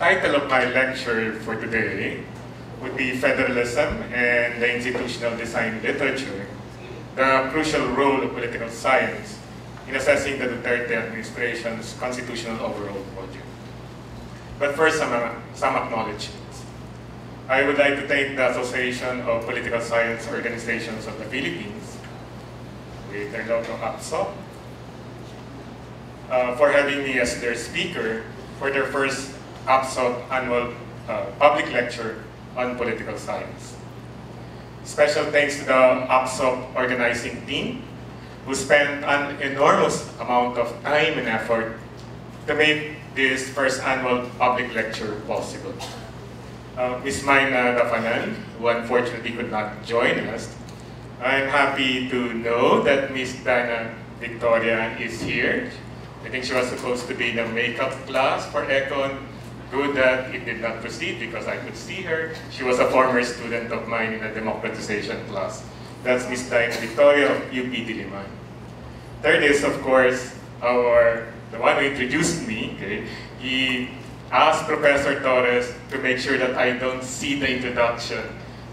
title of my lecture for today would be Federalism and the Institutional Design Literature, the crucial role of political science in assessing the Duterte administration's constitutional overall project. But first, some, uh, some acknowledgements. I would like to thank the Association of Political Science Organizations of the Philippines, with their logo APSO, uh, for having me as their speaker for their first APSO annual uh, public lecture on political science. Special thanks to the APSO organizing team who spent an enormous amount of time and effort to make this first annual public lecture possible. Uh, Ms. Maina Dafanan, who unfortunately could not join us, I'm happy to know that Ms. Dana Victoria is here. I think she was supposed to be in the makeup class for Econ. Good that it did not proceed because I could see her. She was a former student of mine in a democratization class. That's Ms. Dana Victoria of UP Diliman. Third is, of course, our the one who introduced me. Okay, he asked Professor Torres to make sure that I don't see the introduction.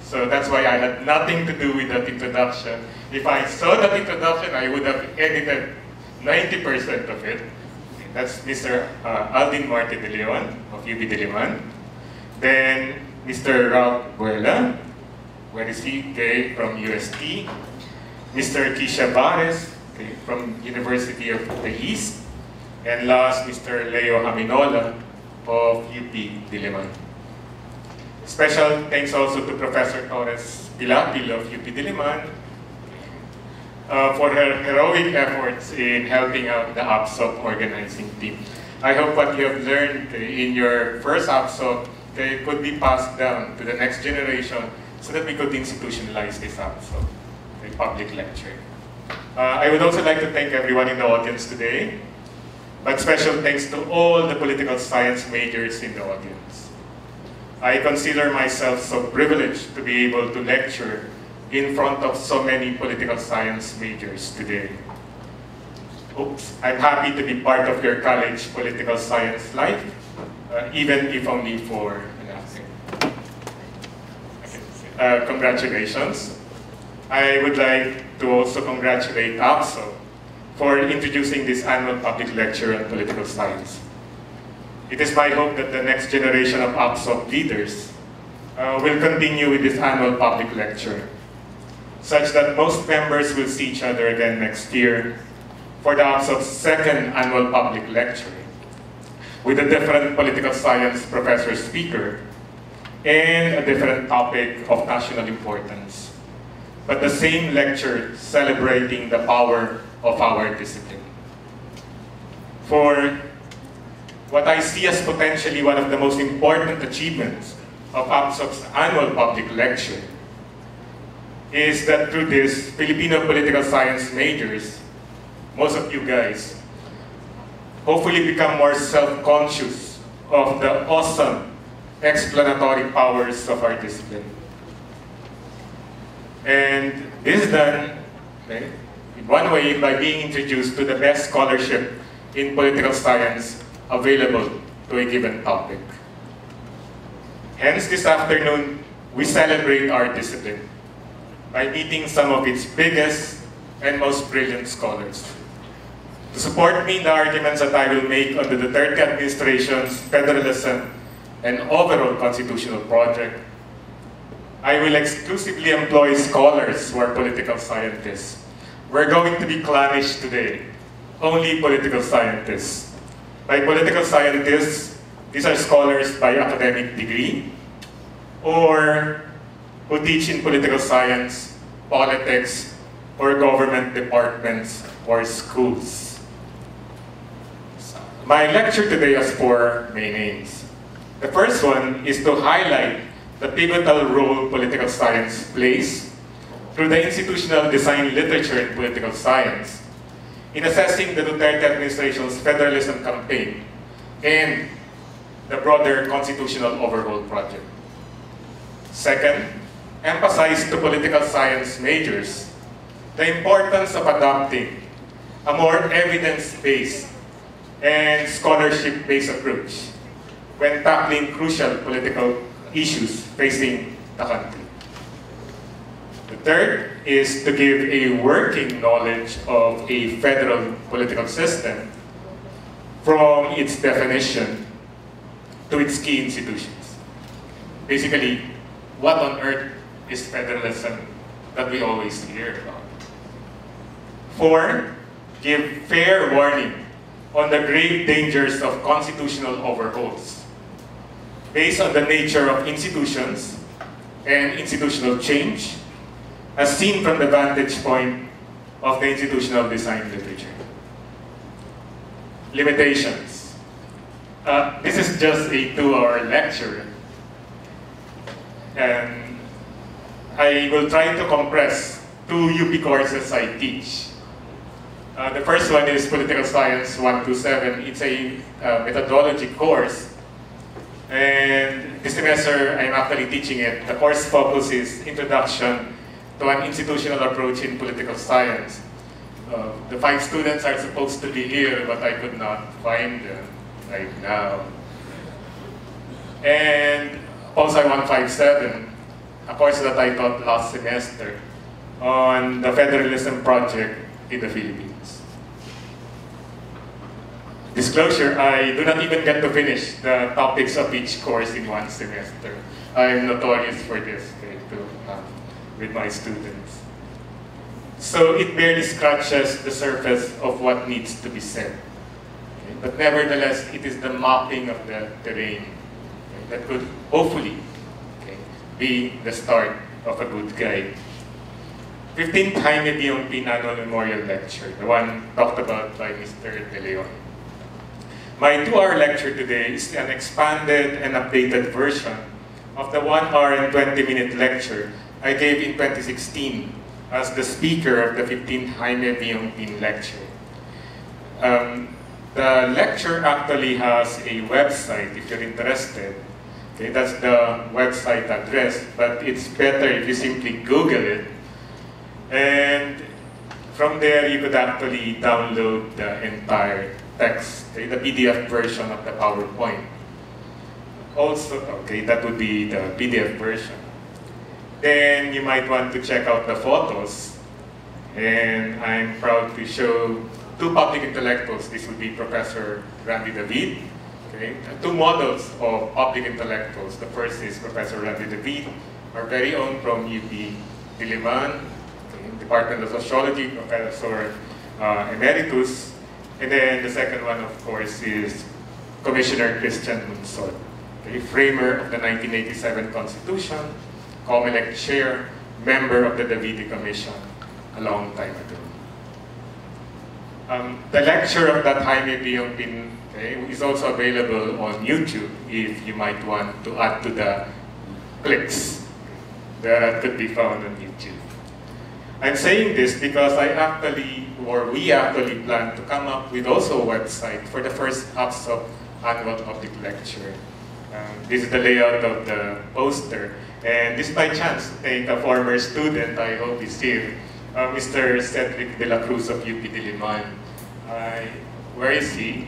So that's why I had nothing to do with that introduction. If I saw that introduction, I would have edited 90% of it. That's Mr. Uh, Aldin Martin de Leon of UP Diliman. Then Mr. Ralph Buela, where is he? Okay, from UST. Mr. Kisha Bares, okay, from University of the East. And last, Mr. Leo Haminola of UP Diliman. Special thanks also to Professor Torres Pilapil of UP Diliman uh, for her heroic efforts in helping out the APSOP organizing team. I hope what you have learned in your first APSOP okay, could be passed down to the next generation so that we could institutionalize this APSOP, a public lecture. Uh, I would also like to thank everyone in the audience today, but special thanks to all the political science majors in the audience. I consider myself so privileged to be able to lecture in front of so many political science majors today. Oops, I'm happy to be part of your college political science life, uh, even if only for afternoon. Uh, congratulations. I would like to also congratulate APSO for introducing this annual public lecture on political science. It is my hope that the next generation of APSO leaders uh, will continue with this annual public lecture such that most members will see each other again next year for the APSO's second annual public lecture with a different political science professor speaker and a different topic of national importance, but the same lecture celebrating the power of our discipline. For what I see as potentially one of the most important achievements of APSO's annual public lecture is that through this, Filipino political science majors, most of you guys, hopefully become more self-conscious of the awesome explanatory powers of our discipline. And this is done okay, in one way by being introduced to the best scholarship in political science available to a given topic. Hence, this afternoon, we celebrate our discipline by meeting some of its biggest and most brilliant scholars. To support me in the arguments that I will make on the Duterte administration's federalism and overall constitutional project, I will exclusively employ scholars who are political scientists. We're going to be clannish today. Only political scientists. By political scientists, these are scholars by academic degree or who teach in political science, politics, or government departments or schools. My lecture today has four main aims. The first one is to highlight the pivotal role political science plays through the institutional design literature in political science in assessing the Duterte administration's federalism campaign and the broader constitutional overhaul project. Second, emphasize to political science majors the importance of adopting a more evidence-based and scholarship-based approach when tackling crucial political issues facing the country. The third is to give a working knowledge of a federal political system from its definition to its key institutions. Basically, what on earth is federalism that we always hear about? Four, give fair warning on the grave dangers of constitutional overhauls based on the nature of institutions and institutional change as seen from the vantage point of the institutional design literature. Limitations. Uh, this is just a two-hour lecture. And I will try to compress two UP courses I teach. Uh, the first one is Political Science 127. It's a uh, methodology course. And this semester, I'm actually teaching it. The course focuses Introduction to an institutional approach in political science. Uh, the five students are supposed to be here, but I could not find them right now. And also 157, a course that I taught last semester on the federalism project in the Philippines. Disclosure, I do not even get to finish the topics of each course in one semester. I'm notorious for this, okay, to, uh, with my students. So it barely scratches the surface of what needs to be said. Okay? But nevertheless, it is the mapping of the terrain okay, that could hopefully be the start of a good guide. 15th Jaime Biong Pinano Memorial Lecture, the one talked about by Mr. De Leon. My two-hour lecture today is an expanded and updated version of the one hour and 20 minute lecture I gave in 2016 as the speaker of the 15th Jaime Biong lecture. Um, the lecture actually has a website if you're interested. Okay, that's the website address, but it's better if you simply Google it. And from there, you could actually download the entire text, okay, the PDF version of the PowerPoint. Also, okay, that would be the PDF version then you might want to check out the photos. And I'm proud to show two public intellectuals. This would be Professor Randy David. Okay? Two models of public intellectuals. The first is Professor Randy David, our very own from UP Diliman? Department of Sociology, Professor uh, Emeritus. And then the second one, of course, is Commissioner Christian Monsod, okay? framer of the 1987 Constitution, COMELEC chair, member of the Davide Commission a long time ago. Um, the lecture of that Jaime V. Ongpin okay, is also available on YouTube if you might want to add to the clicks that could be found on YouTube. I'm saying this because I actually, or we actually plan to come up with also a website for the first APSOP annual public lecture. Um, this is the layout of the poster. And this by chance, a former student, I hope he's here, uh, Mr. Cedric de la Cruz of UP Diliman. Where is he?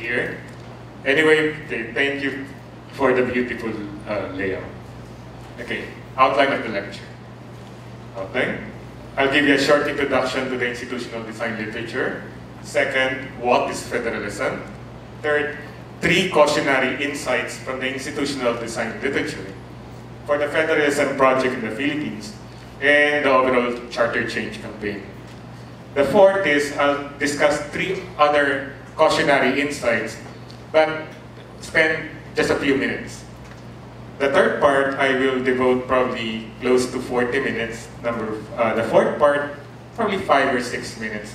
Here? Anyway, thank you for the beautiful uh, layout. Okay, outline of the lecture. Outline. I'll give you a short introduction to the institutional design literature. Second, what is federalism? Third, three cautionary insights from the institutional design literature for the Federalism Project in the Philippines and the overall charter change campaign. The fourth is I'll discuss three other cautionary insights, but spend just a few minutes. The third part, I will devote probably close to 40 minutes. Number, uh, the fourth part, probably five or six minutes.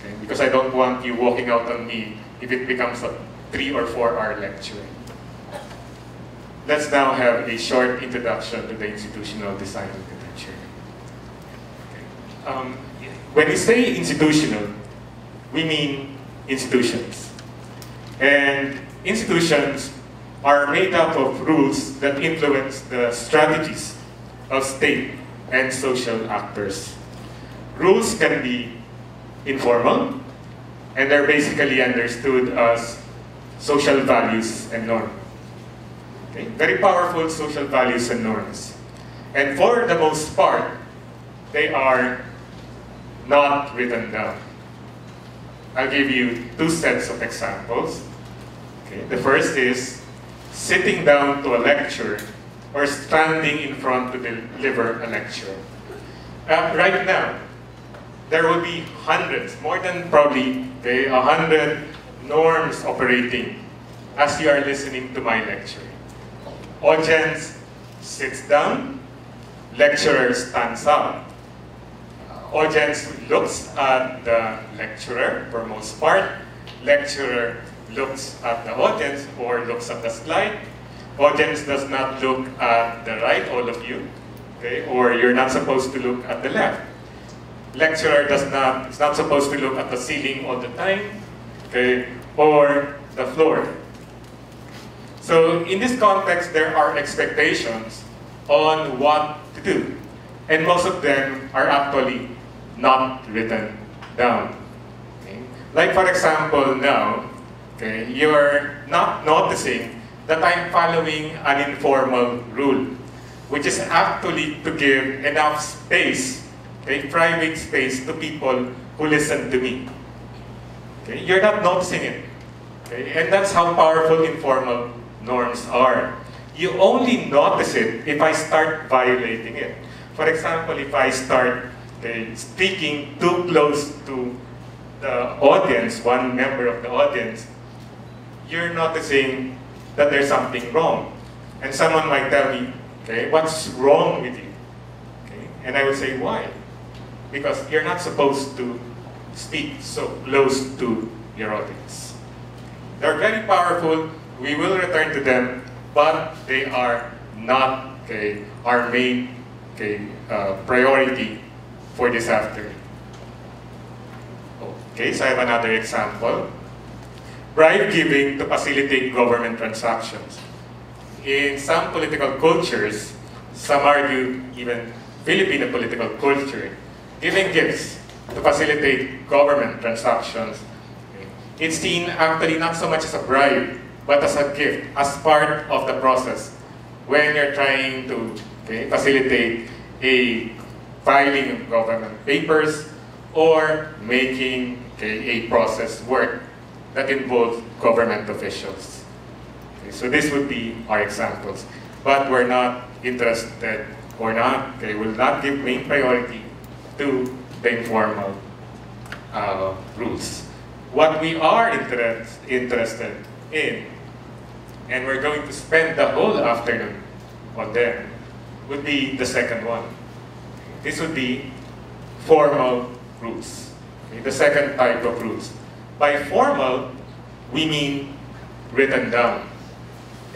Okay? Because I don't want you walking out on me if it becomes a three or four hour lecture. Let's now have a short introduction to the institutional design literature. Um, when we say institutional, we mean institutions. And institutions are made up of rules that influence the strategies of state and social actors. Rules can be informal, and they're basically understood as social values and norms. Okay? Very powerful social values and norms. And for the most part, they are not written down. I'll give you two sets of examples. Okay? The first is sitting down to a lecture or standing in front to deliver a lecture. Uh, right now, there will be hundreds, more than probably okay, a hundred norms operating as you are listening to my lecture. Audience sits down, lecturer stands up. Audience looks at the lecturer for most part. Lecturer looks at the audience or looks at the slide. Audience does not look at the right, all of you, okay? Or you're not supposed to look at the left lecturer does not, is not supposed to look at the ceiling all the time, okay, or the floor. So in this context, there are expectations on what to do. And most of them are actually not written down. Okay? Like for example now, okay, you're not noticing that I'm following an informal rule, which is actually to give enough space okay, private space to people who listen to me. Okay? You're not noticing it. Okay? And that's how powerful informal norms are. You only notice it if I start violating it. For example, if I start okay, speaking too close to the audience, one member of the audience, you're noticing that there's something wrong. And someone might tell me, okay, what's wrong with you? Okay? And I would say, why? because you're not supposed to speak so close to your audience. They're very powerful, we will return to them, but they are not okay, our main okay, uh, priority for this afternoon. Okay, so I have another example. Bribe giving to facilitate government transactions. In some political cultures, some argue even Filipino political culture, giving gifts to facilitate government transactions. It's seen actually not so much as a bribe, but as a gift, as part of the process when you're trying to okay, facilitate a filing of government papers or making okay, a process work that involves government officials. Okay, so this would be our examples. But we're not interested or not, okay, will not give main priority to the informal uh, rules. What we are interest, interested in, and we're going to spend the whole afternoon on them, would be the second one. This would be formal rules, okay, the second type of rules. By formal, we mean written down.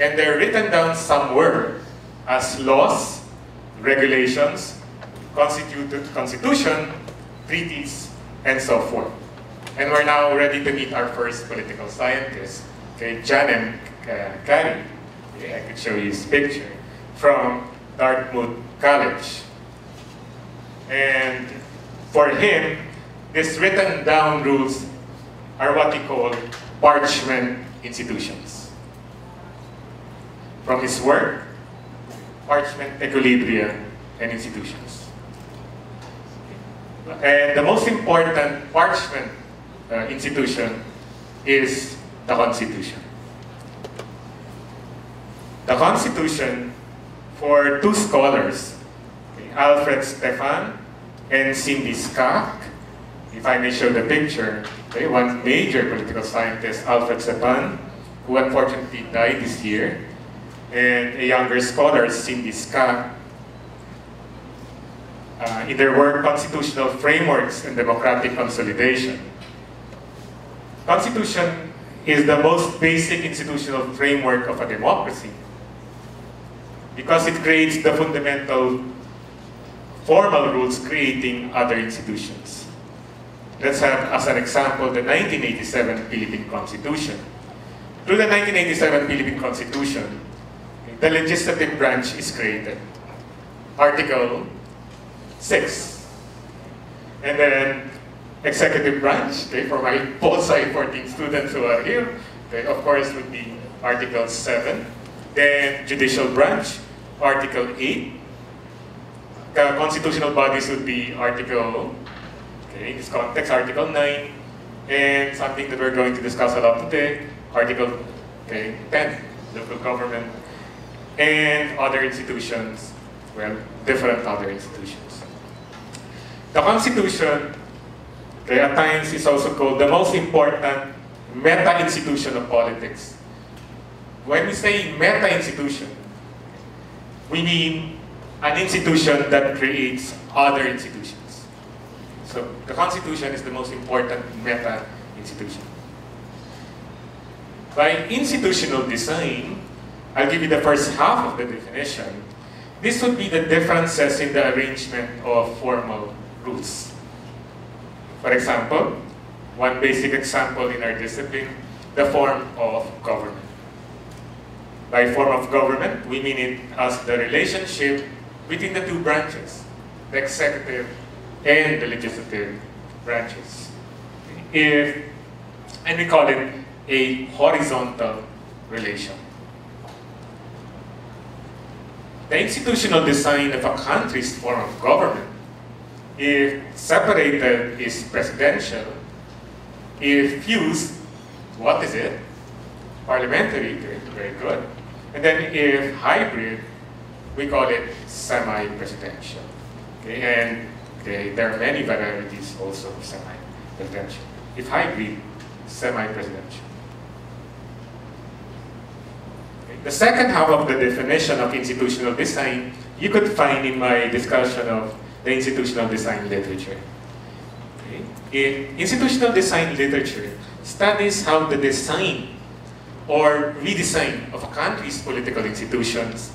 And they're written down somewhere as laws, regulations, constituted constitution, treaties, and so forth. And we're now ready to meet our first political scientist, okay, John M. uh, Carey. Okay, I could show you his picture from Dartmouth College. And for him, these written down rules are what he called parchment institutions. From his work, parchment equilibria and institutions. And the most important parchment uh, institution is the Constitution. The Constitution, for two scholars, Alfred Stepan and Cindy Skach, if I may show the picture, okay, one major political scientist, Alfred Stepan, who unfortunately died this year, and a younger scholar, Cindy Skach, uh, in their work Constitutional Frameworks and Democratic Consolidation. Constitution is the most basic institutional framework of a democracy because it creates the fundamental formal rules creating other institutions. Let's have as an example the 1987 Philippine Constitution. Through the 1987 Philippine Constitution, the legislative branch is created. Article six. And then executive branch, okay, for my side 14 students who are here, okay, of course, would be Article 7. Then judicial branch, Article 8. The constitutional bodies would be Article, okay, in this context, Article 9. And something that we're going to discuss a lot today, Article okay, 10, local government. And other institutions, well, different other institutions. The Constitution, okay, at times is also called the most important meta-institution of politics. When we say meta-institution, we mean an institution that creates other institutions. So the Constitution is the most important meta-institution. By institutional design, I'll give you the first half of the definition. This would be the differences in the arrangement of formal rules. For example, one basic example in our discipline, the form of government. By form of government, we mean it as the relationship between the two branches, the executive and the legislative branches. If, and we call it a horizontal relation. The institutional design of a country's form of government, if separated, is presidential. If fused, what is it? Parliamentary, very good. And then if hybrid, we call it semi-presidential. Okay, and okay, there are many varieties also of semi-presidential. If hybrid, semi-presidential. Okay, the second half of the definition of institutional design you could find in my discussion of the institutional design literature. Okay. In institutional design literature, studies how the design or redesign of a country's political institutions,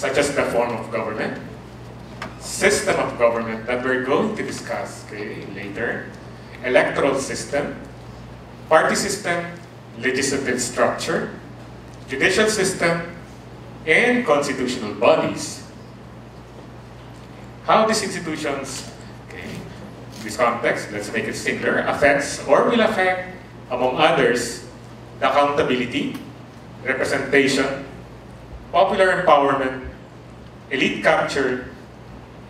such as the form of government, system of government that we're going to discuss okay, later, electoral system, party system, legislative structure, judicial system, and constitutional bodies. How these institutions, okay, in this context, let's make it simpler, affects or will affect, among others, the accountability, representation, popular empowerment, elite capture,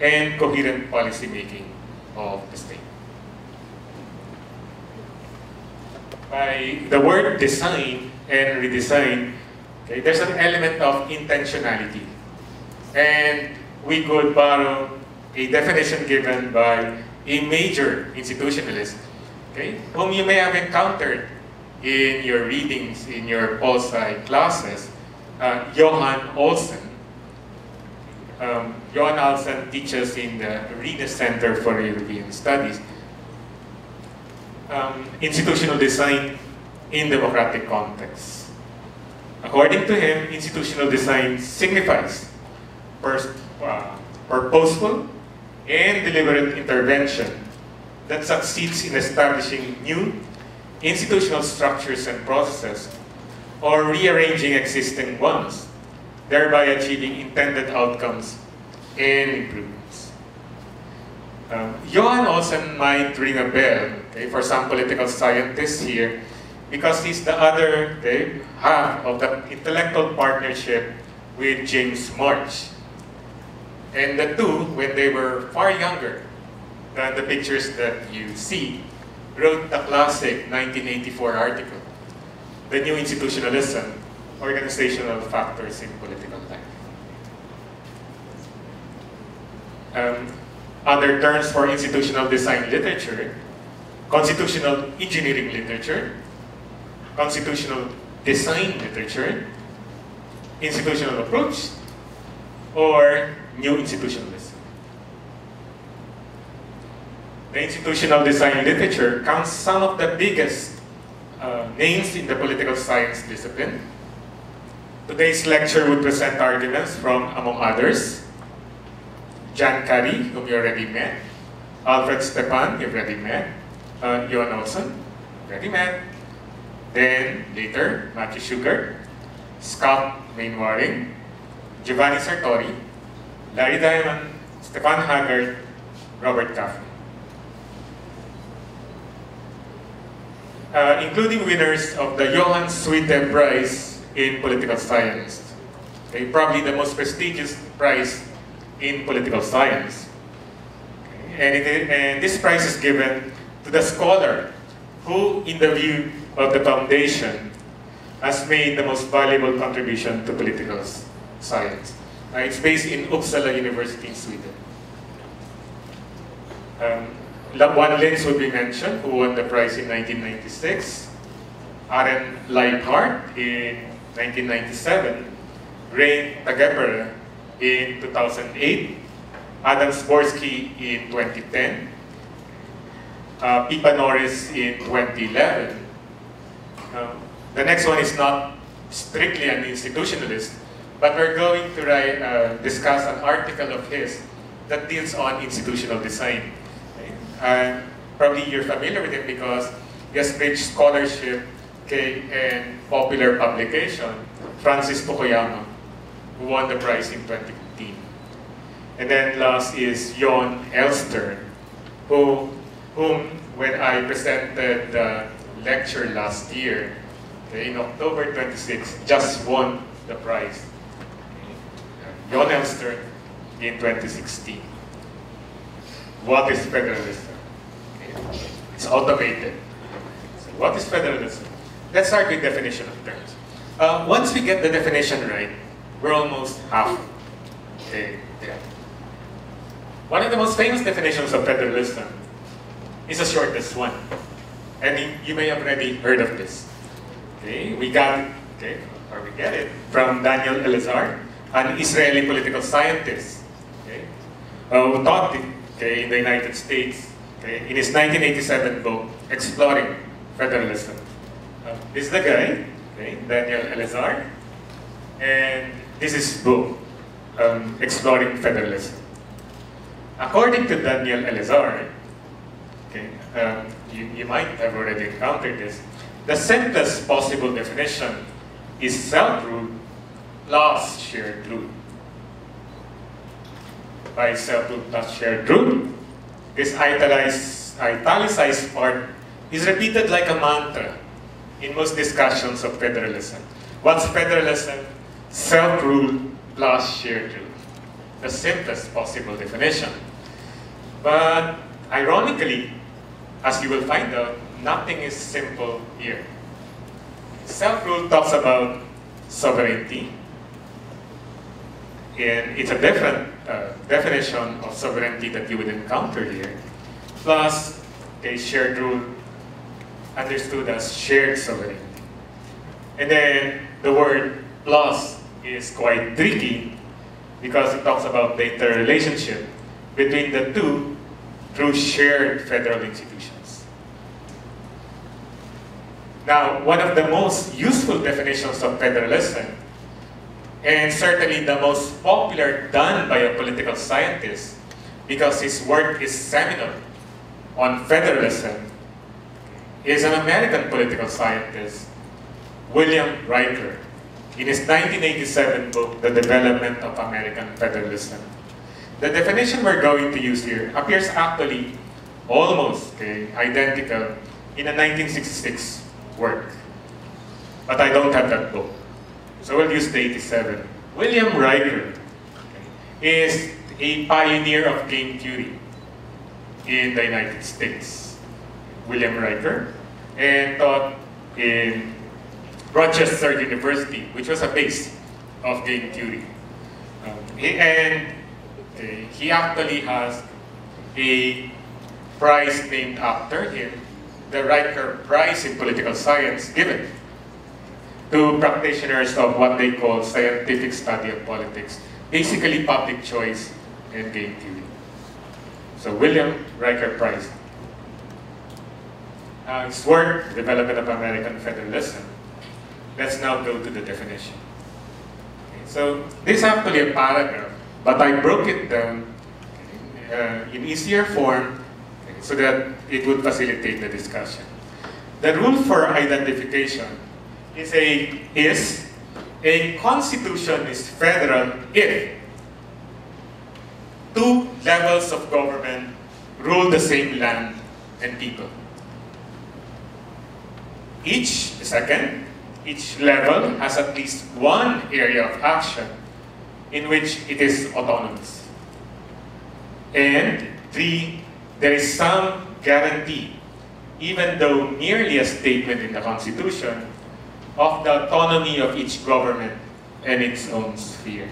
and coherent policy making of the state. By the word design and redesign, okay, there's an element of intentionality. And we could borrow a definition given by a major institutionalist, okay, whom you may have encountered in your readings, in your pol sci classes, uh, Johan Olsen. Um, Johan Olsen teaches in the ARENA Center for European Studies. Um, institutional design in democratic context. According to him, institutional design signifies first, uh, purposeful and deliberate intervention that succeeds in establishing new institutional structures and processes or rearranging existing ones, thereby achieving intended outcomes and improvements. Um, Johan Olsen might ring a bell okay, for some political scientists here because he's the other okay, half of the intellectual partnership with James March. And the two, when they were far younger than the pictures that you see, wrote the classic 1984 article, The New Institutionalism, Organizational Factors in Political Life. Um, other terms for institutional design literature, constitutional engineering literature, constitutional design literature, institutional approach, or new institutionalism. The institutional design literature counts some of the biggest uh, names in the political science discipline. Today's lecture would present arguments from, among others, John Carey, whom you already met, Alfred Stepan, you've already met, uh, Johan Olsen, already met, then later, Matthew Shugart, Scott Mainwaring, Giovanni Sartori, Larry Diamond, Stephan Haggard, Robert Kaufman. uh, including winners of the Johan Skytte Prize in Political Science. Okay, probably the most prestigious prize in political science. And, it, and this prize is given to the scholar who, in the view of the foundation, has made the most valuable contribution to political science. Uh, it's based in Uppsala University in Sweden. Um, Juan Linz would be mentioned, who won the prize in 1996. Arend Lijphart in 1997. Rein Taagepera in 2008. Adam Przeworski in 2010. Uh, Pippa Norris in 2011. Um, the next one is not strictly an institutionalist, but we're going to write, uh, discuss an article of his that deals on institutional design. And probably you're familiar with him because he has reached scholarship okay, popular publication, Francis Fukuyama, who won the prize in 2015. And then last is Jon Elster, who, whom when I presented the lecture last year, okay, in October 26, just won the prize. Jon Elster in 2016. What is federalism? It's automated. So what is federalism? Let's start with definition of terms. Uh, once we get the definition right, we're almost half. Okay. One of the most famous definitions of federalism is the shortest one. And you may have already heard of this. Okay, we got it, okay, or we get it from Daniel Elazar, an Israeli political scientist, okay, who taught it, okay, in the United States okay, in his 1987 book, Exploring Federalism. This is the guy, okay, Daniel Elazar, and this is book, um, Exploring Federalism. According to Daniel Elazar, okay, um, you, you might have already encountered this, the simplest possible definition is self-rule plus shared rule. By self-rule plus shared rule, this italicized, italicized part is repeated like a mantra in most discussions of federalism. What's federalism? Self-rule plus shared rule. The simplest possible definition. But ironically, as you will find out, nothing is simple here. Self-rule talks about sovereignty, and it's a different uh, definition of sovereignty that you would encounter here, plus a shared rule understood as shared sovereignty. And then the word plus is quite tricky because it talks about the interrelationship between the two through shared federal institutions. Now, one of the most useful definitions of federalism and certainly the most popular done by a political scientist because his work is seminal on federalism is an American political scientist, William Riker, in his 1987 book, The Development of American Federalism. The definition we're going to use here appears actually almost okay, identical in a 1966 work. But I don't have that book. So we'll use the 87. William Riker is a pioneer of game theory in the United States. William Riker, and taught in Rochester University, which was a base of game theory. Um, and uh, he actually has a prize named after him, the Riker Prize in Political Science given to practitioners of what they call scientific study of politics, basically public choice and game theory. So William Riker Prize. Uh, his work, Development of American Federalism. Let's now go to the definition. Okay, so this is actually a paragraph, but I broke it down uh, in easier form okay, so that it would facilitate the discussion. The rule for identification is a is a constitution is federal if two levels of government rule the same land and people. Each, second, each level has at least one area of action in which it is autonomous. And three, there is some guarantee, even though merely a statement in the Constitution, of the autonomy of each government and its own sphere.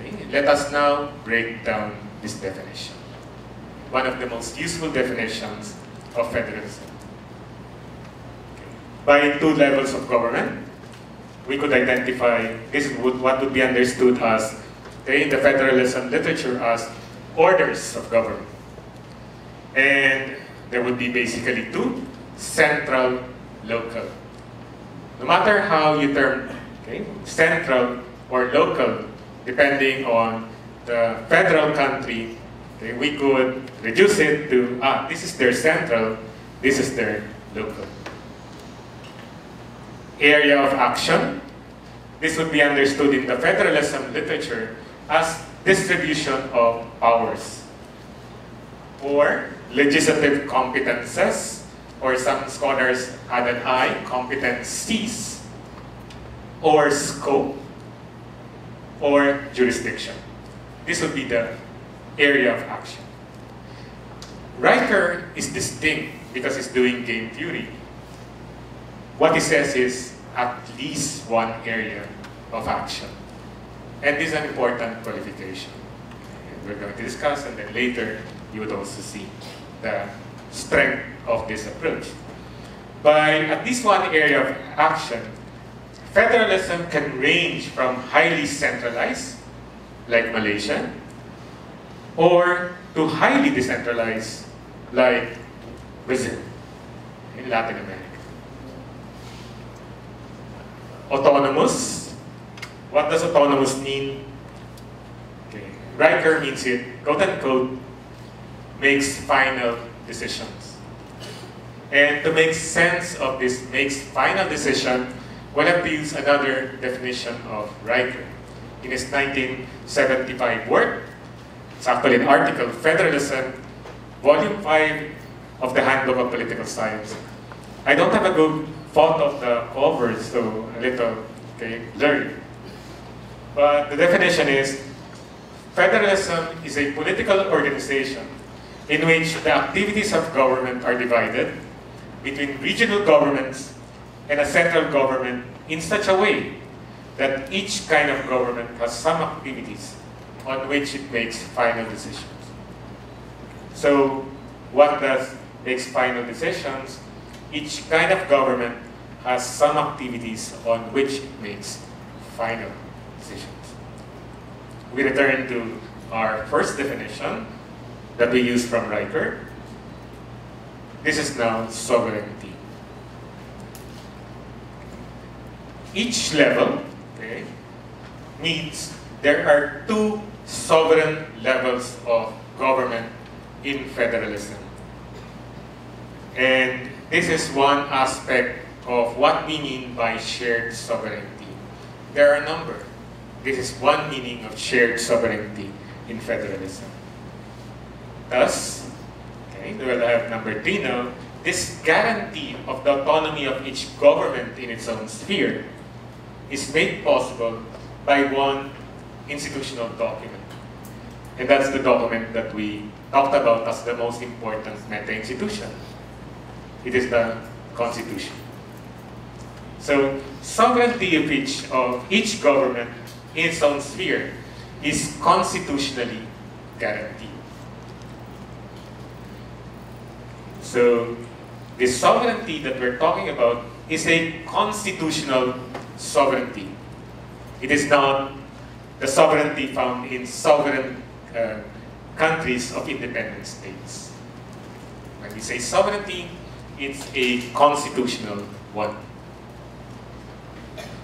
Okay? Let us now break down this definition. One of the most useful definitions of federalism. By two levels of government, we could identify this is what would be understood as in the federalism literature as orders of government. And there would be basically two, central, local. No matter how you term okay, central or local, depending on the federal country, okay, we could reduce it to, ah, this is their central, this is their local. Area of action, this would be understood in the federalism literature as distribution of powers or legislative competences or some scholars add an I, competencies or scope or jurisdiction. This would be the area of action. Riker is distinct because he's doing game theory. What he says is at least one area of action. And this is an important qualification. We're going to discuss and then later you would also see the strength of this approach. By at least one area of action, federalism can range from highly centralized, like Malaysia, or to highly decentralized, like Brazil in Latin America. Autonomous. What does autonomous mean? Okay. Riker means it, quote unquote, makes final decisions. And to make sense of this makes final decision, we'll have to use another definition of Riker. In his 1975 work, it's actually an article, Federalism, Volume 5 of the Handbook of Political Science. I don't have a good thought of the cover, so a little okay, blurry. But the definition is, federalism is a political organization in which the activities of government are divided between regional governments and a central government in such a way that each kind of government has some activities on which it makes final decisions. So what does makes final decisions? Each kind of government has some activities on which it makes final decisions. We return to our first definition, that we use from Riker. This is now sovereignty. Each level okay, means there are two sovereign levels of government in federalism. And this is one aspect of what we mean by shared sovereignty. There are a number. This is one meaning of shared sovereignty in federalism. Thus, okay, we'll have number three now, this guarantee of the autonomy of each government in its own sphere is made possible by one institutional document. And that's the document that we talked about as the most important meta-institution. It is the Constitution. So, sovereignty of each, of each government in its own sphere is constitutionally guaranteed. So the sovereignty that we're talking about is a constitutional sovereignty. It is not the sovereignty found in sovereign uh, countries of independent states. When we say sovereignty, it's a constitutional one.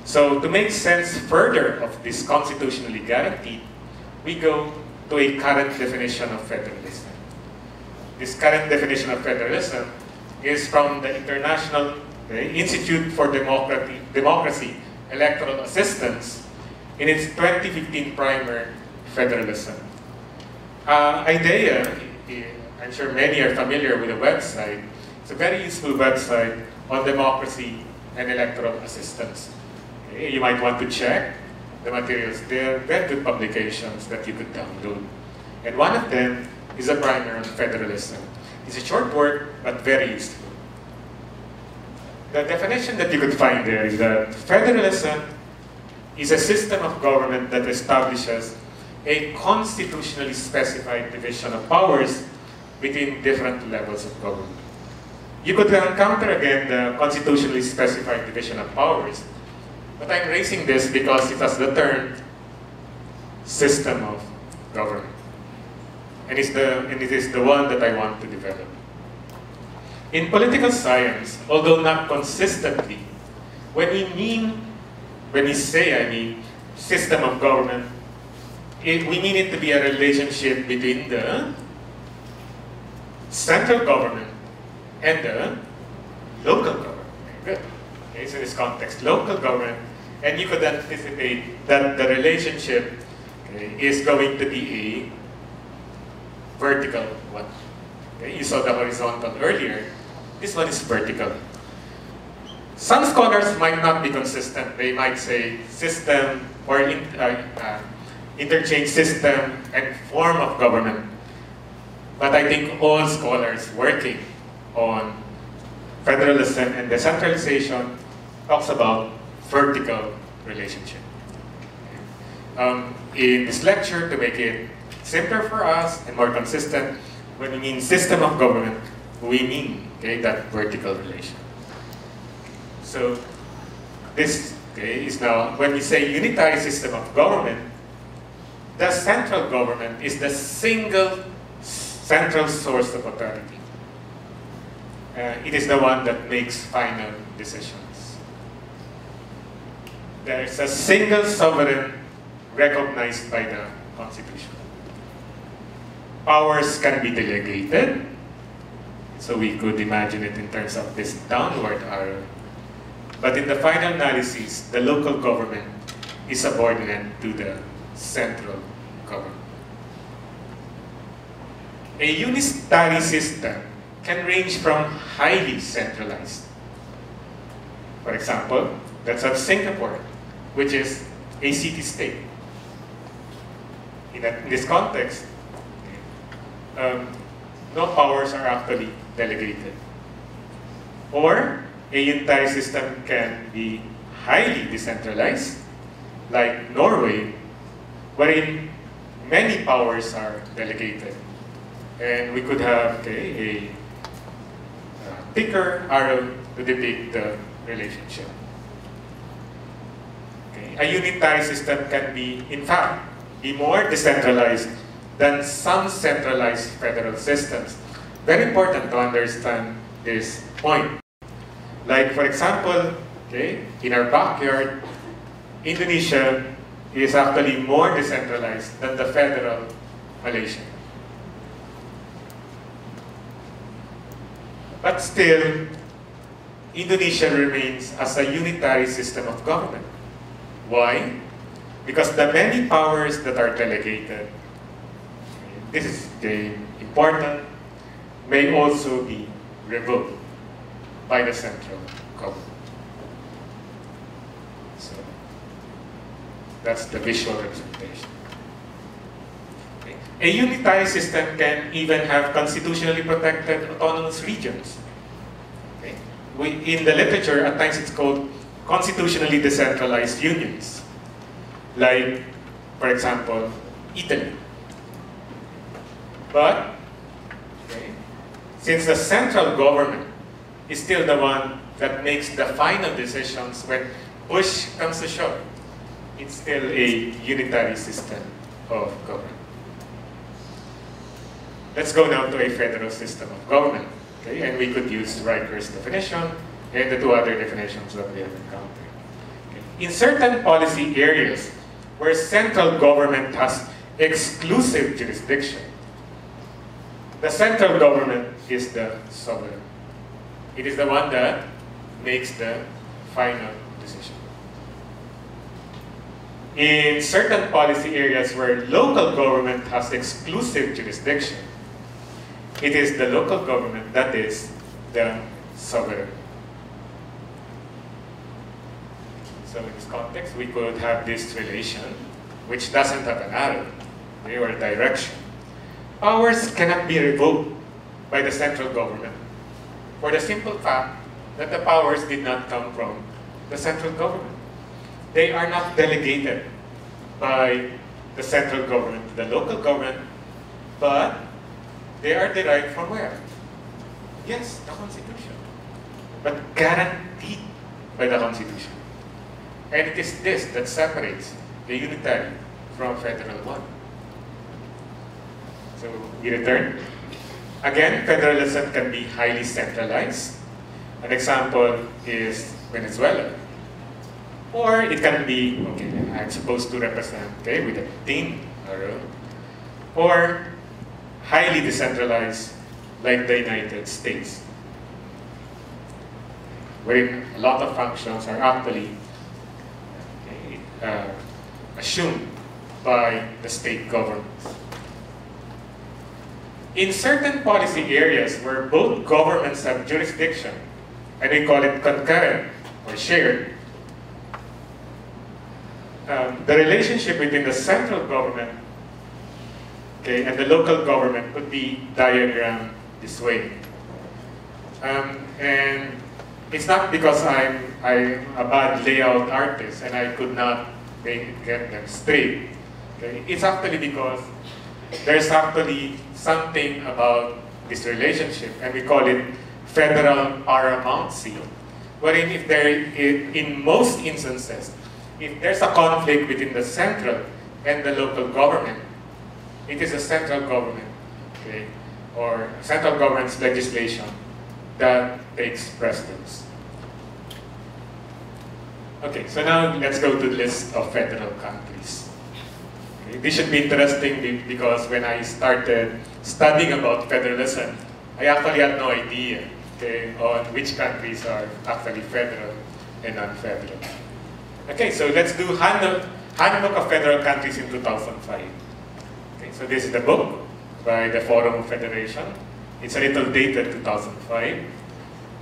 So to make sense further of this constitutionally guaranteed, we go to a current definition of federalism this current definition of federalism is from the International Institute for Democracy, Democracy Electoral Assistance in its 2015 primer, Federalism. Uh, IDEA, I'm sure many are familiar with the website, It's a very useful website on democracy and electoral assistance. You might want to check the materials there, very good publications that you could download. And one of them is a primer on federalism. It's a short work, but very useful. The definition that you could find there is that federalism is a system of government that establishes a constitutionally specified division of powers between different levels of government. You could encounter again the constitutionally specified division of powers, but I'm raising this because it has the term system of government. And, it's the, and it is the one that I want to develop. In political science, although not consistently, when we mean, when we say, I mean, system of government, it, we mean it to be a relationship between the central government and the local government. Good. Okay, so this context, local government, and you could anticipate that the relationship okay, is going to be a vertical one. Okay, you saw the horizontal earlier. This one is vertical. Some scholars might not be consistent. They might say system or in, uh, uh, interchange system and form of government. But I think all scholars working on federalism and decentralization talks about vertical relationship. Um, in this lecture, to make it simpler for us and more consistent, when we mean system of government, we mean okay, that vertical relation. So this okay, is now, when we say unitary system of government, the central government is the single central source of authority. Uh, it is the one that makes final decisions. There is a single sovereign recognized by the Constitution. Powers can be delegated, so we could imagine it in terms of this downward arrow. But in the final analysis, the local government is subordinate to the central government. A unitary system can range from highly centralized. For example, let's have Singapore, which is a city-state. In, in, this context, um, no powers are actually delegated. Or a unitary system can be highly decentralized, like Norway, wherein many powers are delegated. And we could have okay, a uh, thicker arrow to depict the relationship. A unitary system can be, in fact, be more decentralized than some centralized federal systems. Very important to understand this point. Like, for example, okay, in our backyard, Indonesia is actually more decentralized than the federal Malaysia. But still, Indonesia remains as a unitary system of government. Why? Because the many powers that are delegated, this is important, may also be revoked by the central government. So that's the visual representation. A unitary system can even have constitutionally protected autonomous regions. Okay. We, in the literature, at times it's called constitutionally decentralized unions. Like, for example, Italy. But, okay, since the central government is still the one that makes the final decisions when push comes to shove, it's still a unitary system of government. Let's go now to a federal system of government. Okay? And we could use Riker's definition and the two other definitions that we have encountered. In certain policy areas where central government has exclusive jurisdiction, the central government is the sovereign. It is the one that makes the final decision. In certain policy areas where local government has exclusive jurisdiction, it is the local government that is the sovereign. So in this context, we could have this relation, which doesn't have an arrow, or a direction. Powers cannot be revoked by the central government for the simple fact that the powers did not come from the central government. They are not delegated by the central government to the local government, but they are derived from where? Yes, the Constitution. But guaranteed by the Constitution. And it is this that separates the unitary from federal one. So we return. Again, federalism can be highly centralized. An example is Venezuela. Or it can be, okay, I'm supposed to represent, okay, with a arrow. Or highly decentralized, like the United States, where a lot of functions are actually uh, assumed by the state governments. In certain policy areas where both governments have jurisdiction, and we call it concurrent or shared, um, the relationship between the central government okay, and the local government would be diagrammed this way. Um, and it's not because I'm, I'm a bad layout artist and I could not make, get them straight. Okay? It's actually because there's actually something about this relationship and we call it federal paramountcy, wherein if there, in most instances, if there's a conflict between the central and the local government, it is the central government, okay, or central government's legislation that takes precedence. Okay, so now let's go to the list of federal countries. Okay, this should be interesting because when I started studying about federalism, I actually had no idea okay, on which countries are actually federal and non-federal. Okay, so let's do Handbook, of Federal Countries in 2005. Okay, so this is the book by the Forum of Federation. It's a little dated 2005.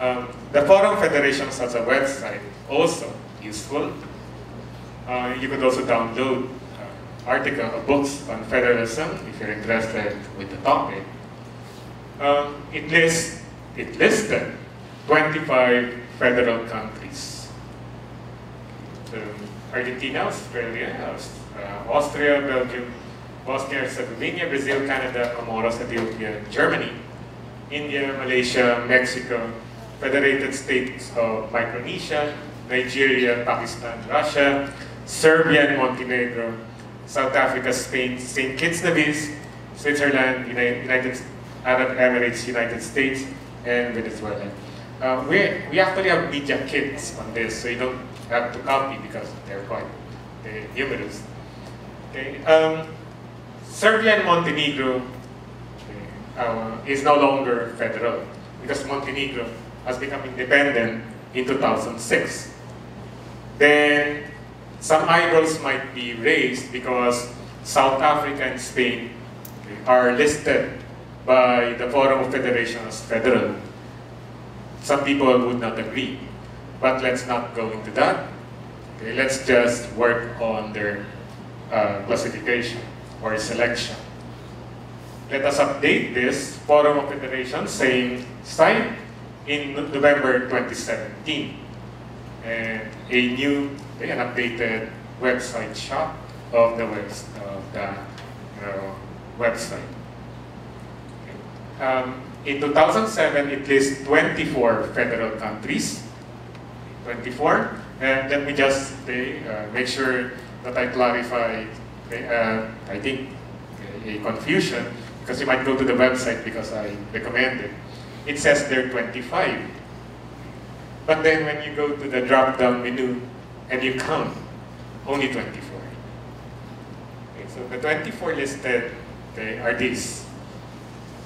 Um, the Forum Federation has a website, also useful. Uh, you could also download uh, article or books on federalism if you're interested with the topic. Um, it lists it listed 25 federal countries. Argentina, Australia, uh, Austria, Belgium, Bosnia-Herzegovina, Brazil, Canada, Comoros, Ethiopia, Germany, India, Malaysia, Mexico, Federated States of Micronesia, Nigeria, Pakistan, Russia, Serbia and Montenegro, South Africa, Spain, St. Kitts Nevis, Switzerland, United Arab Emirates, United States, and Venezuela. Uh, we, we actually have media kits on this, so you don't have to copy because they're quite uh, numerous. Okay. Um, Serbia and Montenegro uh, is no longer federal because Montenegro has become independent in 2006. Then some eyebrows might be raised because South Africa and Spain are listed by the Forum of Federations federal. Some people would not agree. But let's not go into that. Okay, let's just work on their uh, classification or selection. Let us update this Forum of Federations same site in November 2017. And a new, an updated website shot of the, of the uh, website. Um, in 2007, it lists 24 federal countries 24. And let me just uh, make sure that I clarify, uh, I think, a confusion, because you might go to the website because I recommend it. It says there are 25. But then when you go to the drop-down menu and you count, only 24. Okay, so the 24 listed okay, are these.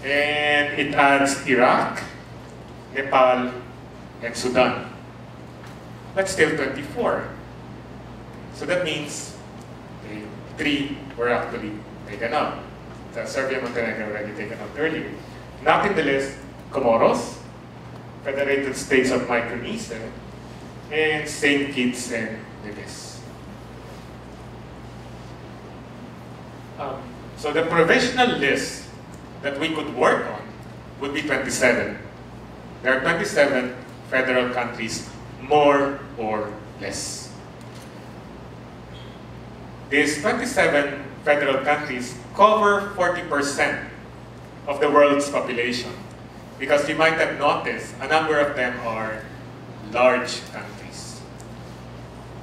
And it adds Iraq, Nepal, and Sudan but still 24. So that means okay, three were actually taken out. The Serbia Montenegro already taken out earlier. Not in the list, Comoros, Federated States of Micronesia, and St. Kitts and Nevis. Um, so the provisional list that we could work on would be 27. There are 27 federal countries, more or less. These 27 federal countries cover 40% of the world's population. Because you might have noticed, a number of them are large countries.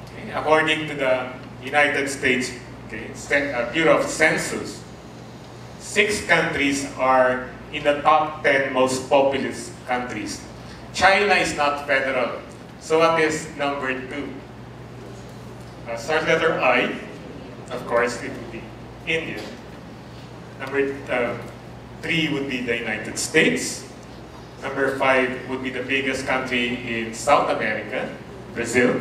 Okay? According to the United States okay, uh, Bureau of Census, six countries are in the top 10 most populous countries. China is not federal. So what is number two? Uh, start letter I, of course it would be India. Number uh, three would be the United States. Number five would be the biggest country in South America, Brazil.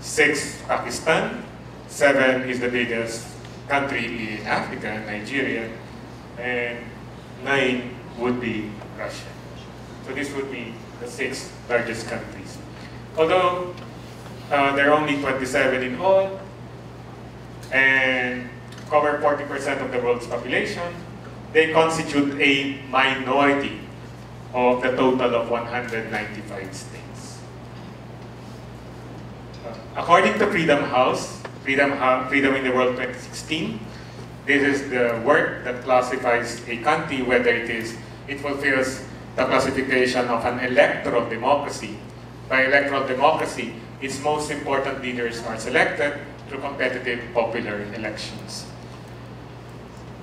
Six, Pakistan. Seven is the biggest country in Africa, Nigeria. And nine would be Russia. So this would be the six largest countries. Although uh, there are only 27 in all, and cover 40% of the world's population, they constitute a minority of the total of 195 states. Uh, according to Freedom House, Freedom, Freedom in the World 2016, this is the work that classifies a country whether it is it fulfills the classification of an electoral democracy. By electoral democracy, its most important leaders are selected through competitive popular elections.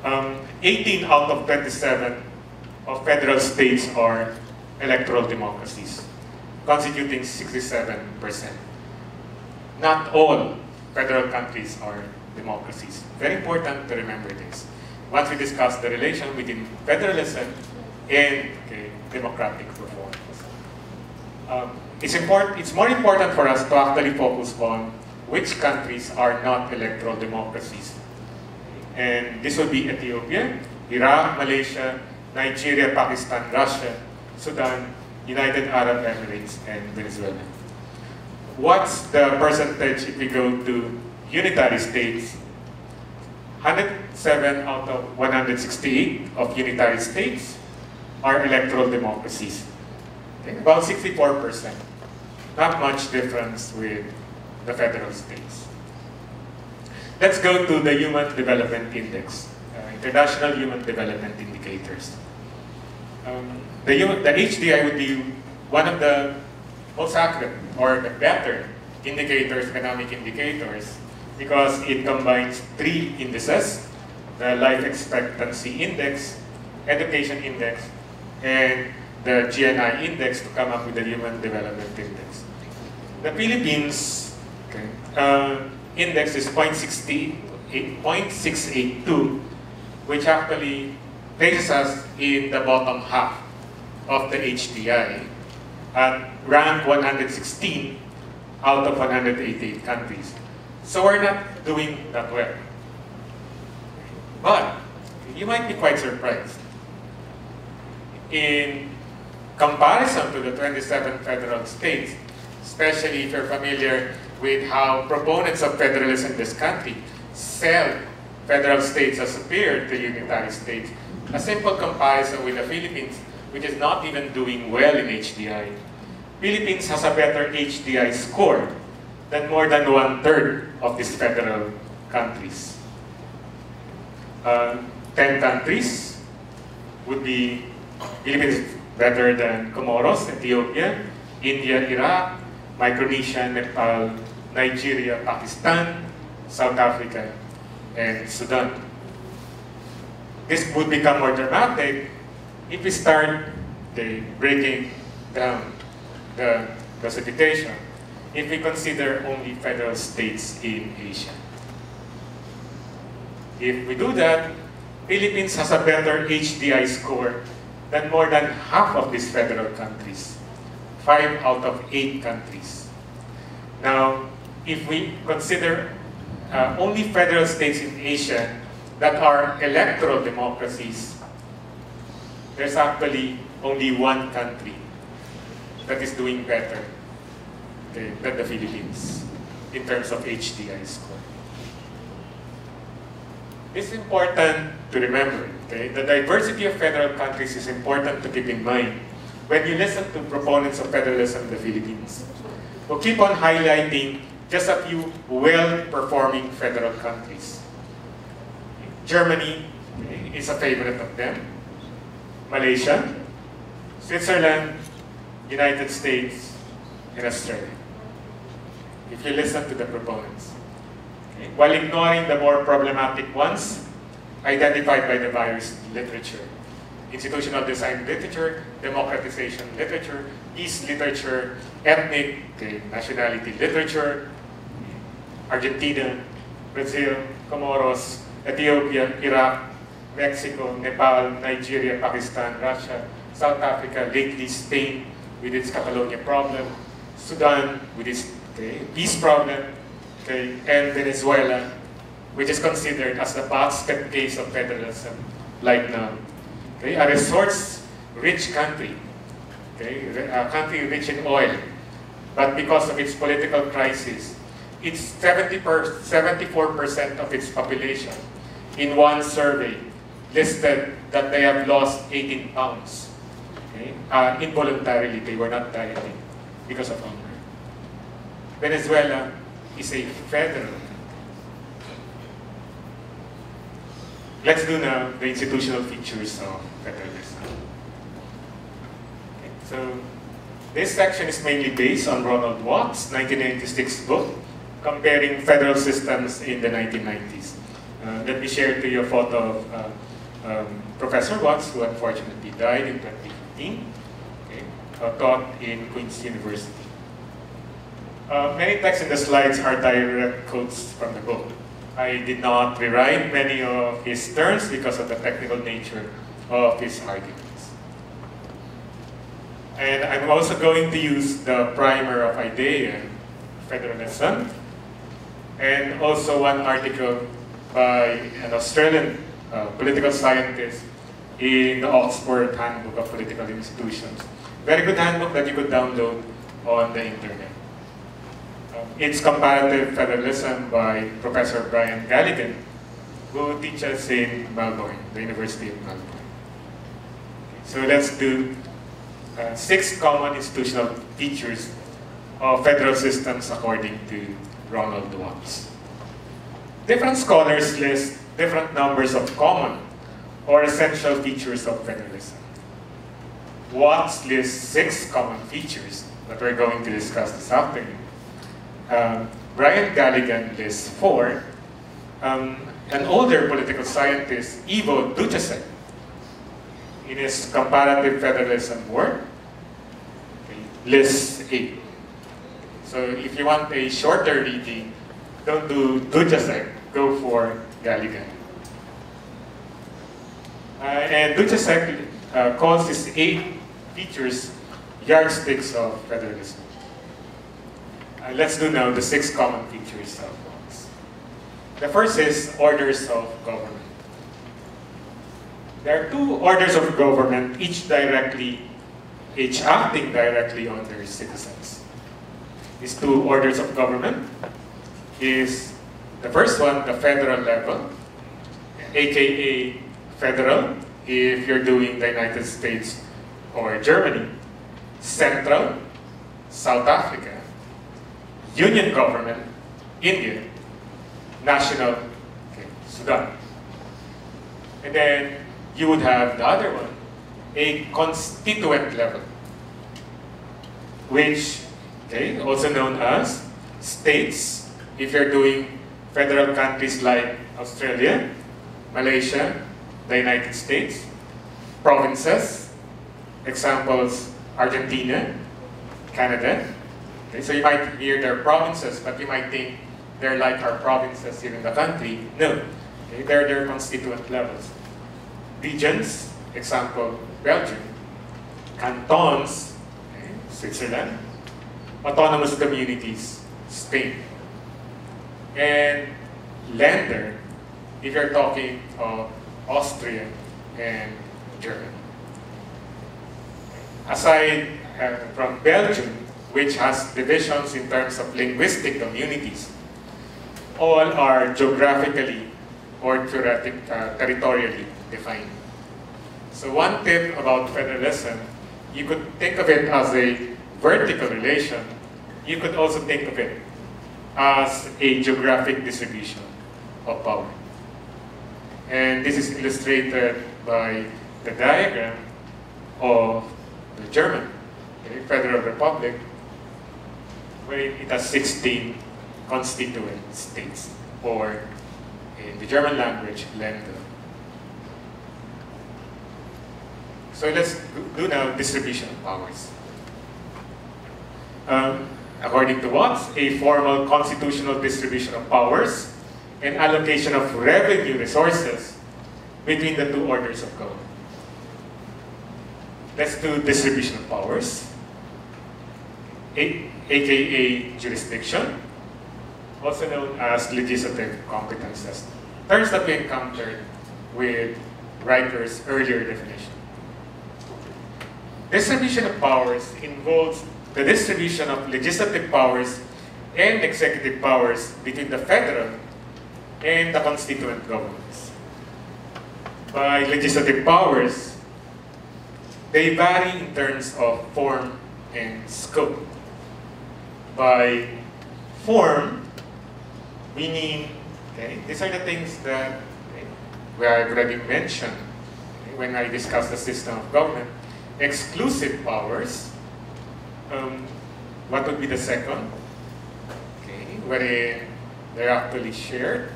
Um, 18 out of 27 of federal states are electoral democracies, constituting 67%. Not all federal countries are democracies. Very important to remember this. Once we discuss the relation between federalism and okay, democratic reforms. Um, it's, important, it's more important for us to actually focus on which countries are not electoral democracies. And this would be Ethiopia, Iraq, Malaysia, Nigeria, Pakistan, Russia, Sudan, United Arab Emirates, and Venezuela. What's the percentage if we go to unitary states? 107 out of 168 of unitary states are electoral democracies. About 64%. Not much difference with the federal states. Let's go to the Human Development Index, uh, International Human Development Indicators. Um, the, the HDI would be one of the most accurate or the better indicators, economic indicators, because it combines three indices, the life expectancy index, education index, and the GNI index to come up with the Human Development Index. The Philippines okay, uh, index is 0.682, which actually places us in the bottom half of the HDI at rank 116 out of 188 countries. So we're not doing that well. But you might be quite surprised. In comparison to the 27 federal states, especially if you're familiar with how proponents of federalism in this country sell federal states as superior to unitary states, a simple comparison with the Philippines, which is not even doing well in HDI. Philippines has a better HDI score than more than one-third of these federal countries. Uh, 10 countries would be Philippines better than Comoros, Ethiopia, India, Iraq, Micronesia, Nepal, Nigeria, Pakistan, South Africa, and Sudan. This would become more dramatic if we start the breaking down the classification if we consider only federal states in Asia. If we do that, Philippines has a better HDI score than more than half of these federal countries, five out of eight countries. Now, if we consider uh, only federal states in Asia that are electoral democracies, there's actually only one country that is doing better okay, than the Philippines in terms of HDI score. It's important to remember, okay, the diversity of federal countries is important to keep in mind when you listen to proponents of federalism in the Philippines. We'll keep on highlighting just a few well-performing federal countries. Germany is a favorite of them. Malaysia, Switzerland, United States, and Australia. If you listen to the proponents. Okay. While ignoring the more problematic ones identified by the virus literature. Institutional design literature, democratization literature, peace literature, ethnic okay, nationality literature, Argentina, Brazil, Comoros, Ethiopia, Iraq, Mexico, Nepal, Nigeria, Pakistan, Russia, South Africa, lately Spain with its Catalonia problem, Sudan with its okay, peace problem, okay, and Venezuela, which is considered as the basket case of federalism right now. Okay, a resource-rich country, okay, a country rich in oil, but because of its political crisis, it's 70 74% of its population in one survey listed that they have lost 18 pounds. Okay? Uh, involuntarily, they were not dieting because of hunger. Venezuela is a federal Let's do now the institutional features of federalism. Okay, so this section is mainly based on Ronald Watts' 1996 book, Comparing Federal Systems in the 1990s. Uh, let me share to you a photo of uh, um, Professor Watts, who unfortunately died in 2015, okay, uh, taught in Queen's University. Many texts in the slides are direct quotes from the book. I did not rewrite many of his terms because of the technical nature of his arguments. And I'm also going to use the primer of IDEA, Federalism, and also one article by an Australian uh, political scientist in the Oxford Handbook of Political Institutions. Very good handbook that you could download on the internet. Um, it's Comparative Federalism by Professor Brian Galligan, who teaches in Melbourne, the University of Melbourne. So let's do uh, six common institutional features of federal systems according to Ronald Watts. Different scholars list different numbers of common or essential features of federalism. Watts lists six common features that we're going to discuss this afternoon. Um, Brian Galligan lists four. Um, an older political scientist, Ivo Duchacek, in his comparative federalism work, lists eight. So if you want a shorter reading, don't do Duchacek, go for Galligan. Uh, and Duchacek uh, calls these eight features yardsticks of federalism. Uh, let's do now the six common features of bonds. The first is orders of government. There are two orders of government, each directly, each acting directly on their citizens. These two orders of government is the first one, the federal level, aka federal, if you're doing the United States or Germany, central, South Africa, union government, India, national, okay, Sudan. And then you would have the other one, a constituent level, which, okay, also known as states, if you're doing federal countries like Australia, Malaysia, the United States, provinces, examples, Argentina, Canada. Okay, so you might hear their provinces, but you might think they're like our provinces here in the country. No, okay, they're their constituent levels. Regions, example, Belgium. Cantons, okay, Switzerland. Autonomous communities, Spain and Länder if you're talking of Austrian and German. Aside uh, from Belgium, which has divisions in terms of linguistic communities. All are geographically or uh, territorially defined. So one tip about federalism, you could think of it as a vertical relation. You could also think of it as a geographic distribution of power. And this is illustrated by the diagram of the German okay, Federal Republic, where it has 16 constituent states, or in the German language, Länder. So let's do now distribution of powers. Um, according to Watts, a formal constitutional distribution of powers and allocation of revenue resources between the two orders of government. Let's do distribution of powers, aka jurisdiction, also known as legislative competences. Terms that we encountered with Riker's earlier definition. Distribution of powers involves the distribution of legislative powers and executive powers between the federal and the constituent governments. By legislative powers, they vary in terms of form and scope. By form, meaning, okay, these are the things that we have already mentioned when I discussed the system of government exclusive powers, um, what would be the second? Okay, wherein they're actually shared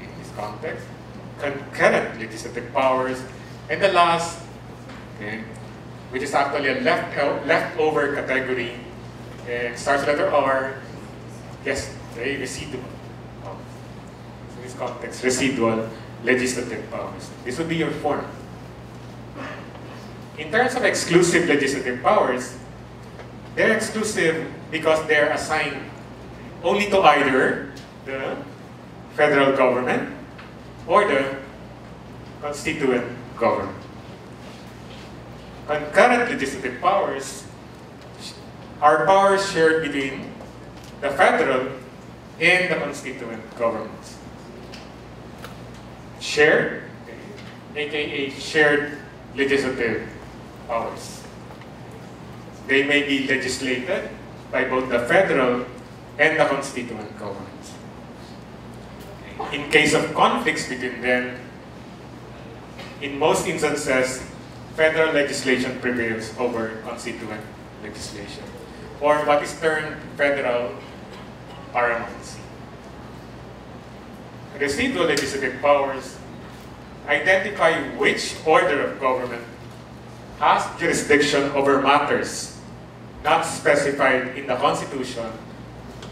in this context. Concurrent legislative powers. And the last, okay, which is actually a left leftover category, and starts with letter R, yes, very residual. in this context, residual legislative powers. This would be your form. In terms of exclusive legislative powers, they're exclusive because they're assigned only to either the federal government or the constituent government. Concurrent legislative powers are powers shared between the federal and the constituent governments. Shared, aka shared legislative powers. They may be legislated by both the federal and the constituent governments. In case of conflicts between them, in most instances, federal legislation prevails over constituent legislation, or what is termed federal paramountcy. Residual legislative powers identify which order of government has jurisdiction over matters not specified in the Constitution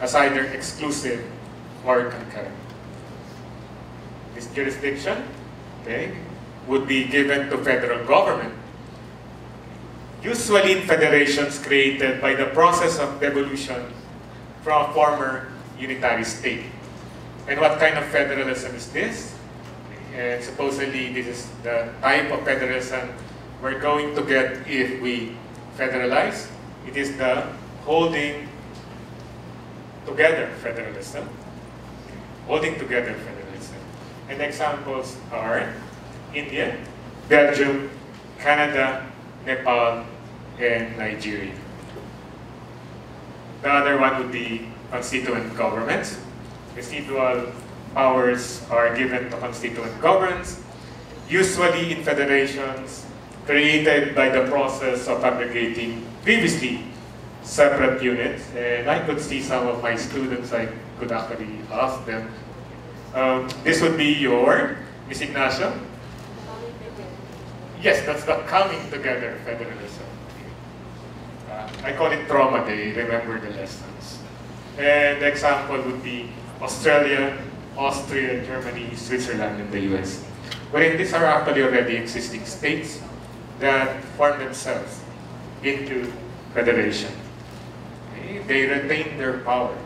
as either exclusive or concurrent. This jurisdiction okay, would be given to federal government, usually in federations created by the process of devolution from a former unitary state. And what kind of federalism is this? And supposedly this is the type of federalism we're going to get if we federalize. It is the holding together federalism. Holding together federalism. And examples are India, Belgium, Canada, Nepal, and Nigeria. The other one would be constituent governments. Residual powers are given to constituent governments, usually in federations created by the process of aggregating previously separate units. And I could see some of my students, I could actually ask them. Um, this would be your, Miss Ignacio? Yes, that's the coming together federalism. Uh, I call it trauma day, remember the lessons. And the example would be Australia, Austria, Germany, Switzerland, and the US. Wherein these are actually already existing states that form themselves into federation. Okay? They retain their power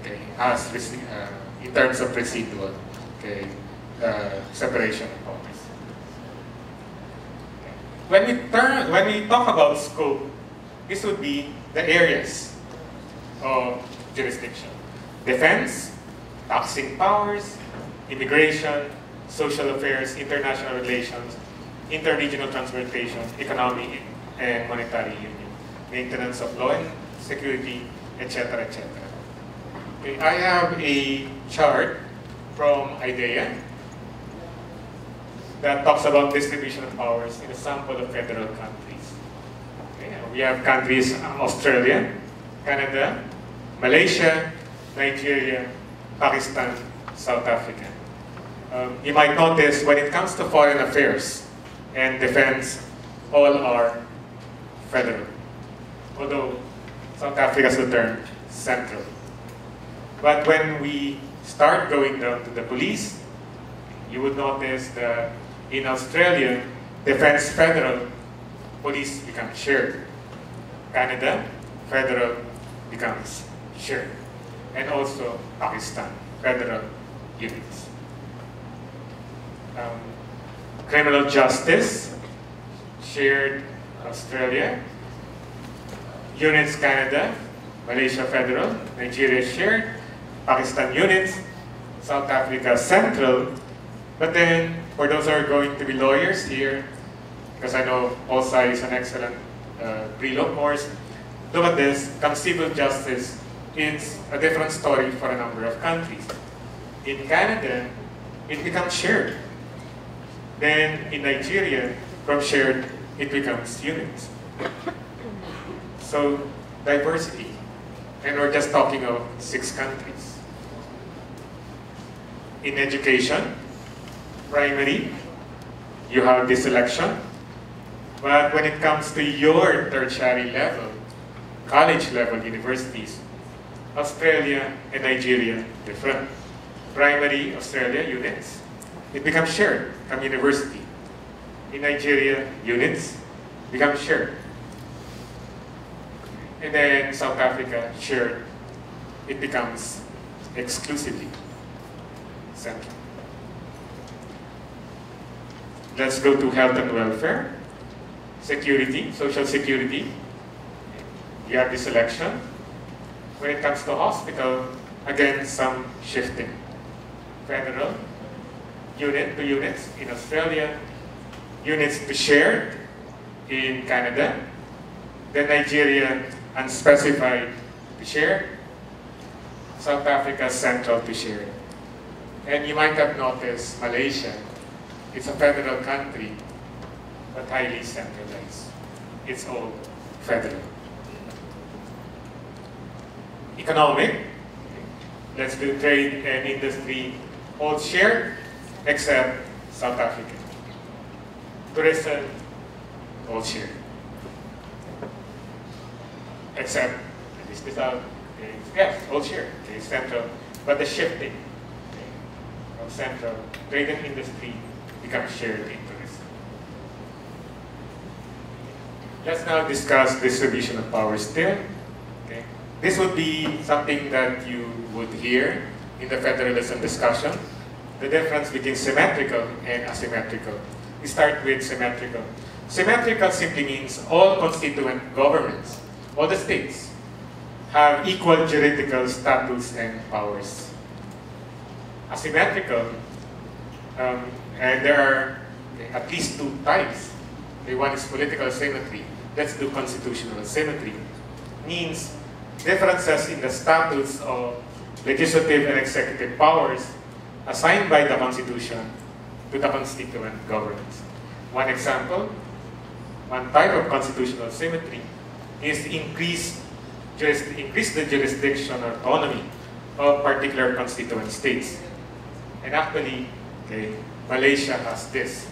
okay, as uh, in terms of residual okay, uh, separation of powers. When we turn, when we talk about scope this would be the areas of jurisdiction. Defense, taxing powers, immigration, social affairs, international relations, interregional transportation, economy and monetary union, maintenance of law and security, etc., etc. Okay, I have a chart from IDEA that talks about distribution of powers in a sample of federal countries. Okay, we have countries um, Australia, Canada, Malaysia, Nigeria, Pakistan, South Africa. Um, you might notice when it comes to foreign affairs and defense, all are federal. Although South Africa is the term central. But when we start going down to the police, you would notice that in Australia, defense federal, police becomes shared. Canada, federal becomes shared. And also Pakistan, federal units. Um, criminal justice, shared Australia, units Canada, Malaysia federal, Nigeria shared, Pakistan units, South Africa central, but then for those who are going to be lawyers here, because I know OSI is an excellent uh, pre-law course, look at this, come civil justice, it's a different story for a number of countries. In Canada, it becomes shared. Then in Nigeria, from shared, it becomes units. So, diversity. And we're just talking of six countries. In education, primary, you have this selection. But when it comes to your tertiary level, college level universities, Australia and Nigeria different. Primary Australia units, it becomes shared from university. In Nigeria, units become shared. And then South Africa, shared, it becomes exclusively central. Let's go to health and welfare. Security, social security. You have this election. When it comes to hospital, again, some shifting. Federal, unit to units in Australia, units to shared in Canada, then Nigeria unspecified to shared, South Africa central to shared. And you might have noticed Malaysia it's a federal country, but highly centralized. It's all federal. Economic, let's do trade and industry, all shared, except South Africa. All shared. Except, this without, okay, yes, shared, okay, central, but the shifting okay, central, trade and industry, becomes shared interest. Let's now discuss distribution of power still. Okay. This would be something that you would hear in the federalism discussion, the difference between symmetrical and asymmetrical. Start with symmetrical. Symmetrical simply means all constituent governments, all the states, have equal juridical status and powers. Asymmetrical um, and there are at least two types. The one is political symmetry. Let's do constitutional symmetry. Means differences in the status of legislative and executive powers assigned by the Constitution to the constituent governments. One example, one type of constitutional symmetry is increase, just increase the jurisdiction autonomy of particular constituent states. And actually, okay, Malaysia has this.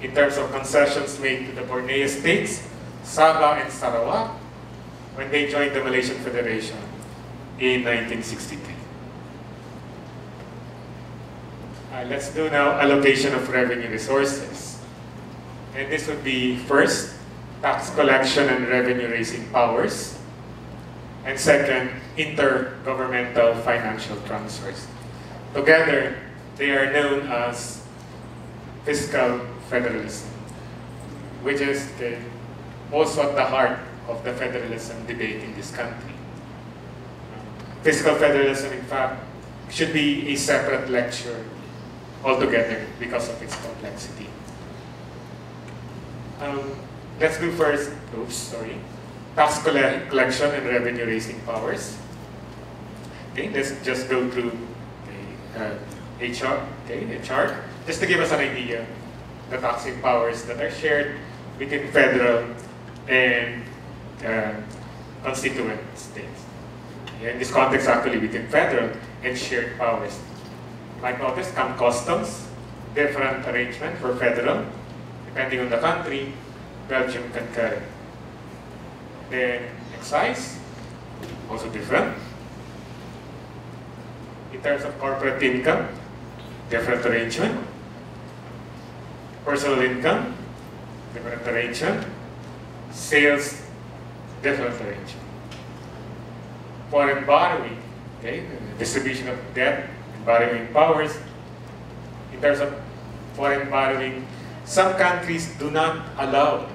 In terms of concessions made to the Borneo states, Sabah and Sarawak, when they joined the Malaysian Federation in 1963. Uh, let's do now allocation of revenue resources. And this would be first, tax collection and revenue raising powers. And second, intergovernmental financial transfers. Together, they are known as fiscal federalism, which is the, also at the heart of the federalism debate in this country. Fiscal federalism, in fact, should be a separate lecture altogether because of its complexity. Um, let's do first, oops, sorry, tax collection and revenue raising powers. Okay, let's just go through the uh, chart, okay, chart, just to give us an idea the taxing powers that are shared between federal and uh, constituent states. In this context, actually, between federal and shared powers. Might notice come customs, different arrangement for federal, depending on the country, Belgium can concurrent. Then excise, also different. In terms of corporate income, different arrangement. Personal income, different arrangement. Sales, different arrangement. Foreign borrowing, okay, distribution of debt borrowing powers. In terms of foreign borrowing, some countries do not allow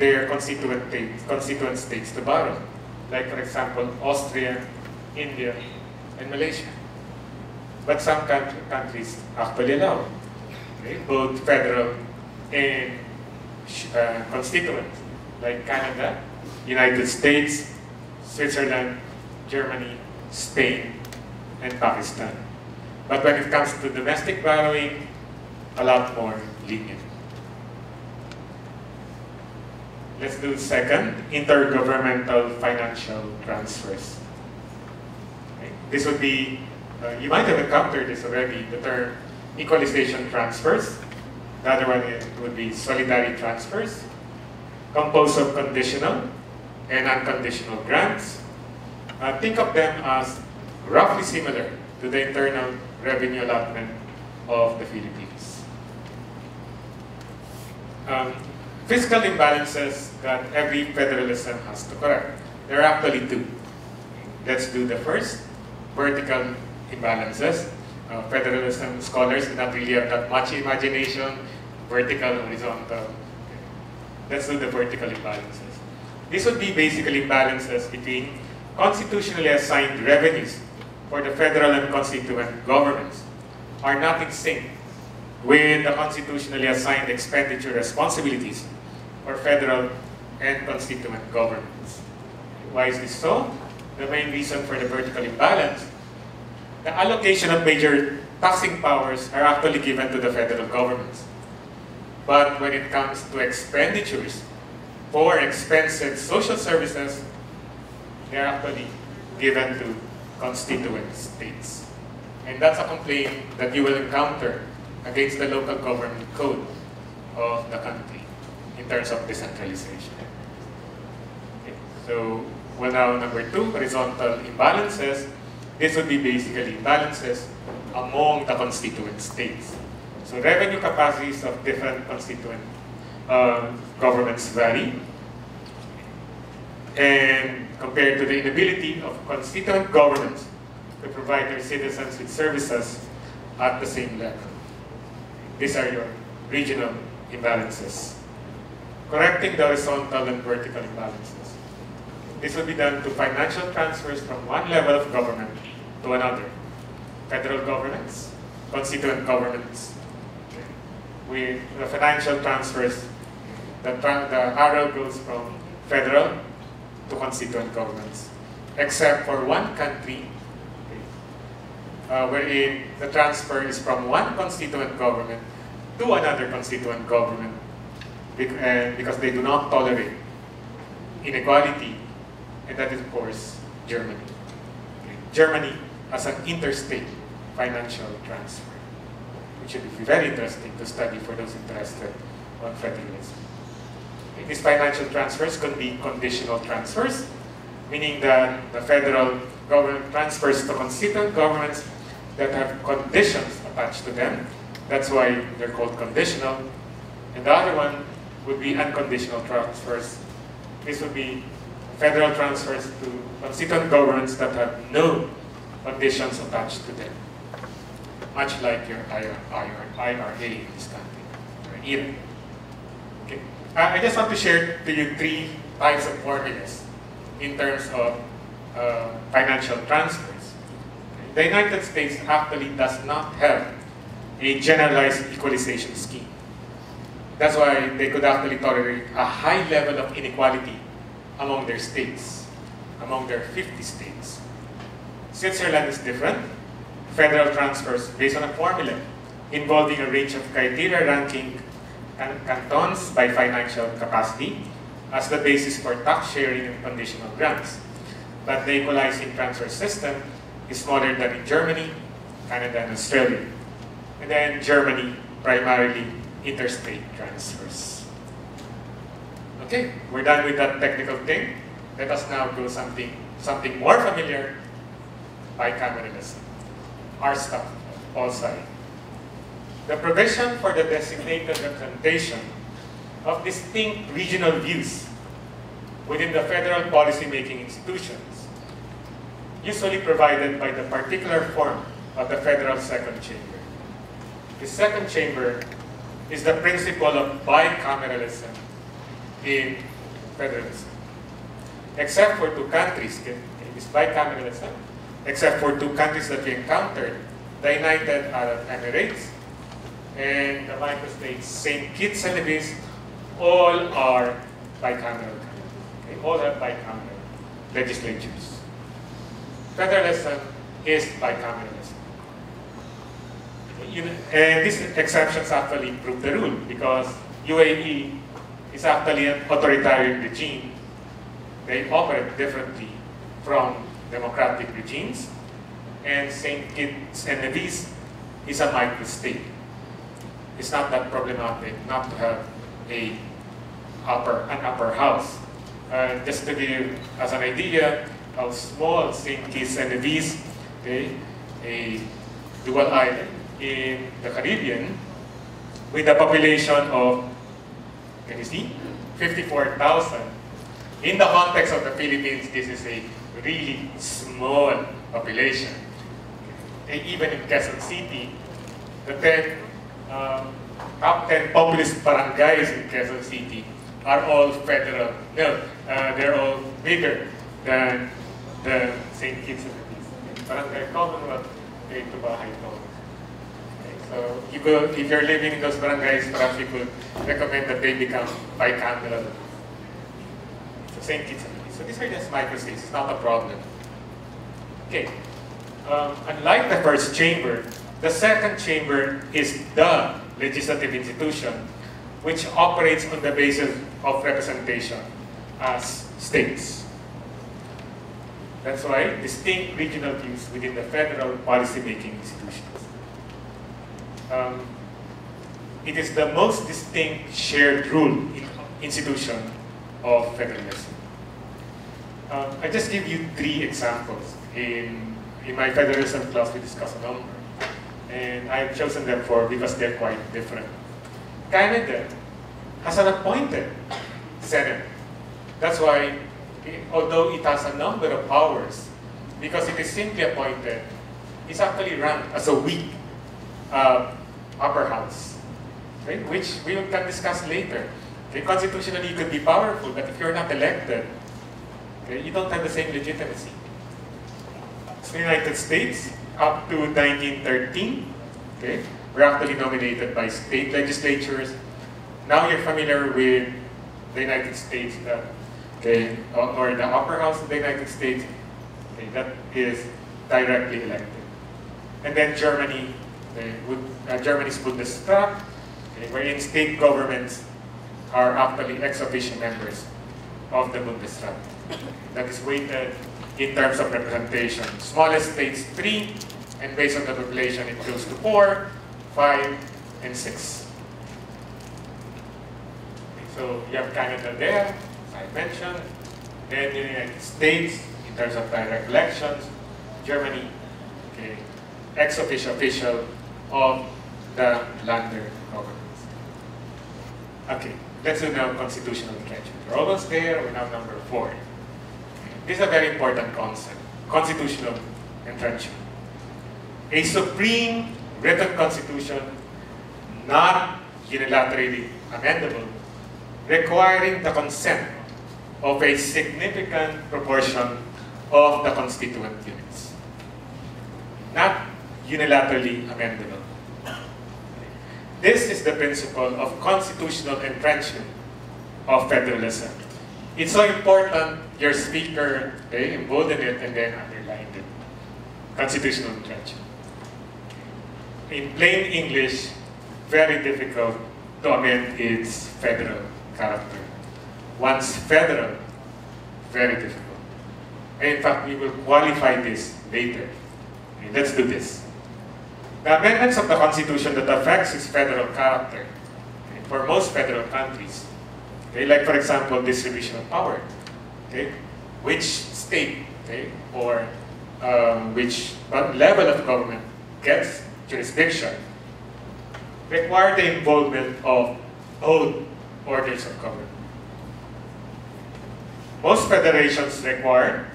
their constituent states, constituent states to borrow. Like for example, Austria, India, and Malaysia. But some country, countries actually allow, okay? both federal and uh, constituent, like Canada, United States, Switzerland, Germany, Spain, and Pakistan. But when it comes to domestic borrowing, a lot more lenient. Let's do second, intergovernmental financial transfers. Okay. This would be, uh, you might have encountered this already, the term equalization transfers. The other one would be solidarity transfers, composed of conditional and unconditional grants. Uh, think of them as roughly similar to the internal revenue allotment of the Philippines. Um, fiscal imbalances that every federalism has to correct. There are actually two. Let's do the first, vertical imbalances. Uh, federalism scholars do not really have that much imagination, vertical, horizontal. Let's do the vertical imbalances. This would be basically imbalances between constitutionally assigned revenues for the federal and constituent governments are not in sync with the constitutionally assigned expenditure responsibilities for federal and constituent governments. Why is this so? The main reason for the vertical imbalance, the allocation of major taxing powers are actually given to the federal governments. But when it comes to expenditures for expensive social services, they're actually given to constituent states. And that's a complaint that you will encounter against the local government code of the country in terms of decentralization. Okay. So, well now number two, horizontal imbalances. This would be basically imbalances among the constituent states. So revenue capacities of different constituent uh, governments vary. And compared to the inability of constituent governments to provide their citizens with services at the same level. These are your regional imbalances. Correcting the horizontal and vertical imbalances. This will be done through financial transfers from one level of government to another. Federal governments, constituent governments. With the financial transfers, the, the arrow goes from federal to constituent governments, except for one country uh, wherein the transfer is from one constituent government to another constituent government because they do not tolerate inequality, and that is, of course, Germany. Germany as an interstate financial transfer, which should be very interesting to study for those interested on federalism. These financial transfers could be conditional transfers, meaning that the federal government transfers to constituent governments that have conditions attached to them. That's why they're called conditional. And the other one would be unconditional transfers. This would be federal transfers to constituent governments that have no conditions attached to them. Much like your IRA in this country, or ERA. Okay. Uh, I just want to share to you three types of formulas in terms of uh, financial transfers. The United States actually does not have a generalized equalization scheme. That's why they could actually tolerate a high level of inequality among their states, among their 50 states. Switzerland is different. Federal transfers based on a formula involving a range of criteria ranking cantons by financial capacity as the basis for tax sharing and conditional grants. But the equalizing transfer system is smaller than in Germany, Canada, and Australia. And then Germany, primarily interstate transfers. Okay, we're done with that technical thing. Let us now do something, something more familiar, bicameralism. Our stuff, all sides. The provision for the designated representation of distinct regional views within the federal policy-making institutions, usually provided by the particular form of the federal second chamber. The second chamber is the principle of bicameralism in federalism. Except for two countries, it is bicameralism, except for two countries that we encountered, the United Arab Emirates and the microstates St. Kitts and Nevis, all are bicameral. They all have bicameral legislatures. Federalism is bicameralism. You know, and these exceptions actually prove the rule because UAE is actually an authoritarian regime. They operate differently from democratic regimes. And St. Kitts and Nevis is a microstate it's not that problematic not to have a upper an upper house. Uh, just to give as an idea how small St. Kitts and Nevis, okay, a dual island in the Caribbean, with a population of, can you see, 54,000. In the context of the Philippines, this is a really small population. Okay. Even in Quezon City, the 10 um, top 10 populous barangays in Quezon City are all federal. No, uh, they're all bigger than the St. Kitts and Nevis. Barangay Commonwealth, okay, to Bahay okay, So if you're living in those barangays, perhaps you could recommend that they become bicameral. So St. Kitts and Nevis. So these are just microstates, it's not a problem. Okay. Um, unlike the first chamber, the second chamber is the legislative institution which operates on the basis of representation as states. That's why distinct regional views within the federal policy-making institutions. Um, it is the most distinct shared rule in institution of federalism. Um, I just give you three examples. In, in my federalism class, we discuss a number and I've chosen them for because they're quite different. Canada has an appointed Senate. That's why, although it has a number of powers, because it is simply appointed, it's actually ranked as a weak uh, upper house, okay? which we can discuss later. Okay? Constitutionally, you could be powerful, but if you're not elected, okay, you don't have the same legitimacy. The United States, up to 1913. Okay, we're actually nominated by state legislatures. Now you're familiar with the United States, that, okay, or the upper house of the United States, okay, that is directly elected. And then Germany, okay, with, uh, Germany's Bundestag, okay, wherein state governments are actually ex officio members of the Bundestag. That is weighted in terms of representation. Smallest states, three, and based on the population, it goes to four, five, and six. So you have Canada there, as I mentioned, then the United States, in terms of direct elections, Germany, okay, ex officio official of the lander governments. Okay, let's do now constitutional entrenchment. We're almost there, we're now number four. This is a very important concept, constitutional entrenchment. A supreme written constitution, not unilaterally amendable, requiring the consent of a significant proportion of the constituent units. Not unilaterally amendable. This is the principle of constitutional entrenchment of federalism. It's so important your speaker okay, emboldened it and then underlined it. Constitutional entrenchment. In plain English, very difficult to amend its federal character. Once federal, very difficult. And in fact, we will qualify this later. Okay, let's do this. The amendments of the Constitution that affects its federal character okay, for most federal countries, okay, like for example, distribution of power, okay, which state okay, or um, which level of government gets jurisdiction, require the involvement of both orders of government. Most federations require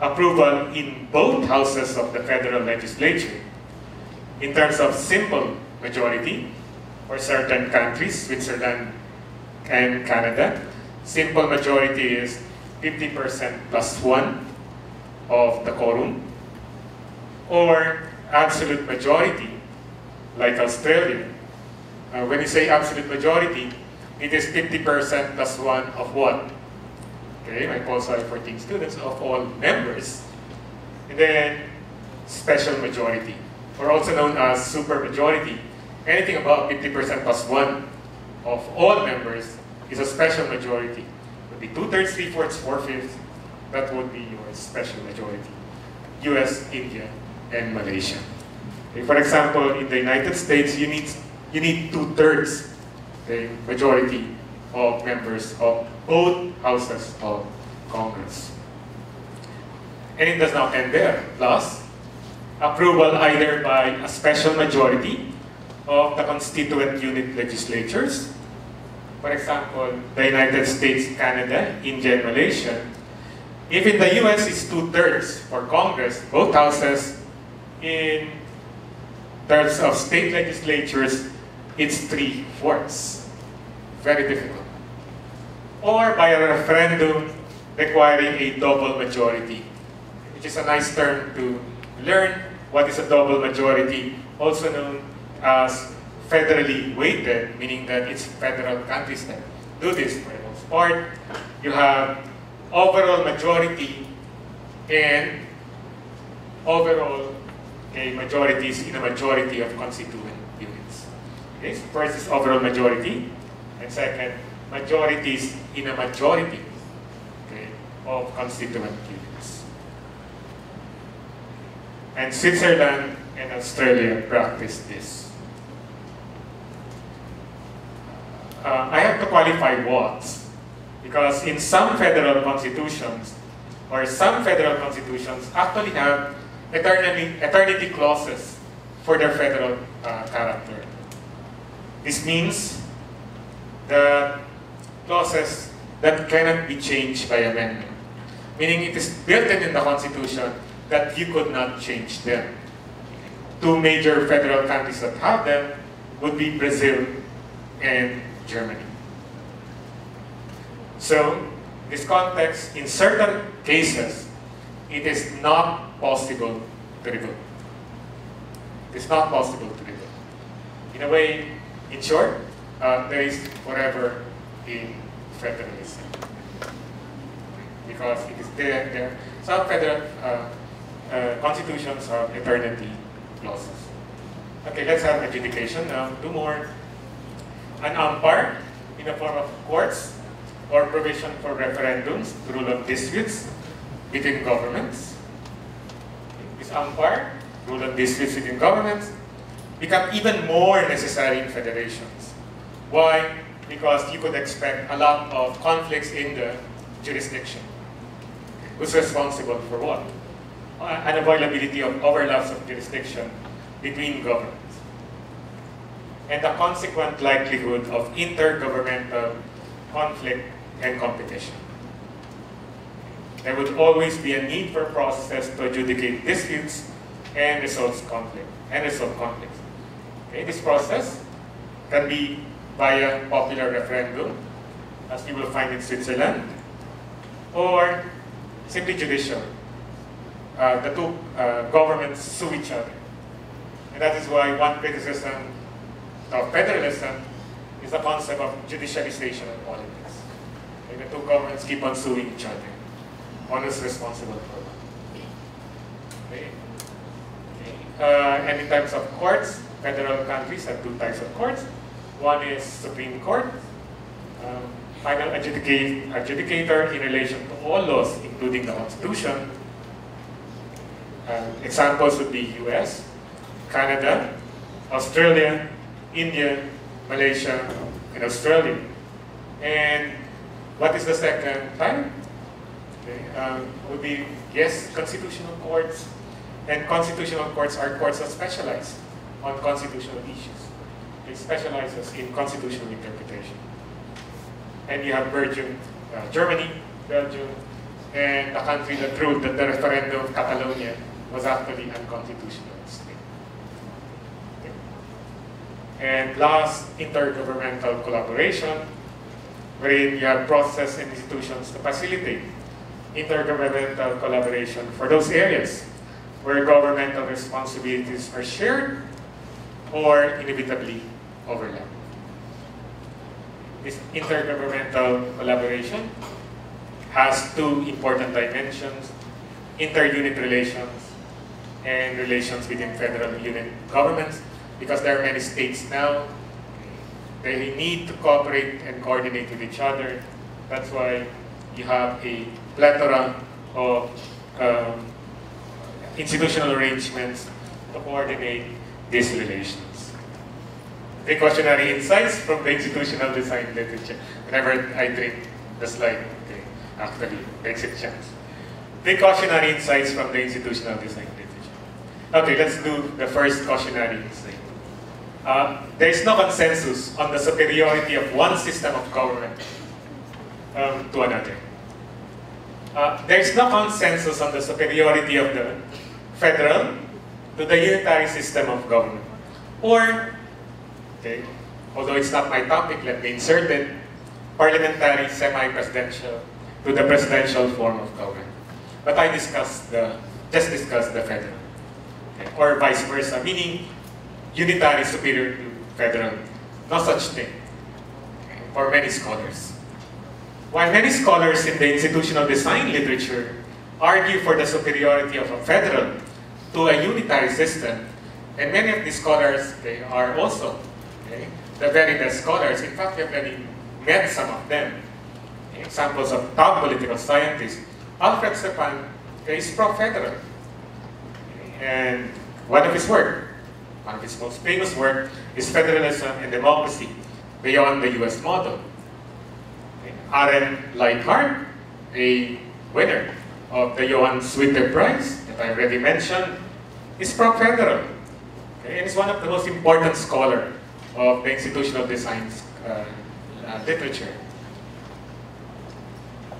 approval in both houses of the federal legislature in terms of simple majority for certain countries, Switzerland and Canada. Simple majority is 50% plus one of the quorum, or absolute majority, like Australia. Uh, when you say absolute majority, it is 50% plus one of what? Okay, my polls are 14 students of all members. And then special majority, or also known as supermajority. Anything above 50% plus one of all members is a special majority. Be two-thirds, three-fourths, four-fifths. That would be your special majority. US, India, and Malaysia. Okay, for example, in the United States, you need, you need two-thirds okay, majority of members of both houses of Congress. And it does not end there. Plus, approval either by a special majority of the constituent unit legislatures, for example, the United States, Canada, India, and Malaysia, if in the US it's two-thirds for Congress, both houses, in terms of state legislatures, it's three-fourths. Very difficult. Or by a referendum requiring a double majority, which is a nice term to learn what is a double majority, also known as federally weighted, meaning that it's federal countries that do this for the most part. You have overall majority and overall okay, majorities in a majority of constituent units. Okay, so first is overall majority, and second, majorities in a majority okay, of constituent units. And Switzerland and Australia practice this. Uh, I have to qualify what, because in some federal constitutions, or some federal constitutions actually have eternity, eternity clauses for their federal uh, character. This means the clauses that cannot be changed by amendment, meaning it is built in, in the Constitution that you could not change them. Two major federal countries that have them would be Brazil and Germany. So, this context, in certain cases, it is not possible to revoke. It is not possible to revoke. In a way, in short, uh, there is forever in federalism. Because it is there, there. Some federal uh, uh, constitutions have eternity clauses. Okay, let's have adjudication now. Two more. An umpire in the form of courts or provision for referendums to rule on disputes between governments. This umpire, rule on disputes between governments, become even more necessary in federations. Why? Because you could expect a lot of conflicts in the jurisdiction. Who's responsible for what? Uh, Unavailability of overlaps of jurisdiction between governments. And the consequent likelihood of intergovernmental conflict and competition. There would always be a need for processes to adjudicate disputes and resolve conflict and resolve conflicts. Okay, this process can be via popular referendum, as you will find in Switzerland, or simply judicial. Uh, the two uh, governments sue each other. And that is why one criticism of federalism is the concept of judicialization of politics. the two governments keep on suing each other. One is responsible for. Okay. Okay. Uh, and in terms of courts, federal countries have two types of courts. One is Supreme Court, um, final adjudicate, adjudicator in relation to all laws, including the Constitution. Um, examples would be US, Canada, Australia, India, Malaysia, and Australia. And what is the second type? Okay, um, would be, yes, constitutional courts. And constitutional courts are courts that specialize on constitutional issues. It specializes in constitutional interpretation. And you have Belgium, uh, Germany, Belgium, and the country that ruled that the referendum of Catalonia was actually unconstitutional. And last, intergovernmental collaboration, wherein you have processes and institutions to facilitate intergovernmental collaboration for those areas where governmental responsibilities are shared or inevitably overlap. This intergovernmental collaboration has two important dimensions, inter-unit relations and relations within federal unit governments because there are many states now. They need to cooperate and coordinate with each other. That's why you have a plethora of um, institutional arrangements to coordinate these relations. Precautionary insights from the institutional design literature. Whenever I drink the slide, okay, actually makes it chance. Precautionary insights from the institutional design literature. Okay, let's do the first cautionary insight. Uh, there is no consensus on the superiority of one system of government um, to another. Uh, there is no consensus on the superiority of the federal to the unitary system of government. Or, okay, although it's not my topic, let me insert it, parliamentary, semi-presidential to the presidential form of government. But I discussed the, just discussed the federal. Okay, or vice versa, meaning unitary superior to federal. No such thing for many scholars. While many scholars in the institutional design literature argue for the superiority of a federal to a unitary system, and many of these scholars they are also okay, the very best scholars. In fact, we have already met some of them. Examples of top political scientists. Alfred Stepan is pro-federal. And one of his work one of his most famous work is Federalism and Democracy Beyond the US Model. Arend Lijphart, a winner of the Johan Skytte Prize that I already mentioned, is pro-federal. Okay? And is one of the most important scholars of the institutional design uh, uh, literature.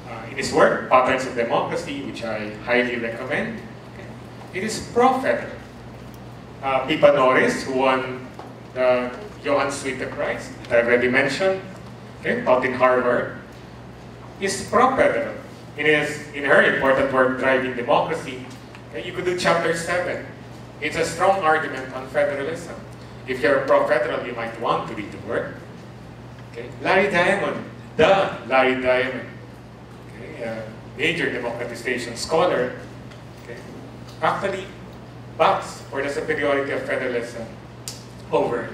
Uh, in his work, Patterns of Democracy, which I highly recommend, okay, it is pro-federal uh, Norris, who won the Johan Skytte Prize, that I already mentioned, okay, taught in Harvard, is pro-federal. It is, in her important work, Driving Democracy, okay, you could do chapter 7. It's a strong argument on federalism. If you're pro-federal, you might want to read the work. Okay. Larry Diamond, the Larry Diamond, okay, major democratization scholar, okay, actually backs for the superiority of federalism over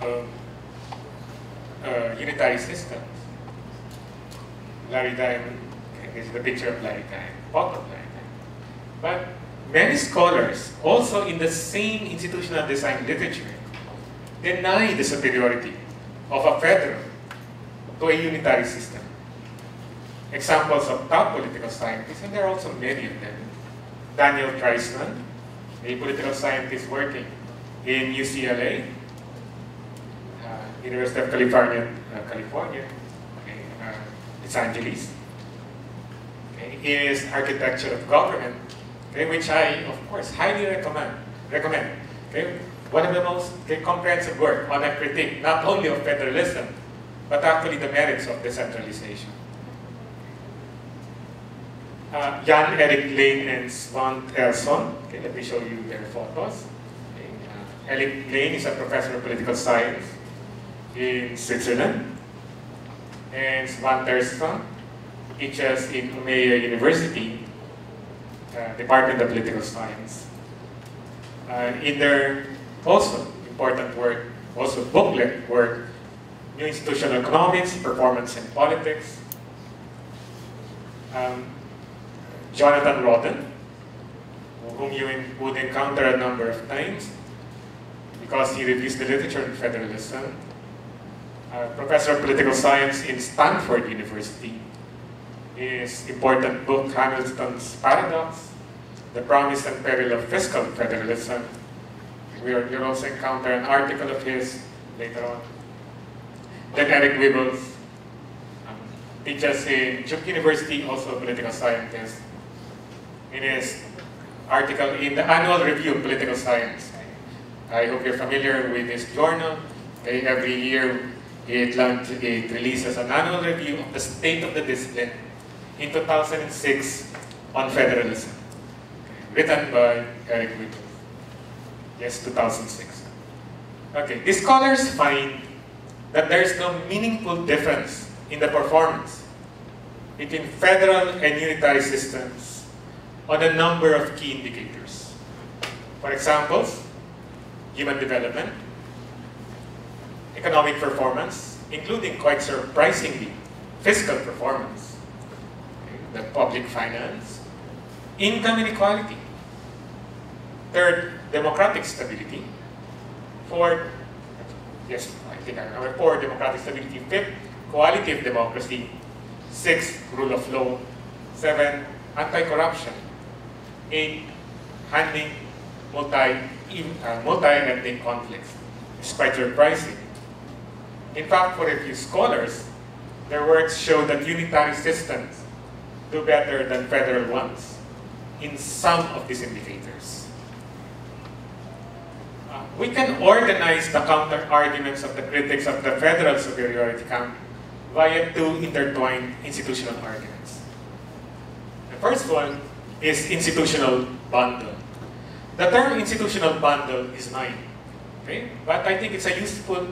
um, uh, unitary systems. Larry Diamond, is the picture of Larry Diamond, of Larry Diamond. But many scholars, also in the same institutional design literature, deny the superiority of a federal to a unitary system. Examples of top political scientists, and there are also many of them. Daniel Treisman, a political scientist working in UCLA, uh, University of California, uh, California, okay, uh, Los Angeles. Okay, is architecture of government, okay, which I, of course, highly recommend. Recommend. Okay, one of the most okay, comprehensive work on a critique, not only of federalism, but actually the merits of decentralization. Uh, Jan Erik Lane and Svante Ersson. Okay, let me show you their photos. Okay, uh, Erik Lane is a professor of political science in Switzerland. And Svante Ersson teaches in Umeå University, uh, Department of Political Science. Uh, in their also important work, also booklet work, New Institutional Economics, Performance in Politics, um, Jonathan Rodden, whom you would encounter a number of times because he reviews the literature on federalism, uh, professor of political science in Stanford University. His important book, Hamilton's Paradox, The Promise and Peril of Fiscal Federalism. We'll, you'll also encounter an article of his later on. Then Erik Wibbels um, teaches in Duke University, also a political scientist. In his article in the Annual Review of Political Science. I hope you're familiar with this journal. Okay, every year it, launched, it releases an annual review of the state of the discipline in 2006 on federalism, written by Eric Whittle. Yes, 2006. Okay, the scholars find that there is no meaningful difference in the performance between federal and unitary systems on a number of key indicators. For example, human development, economic performance, including quite surprisingly, fiscal performance, the public finance, income inequality, third, democratic stability, fourth, yes, I think I remember, four, democratic stability, fifth, quality of democracy, sixth, rule of law, seven, anti-corruption, eight, handling multi, uh, multi-ethnic conflicts. It's quite surprising. In fact, for a few scholars, their works show that unitary systems do better than federal ones in some of these indicators. Uh, we can organize the counter-arguments of the critics of the federal superiority camp via two intertwined institutional arguments. The first one is institutional bundle. The term institutional bundle is mine, okay? but I think it's a useful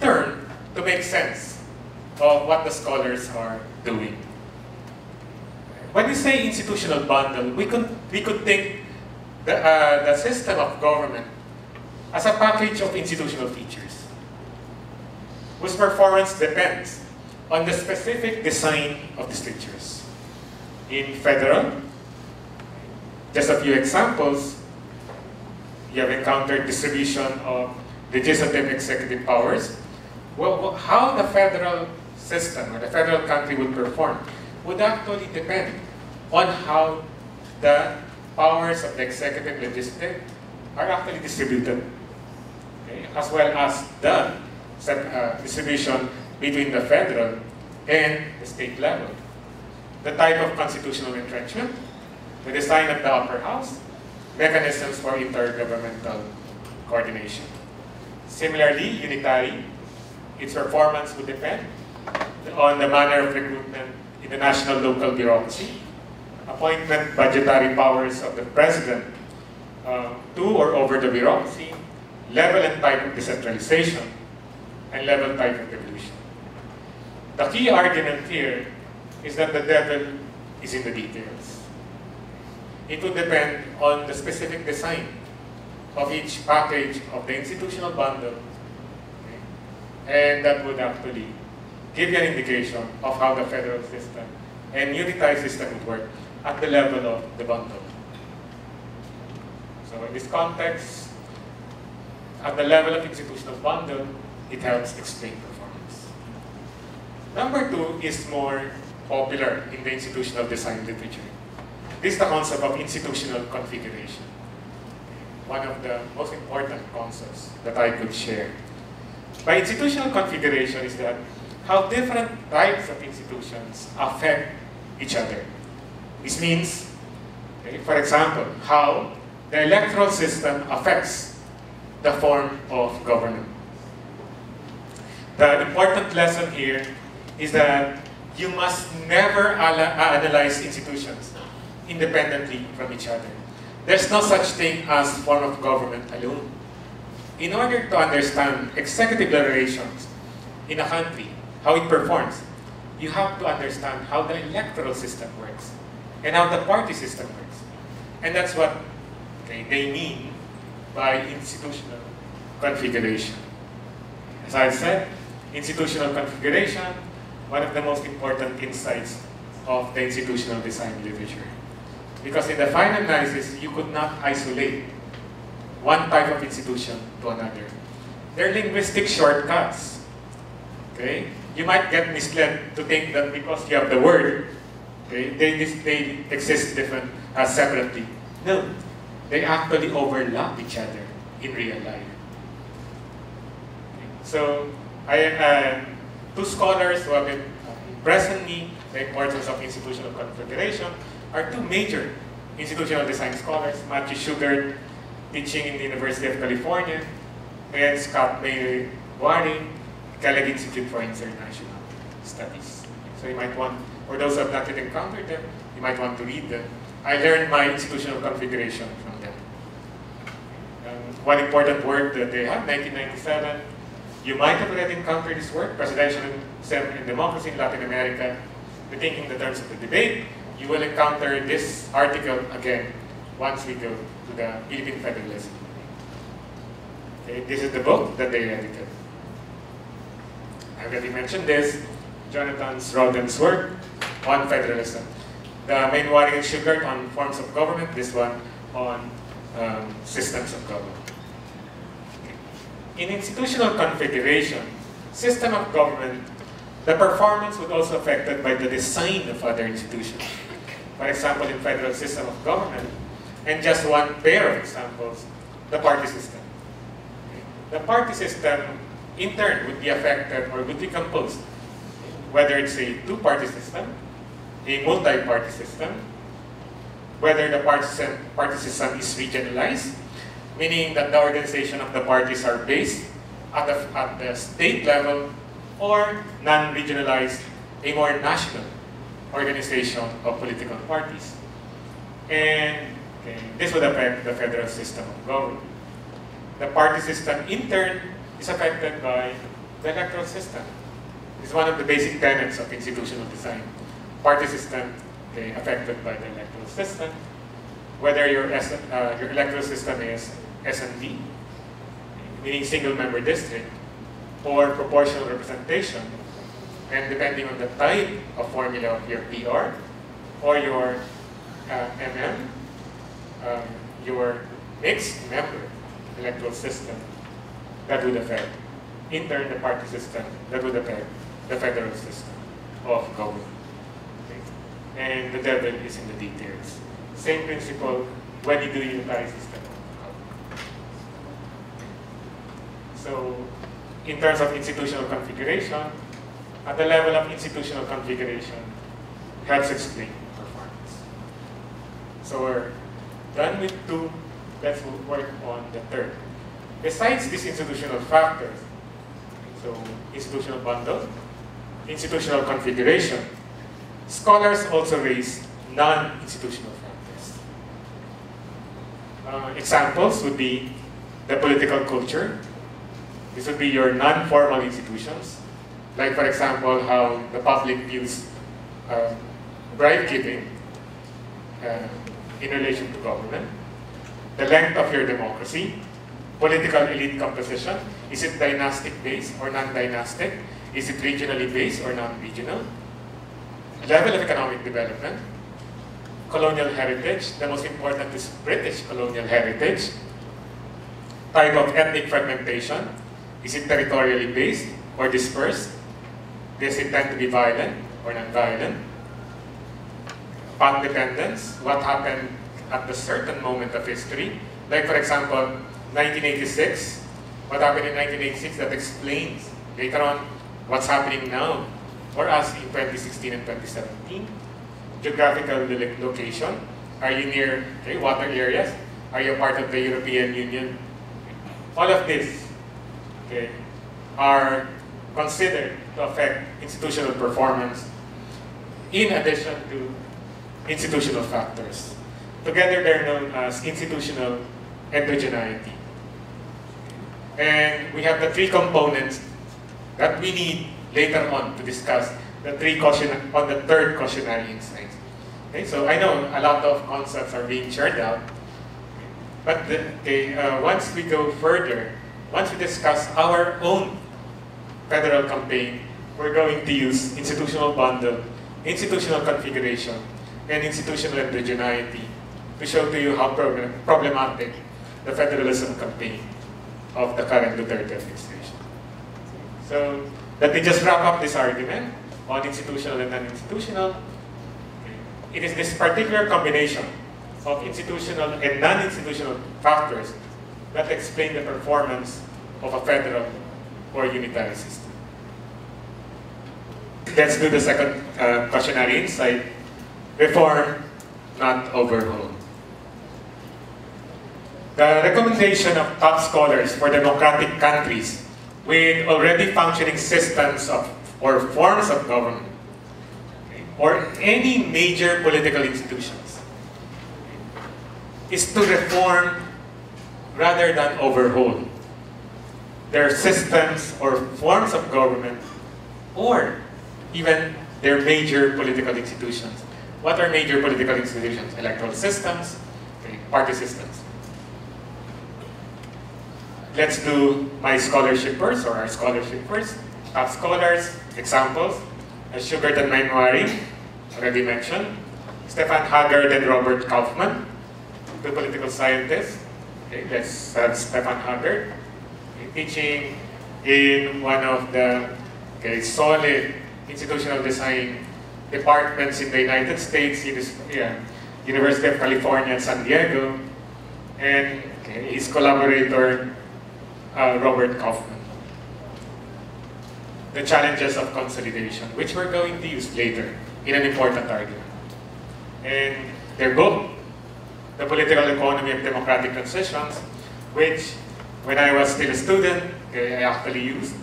term to make sense of what the scholars are doing. When we say institutional bundle, we could, we could think the, uh, the system of government as a package of institutional features whose performance depends on the specific design of the structures. In federal, just a few examples, you have encountered distribution of legislative executive powers. Well, how the federal system or the federal country will perform would actually depend on how the powers of the executive legislative are actually distributed, okay? as well as the uh, distribution between the federal and the state level. The type of constitutional entrenchment, the design of the upper house, mechanisms for intergovernmental coordination. Similarly, unitary, its performance would depend on the manner of recruitment in the national local bureaucracy, appointment budgetary powers of the president uh, to or over the bureaucracy, level and type of decentralization, and level type of devolution. The key argument here is that the devil is in the details. It would depend on the specific design of each package of the institutional bundle, okay? and that would actually give you an indication of how the federal system and unitary system would work at the level of the bundle. So in this context, at the level of institutional bundle, it helps explain performance. Number two is more popular in the institutional design literature. This is the concept of institutional configuration. One of the most important concepts that I could share. By institutional configuration is that how different types of institutions affect each other. This means, okay, for example, how the electoral system affects the form of government. The important lesson here is that you must never analyze institutions independently from each other. There's no such thing as form of government alone. In order to understand executive relations in a country, how it performs, you have to understand how the electoral system works and how the party system works. And that's what okay, they mean by institutional configuration. As I said, institutional configuration, one of the most important insights of the institutional design literature. Because in the final analysis, you could not isolate one type of institution to another. They're linguistic shortcuts. Okay? You might get misled to think that because you have the word, okay, they, they exist different, uh, separately. No, they actually overlap each other in real life. Okay. So, I, uh, two scholars who have been impressing me the importance of institutional configuration are two major institutional design scholars, Matthew Shugart, teaching in the University of California, and Scott May Waring, Kellogg Institute for International Studies. So you might want, or those who have not yet encountered them, you might want to read them. I learned my institutional configuration from them. Um, one important work that they have, 1997, you might have already encountered this work, Presidentialism and Democracy in Latin America, Rethinking the Terms of the Debate. You will encounter this article again once we go to the Philippine Federalism. Okay, this is the book that they edited. I already mentioned this, Jonathan Rodden's work on federalism. The main one is Shugart on forms of government, this one on um, systems of government. In institutional configuration, system of government, the performance would also affected by the design of other institutions. For example, in federal system of government, and just one pair of examples, the party system. The party system, in turn, would be affected or would be composed, whether it's a two-party system, a multi-party system, whether the party system, is regionalized, meaning that the organization of the parties are based at the, at the state level, or non-regionalized, a more national organization of political parties. And Okay. This would affect the federal system of government. The party system, in turn, is affected by the electoral system. It's one of the basic tenets of institutional design. Party system okay, affected by the electoral system. Whether your, uh, your electoral system is SMD, meaning single member district, or proportional representation, and depending on the type of formula of your PR or your uh, MM, um, your mixed member electoral system, that would affect, in turn, the party system, that would affect the federal system of government. And the devil is in the details. Same principle when you do unitary system. So, in terms of institutional configuration, at the level of institutional configuration, helps explain performance. So we're Done with two, let's work on the third. Besides these institutional factors, so institutional bundle, institutional configuration, scholars also raise non-institutional factors. Uh, examples would be the political culture. This would be your non-formal institutions, like for example, how the public views uh, bribe giving, uh, in relation to government, the length of your democracy, political elite composition, is it dynastic based or non-dynastic? Is it regionally based or non-regional? Level of economic development, colonial heritage, the most important is British colonial heritage, type of ethnic fragmentation, is it territorially based or dispersed? Does it tend to be violent or non-violent? path dependence, what happened at a certain moment of history. Like for example, 1986, what happened in 1986 that explains later on what's happening now for us in 2016 and 2017. Geographical location. Are you near okay, water areas? Are you part of the European Union? All of this okay, are considered to affect institutional performance in addition to institutional factors. Together, they're known as institutional endogeneity. And we have the three components that we need later on to discuss the three caution on the third cautionary insight. Okay, so I know a lot of concepts are being shared out, but the, okay, uh, once we go further, once we discuss our own federal campaign, we're going to use institutional bundle, institutional configuration, and institutional indigeneity to show to you how problematic the federalism campaign of the current Duterte administration. So let me just wrap up this argument on institutional and non-institutional. It is this particular combination of institutional and non-institutional factors that explain the performance of a federal or unitary system. Let's do the second uh, cautionary insight. Reform, not overhaul. The recommendation of top scholars for democratic countries with already functioning systems of or forms of government or any major political institutions is to reform rather than overhaul their systems or forms of government or even their major political institutions. What are major political institutions? Electoral systems, okay, party systems. Let's do my scholarship first, or our scholarship first. Top scholars, examples, Shugart and Mainwaring, already mentioned, Stephan Haggard and Robert Kaufman, two political scientists. Okay, let's have uh, Stephan Haggard teaching in one of the okay, solid institutional design departments in the United States, University of California San Diego, and okay, his collaborator, uh, Robert Kaufman. The challenges of consolidation, which we're going to use later in an important argument. And their book, The Political Economy of Democratic Transitions, which when I was still a student, okay, I actually used,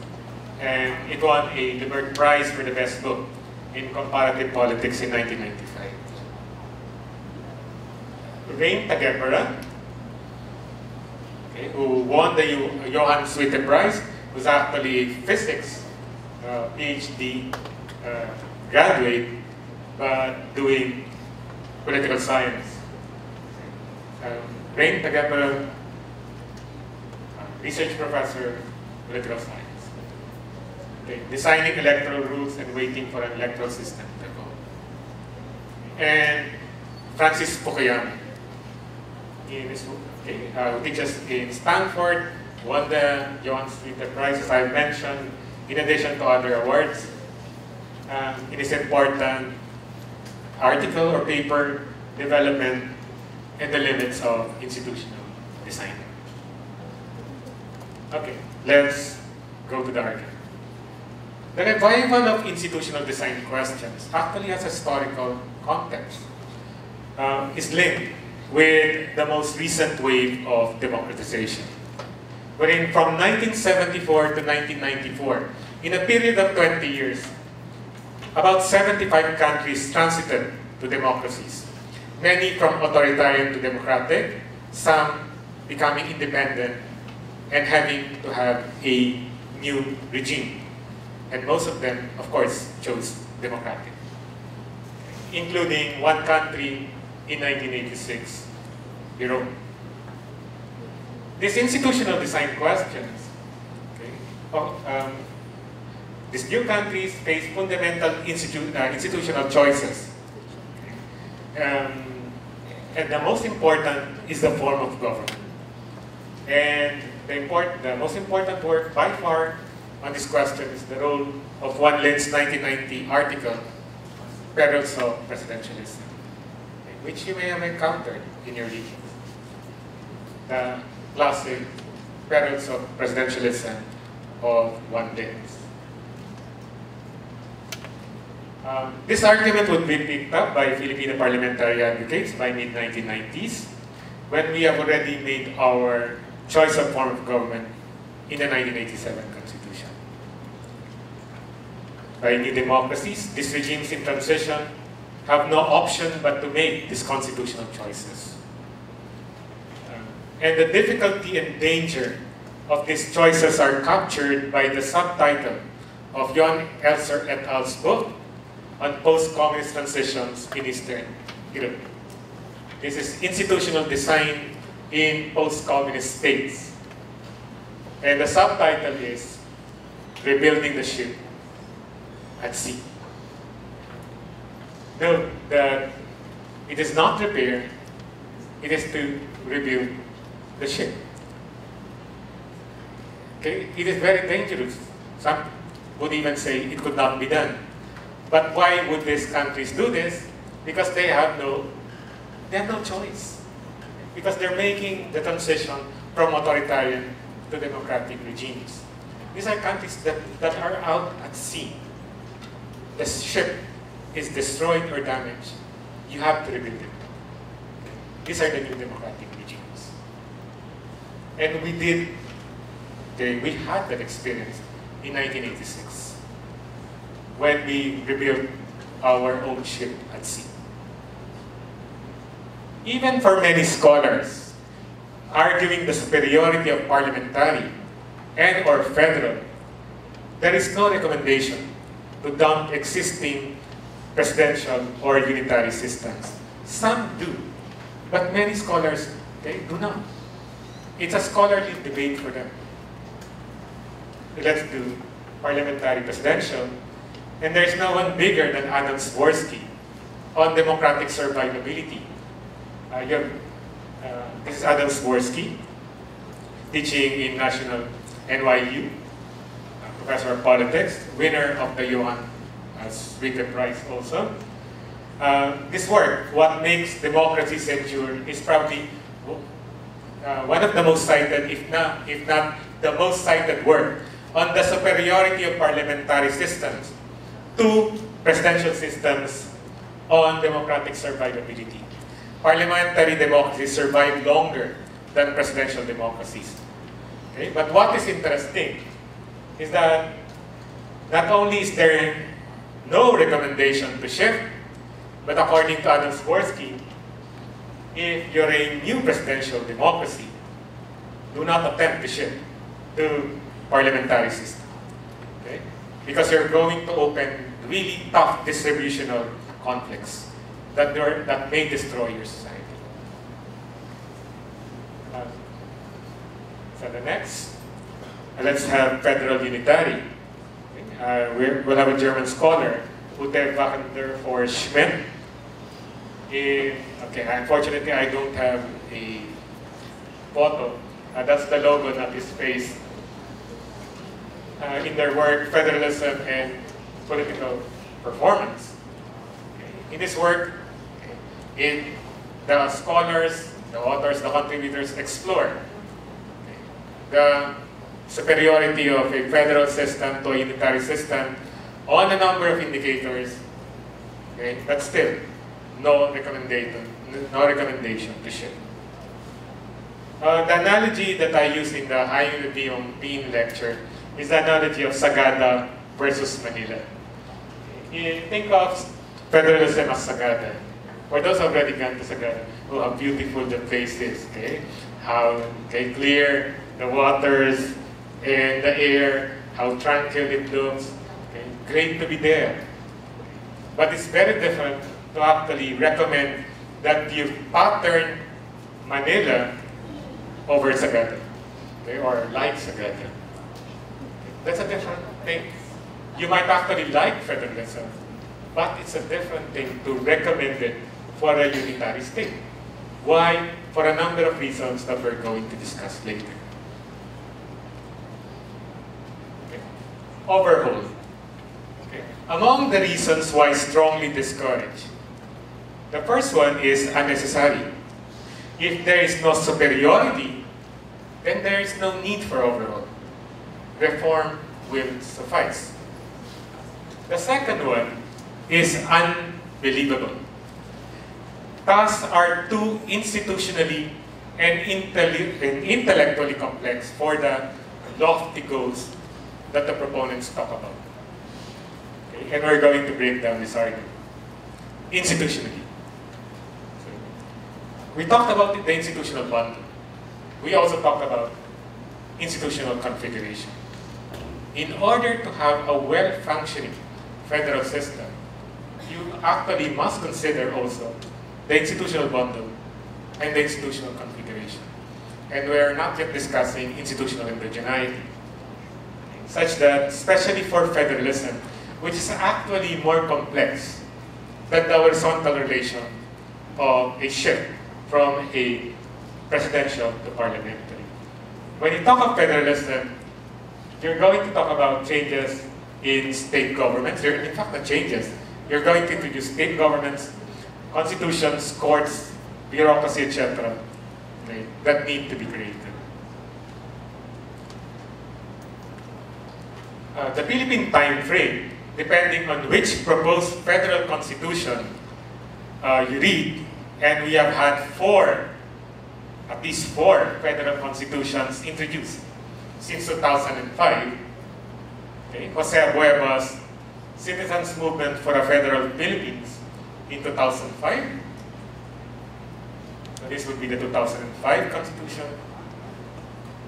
and it won a Luebbert Prize for the best book in comparative politics in 1995. Rein Taagepera, okay, who won the Johan Skytte Prize, was actually physics uh, PhD uh, graduate, but doing political science. Um, uh, research professor, political science. Okay, designing electoral rules and waiting for an electoral system to go. And Francis Fukuyama, in his, okay, uh, teaches in Stanford, won the Skytte Prize, as I mentioned, in addition to other awards. Um, it is important article or paper development and the limits of institutional design. Okay, let's go to the argument. The revival of institutional design questions actually has a historical context. Um, is linked with the most recent wave of democratization. Wherein from 1974 to 1994, in a period of 20 years, about 75 countries transited to democracies, many from authoritarian to democratic, some becoming independent and having to have a new regime and most of them, of course, chose democratic, including one country in 1986, Europe. These institutional design questions, okay, um, these new countries face fundamental institu uh, institutional choices. Um, and the most important is the form of government. And the, import, the most important work by far on this question is the role of Juan Linz's 1990 article, Perils of Presidentialism, which you may have encountered in your readings. The classic Perils of Presidentialism of Juan Linz's. Um, this argument would be picked up by Filipino parliamentary advocates by mid-1990s, when we have already made our choice of form of government in the 1987 constitution. by new democracies, these regimes in transition have no option but to make these constitutional choices. Uh, and the difficulty and danger of these choices are captured by the subtitle of Jon Elster et al.'s book on post-communist transitions in Eastern Europe. This is institutional design in post-communist states. And the subtitle is Rebuilding the Ship at Sea. Note that it is not repair, it is to rebuild the ship. Okay? It is very dangerous. Some would even say it could not be done. But why would these countries do this? Because they have no, they have no choice. Because they're making the transition from authoritarian to democratic regimes. These are countries that, that are out at sea. The ship is destroyed or damaged. You have to rebuild it. These are the new democratic regimes. And we did, we had that experience in 1986 when we rebuilt our own ship at sea. Even for many scholars, arguing the superiority of parliamentary and or federal, there is no recommendation to dump existing presidential or unitary systems. Some do, but many scholars, they do not. It's a scholarly debate for them. Let's do parliamentary presidential, and there's no one bigger than Adam Przeworski on democratic survivability. Uh, have, uh, this is Adam Przeworski, teaching in National NYU, uh, professor of politics, winner of the Johan Skytte Prize also. Uh, this work, What Makes Democracy Secure, is probably uh, one of the most cited, if not, if not the most cited work on the superiority of parliamentary systems to presidential systems on democratic survivability. Parliamentary democracies survive longer than presidential democracies. Okay? But what is interesting is that not only is there no recommendation to shift, but according to Adam Przeworski, if you're a new presidential democracy, do not attempt to shift to parliamentary system. Okay? Because you're going to open really tough distributional conflicts that, that may destroy your society. Uh, so the next, let's have federal unitary. Uh, we will have a German scholar, Ute Wachendorfer-Schmidt. In, okay, unfortunately I don't have a photo. Uh, that's the logo, not his face uh, in their work, Federalism and Political Performance. In this work, the scholars, the authors, the contributors explore the superiority of a federal system to a unitary system on a number of indicators, okay, but still, no recommendation, no recommendation to shift. Uh, the analogy that I use in the Jaime Bean lecture is the analogy of Sagada versus Manila. You think of federalism as Sagada. For those already gone to Sagada, oh, how beautiful the place is, okay? How okay, clear the waters and the air, how tranquil it looks. Okay? Great to be there. But it's very different to actually recommend that you pattern Manila over Sagada, okay? or like Sagada. That's a different thing. You might actually like federalism, but it's a different thing to recommend it for a unitary state. Why? For a number of reasons that we're going to discuss later. Okay. Overhaul. Okay. Among the reasons why strongly discouraged, the first one is unnecessary. If there is no superiority, then there is no need for overhaul reform will suffice. The second one is unbelievable. Tasks are too institutionally and, and intellectually complex for the lofty goals that the proponents talk about. Okay? And we're going to break down this argument. institutionally. We talked about the institutional bundle. We also talked about institutional configuration. In order to have a well-functioning federal system, you actually must consider also the institutional bundle and the institutional configuration. And we're not yet discussing institutional indigeneity, such that, especially for federalism, which is actually more complex than the horizontal relation of a shift from a presidential to parliamentary. When you talk of federalism, you're going to talk about changes in state governments. In fact, the changes. You're going to introduce state governments, constitutions, courts, bureaucracy, etc., that need to be created. Uh, the Philippine time frame, depending on which proposed federal constitution uh, you read, and we have had four, at least four federal constitutions introduced since 2005. Okay, Jose Abueva's Citizens Movement for a Federal Philippines in 2005. So this would be the 2005 Constitution.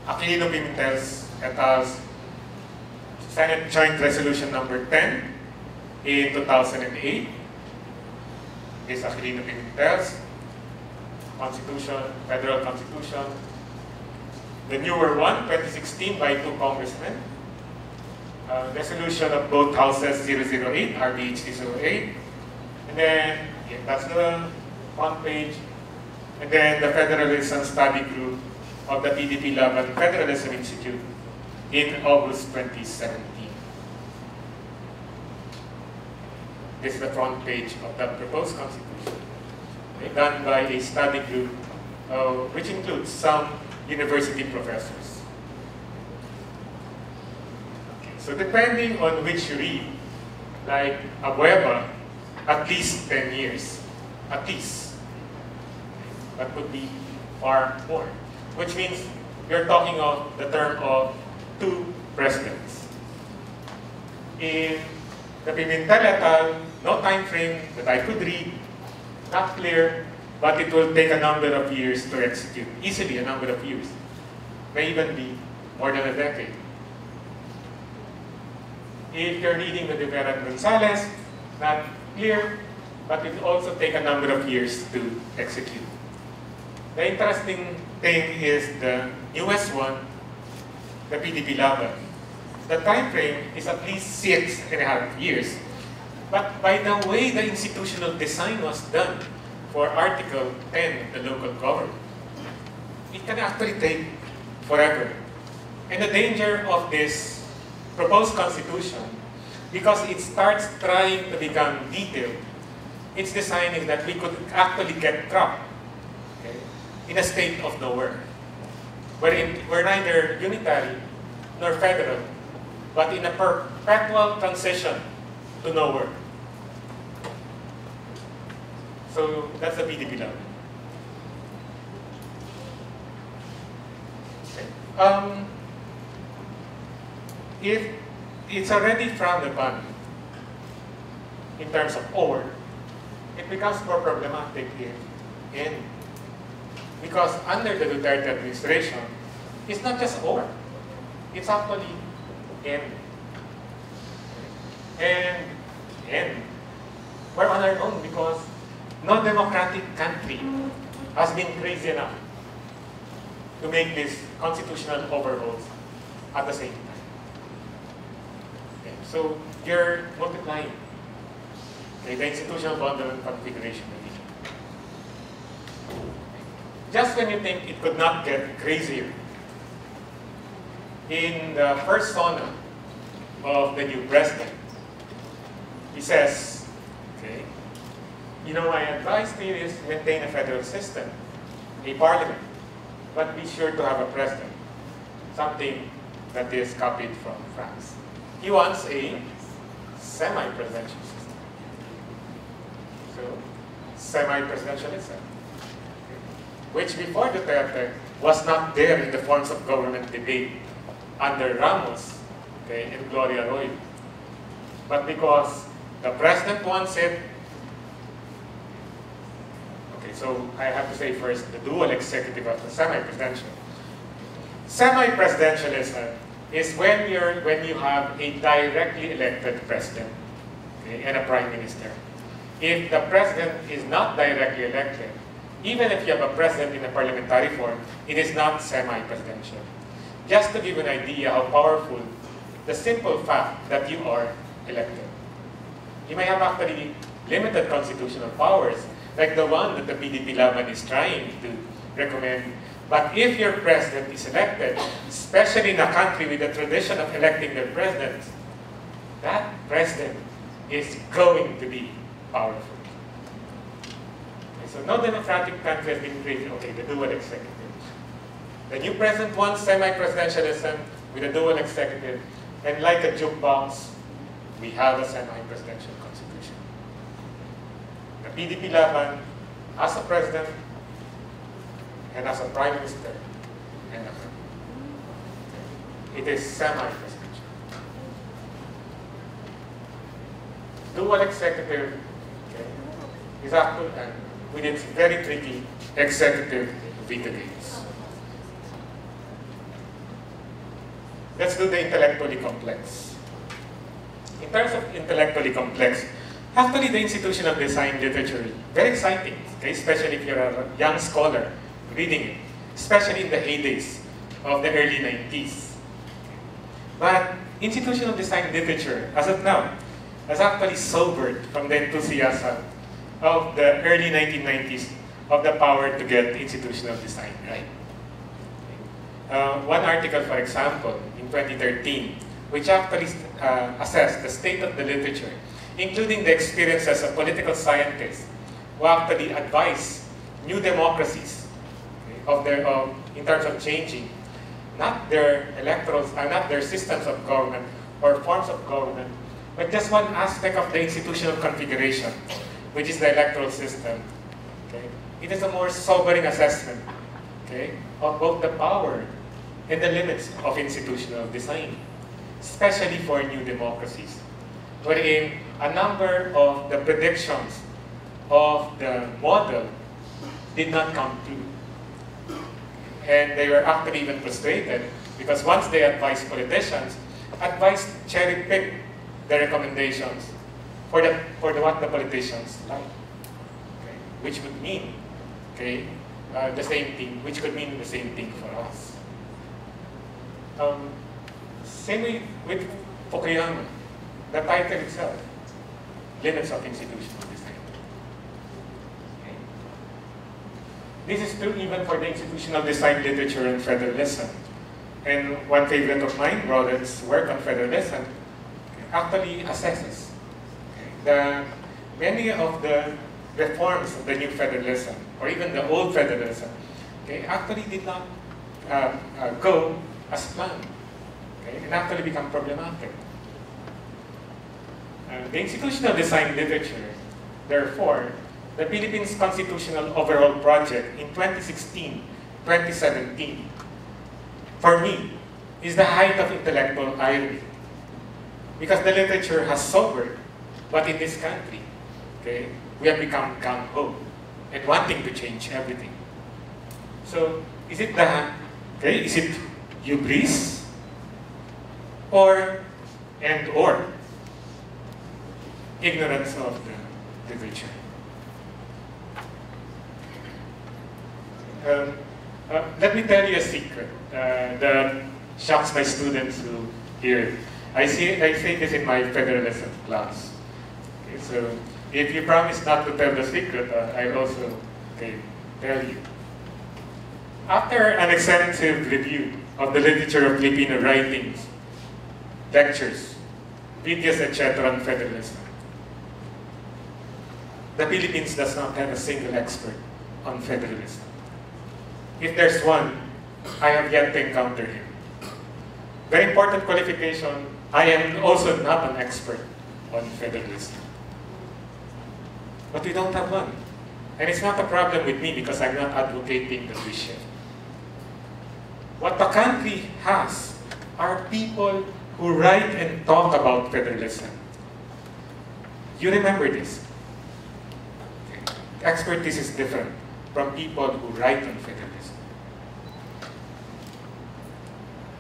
Aquilino Pimentel's et al.'s Senate Joint Resolution number 10 in 2008 is Aquilino Pimentel's Constitution, Federal Constitution. The newer one, 2016 by two congressmen. Uh, resolution of both houses 008, RBH 08. And then, that's the page. And then the Federalism Study Group of the PDP Laban Federalism Institute in August 2017. This is the front page of that proposed constitution, done by a study group uh, which includes some university professors. Okay, so depending on which you read, like Abueva, at least 10 years, at least. That would be far more, which means you're talking of the term of two presidents. In the Pimentel no time frame that I could read, not clear, but it will take a number of years to execute, easily a number of years. May even be more than a decade. If you're reading the Rivera Gonzalez, not clear, but it will also take a number of years to execute. The interesting thing is the newest one, the PDP Laban. The time frame is at least six and a half years. But by the way the institutional design was done for Article 10 of the local government, it can actually take forever. And the danger of this proposed constitution, because it starts trying to become detailed, its design is that we could actually get trapped okay, in a state of nowhere, wherein we're neither unitary nor federal, but in a perpetual transition to nowhere. So that's the PDP Laban. Um, if it's already frowned upon in terms of or, it becomes more problematic in, in because under the Duterte administration, it's not just or, it's actually in. And, and we're on our own because no democratic country has been crazy enough to make these constitutional overhauls at the same time. So you're multiplying okay, the institutional bundle configuration Just when you think it could not get crazier, in the first SONA of the new president, he says, okay, you know, my advice to you is maintain a federal system, a parliament, but be sure to have a president, something that is copied from France. He wants a semi-presidential system. So, semi-presidentialism, which before Duterte was not there in the forms of government debate under Ramos okay, and Gloria Arroyo. But because the president wants it, Okay, so I have to say first the dual executive of the semi-presidential. Semi-presidentialism is when you're when you have a directly elected president okay, and a prime minister. If the president is not directly elected, even if you have a president in a parliamentary form, it is not semi-presidential. Just to give you an idea how powerful the simple fact that you are elected. You may have actually limited constitutional powers, like the one that the PDP Laban is trying to recommend. But if your president is elected, especially in a country with a tradition of electing their president, that president is going to be powerful. Okay, so no democratic country has been created, okay, the dual executive. The new president wants semi-presidentialism with a dual executive, and like a jukebox, we have a semi-presidential constitution. The PDP Laban as a president and as a prime minister It is semi-presidential. Dual executive okay, is actually, and with its very tricky executive veto gates. Let's do the intellectually complex. In terms of intellectually complex, actually the institutional design literature, very exciting, okay? especially if you're a young scholar reading it, especially in the heydays of the early 90s. But institutional design literature, as of now, has actually sobered from the enthusiasm of the early 1990s of the power to get institutional design right. Uh, one article, for example, in 2013, which actually uh, assessed the state of the literature, including the experiences of political scientists who actually advise new democracies of their, of, in terms of changing not their electoral, uh, not their systems of government or forms of government, but just one aspect of the institutional configuration, which is the electoral system. Okay? It is a more sobering assessment okay, of both the power and the limits of institutional design, especially for new democracies, wherein a number of the predictions of the model did not come true and they were actually even frustrated because once they advised politicians, advised cherry pick the recommendations for the for the, what the politicians like, okay? which would mean okay uh, the same thing, which could mean the same thing for us. Um, same way with Fukuyama, the title itself, limits of institutional design. Okay. This is true even for the institutional design literature and federalism. And one favorite of mine, Rodden's work on federalism, actually assesses the many of the reforms of the new federalism, or even the old federalism, okay, actually did not uh, uh, go as planned, okay, and actually become problematic. Uh, the institutional design literature, therefore, the Philippines Constitutional Overall Project in 2016, 2017, for me, is the height of intellectual irony. Because the literature has sobered, but in this country, okay, we have become gung-ho and wanting to change everything. So, is it the, okay, is it hubris? Or, and or, ignorance of the literature? Um, uh, let me tell you a secret uh, that shocks my students who hear. it. I see. I say this in my federalism class. Okay, so if you promise not to tell the secret, uh, I also okay, tell you. After an extensive review of the literature of Filipino writings, lectures, videos, etc. on federalism, the Philippines does not have a single expert on federalism. If there's one, I have yet to encounter him. Very important qualification, I am also not an expert on federalism. But we don't have one. And it's not a problem with me because I'm not advocating we shift. What the country has are people who write and talk about federalism. You remember this. expertise is different from people who write on federalism.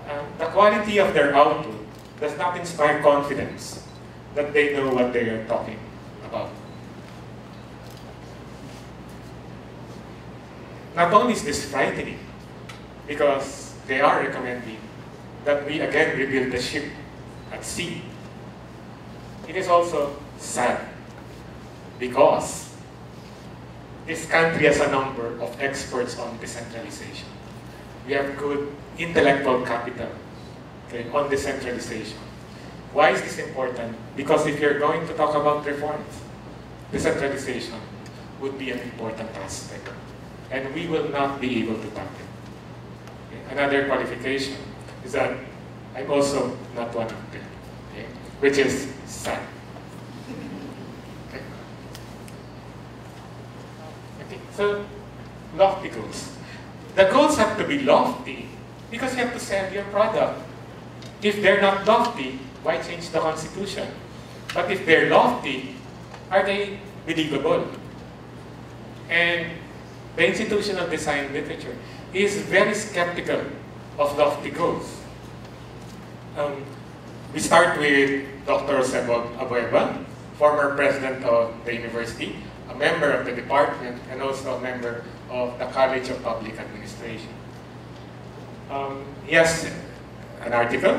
Uh, the quality of their output does not inspire confidence that they know what they are talking about. Not only is this frightening, because they are recommending that we again rebuild the ship at sea. It is also sad because this country has a number of experts on decentralization. We have good intellectual capital okay, on decentralization. Why is this important? Because if you're going to talk about reforms, decentralization would be an important aspect. And we will not be able to tap it. Okay? Another qualification is that I'm also not one of them, okay? which is sad. Okay. So lofty goals. The goals have to be lofty because you have to sell your product. If they're not lofty, why change the constitution? But if they're lofty, are they believable? And the institution of design literature is very skeptical of lofty goals. Um, we start with Dr. Sebog Abueva, former president of the university, member of the department, and also a member of the College of Public Administration. Um, he has an article,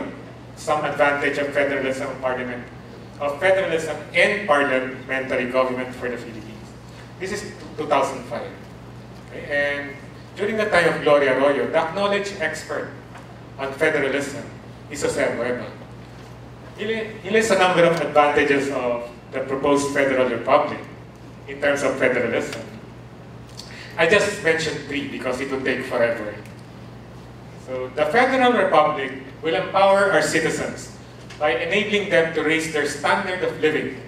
Some Advantage of Federalism Parliament, of Federalism and Parliamentary Government for the Philippines. This is 2005. Okay? And during the time of Gloria Arroyo, the acknowledged expert on federalism is Jose Abueva. He lists a number of advantages of the proposed federal republic in terms of federalism. I just mentioned three because it would take forever. So the Federal Republic will empower our citizens by enabling them to raise their standard of living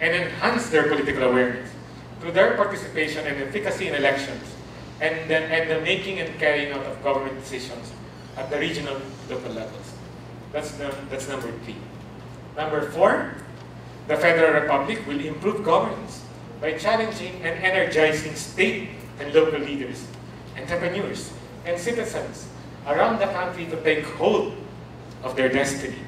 and enhance their political awareness through their participation and efficacy in elections and, the, and the making and carrying out of government decisions at the regional local levels. That's, the, that's number three. Number four, the Federal Republic will improve governance by challenging and energizing state and local leaders, entrepreneurs, and citizens around the country to take hold of their destiny.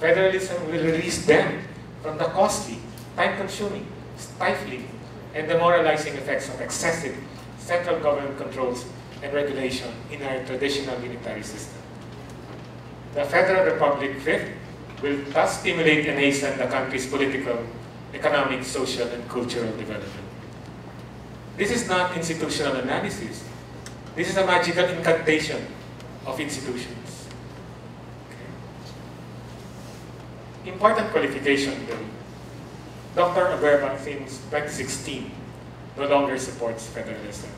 Federalism will release them from the costly, time-consuming, stifling, and demoralizing effects of excessive central government controls and regulation in our traditional military system. The Federal Republic, fifth, will thus stimulate and hasten the country's political, economic, social, and cultural development. This is not institutional analysis. This is a magical incantation of institutions. Okay. Important qualification though. Dr. Abueva since 2016 no longer supports federalism.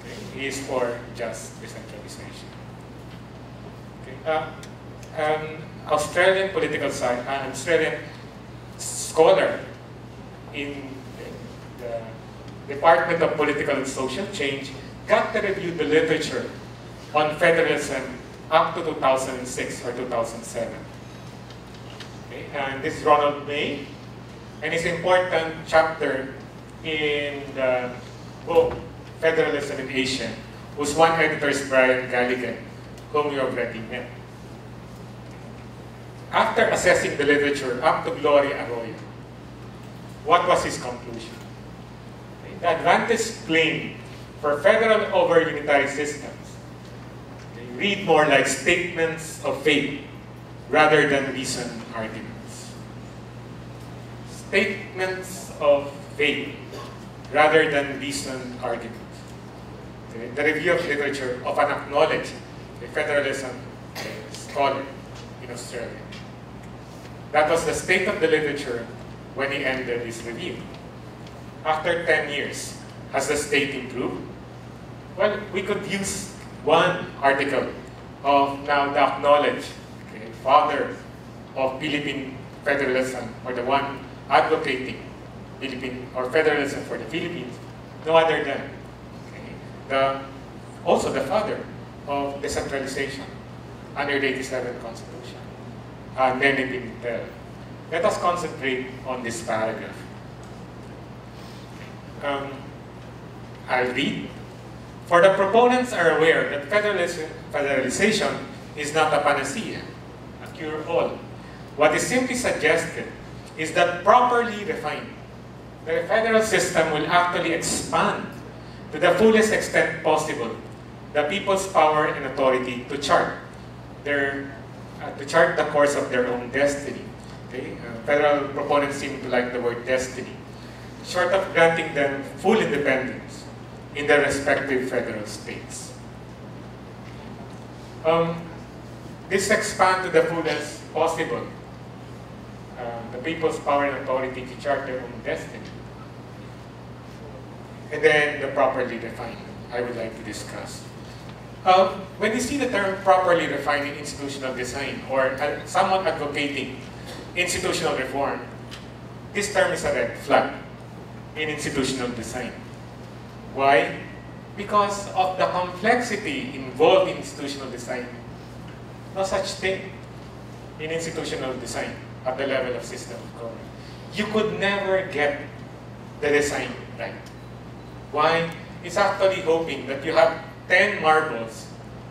Okay. He is for just decentralization. Okay. Uh, an Australian political science, an Australian scholar in the Department of Political and Social Change got to review the literature on federalism up to 2006 or 2007. Okay, and this is Ronald May, and his important chapter in the book Federalism in Asia, whose one editor is Brian Galligan, whom you already met. After assessing the literature up to Gloria Arroyo, what was his conclusion? The advantage claimed for federal over unitary systems read more like statements of faith rather than reasoned arguments. Statements of faith rather than reasoned arguments. The review of literature of an acknowledged federalism scholar in Australia. That was the state of the literature when he ended his review. After 10 years, has the state improved? Well, we could use one article of now the acknowledged okay, father of Philippine federalism, or the one advocating Philippine or federalism for the Philippines, no other than okay, the also the father of decentralization under the 87 Constitution, uh, Nene Pimentel. Let us concentrate on this paragraph. um, I'll read. For the proponents are aware that federalization is not a panacea, a cure-all. What is simply suggested is that properly defined, the federal system will actually expand to the fullest extent possible the people's power and authority to chart their uh, to chart the course of their own destiny. Okay? Uh, federal proponents seem to like the word destiny. Short of granting them full independence in their respective federal states. Um, this expand to the fullest possible uh, the people's power and authority to chart their own destiny. And then the properly defined, I would like to discuss. Um, when you see the term properly defining institutional design or uh, someone advocating institutional reform, this term is a red flag in institutional design. Why? Because of the complexity involved in institutional design. No such thing in institutional design at the level of system government. You could never get the design right. Why? It's actually hoping that you have 10 marbles,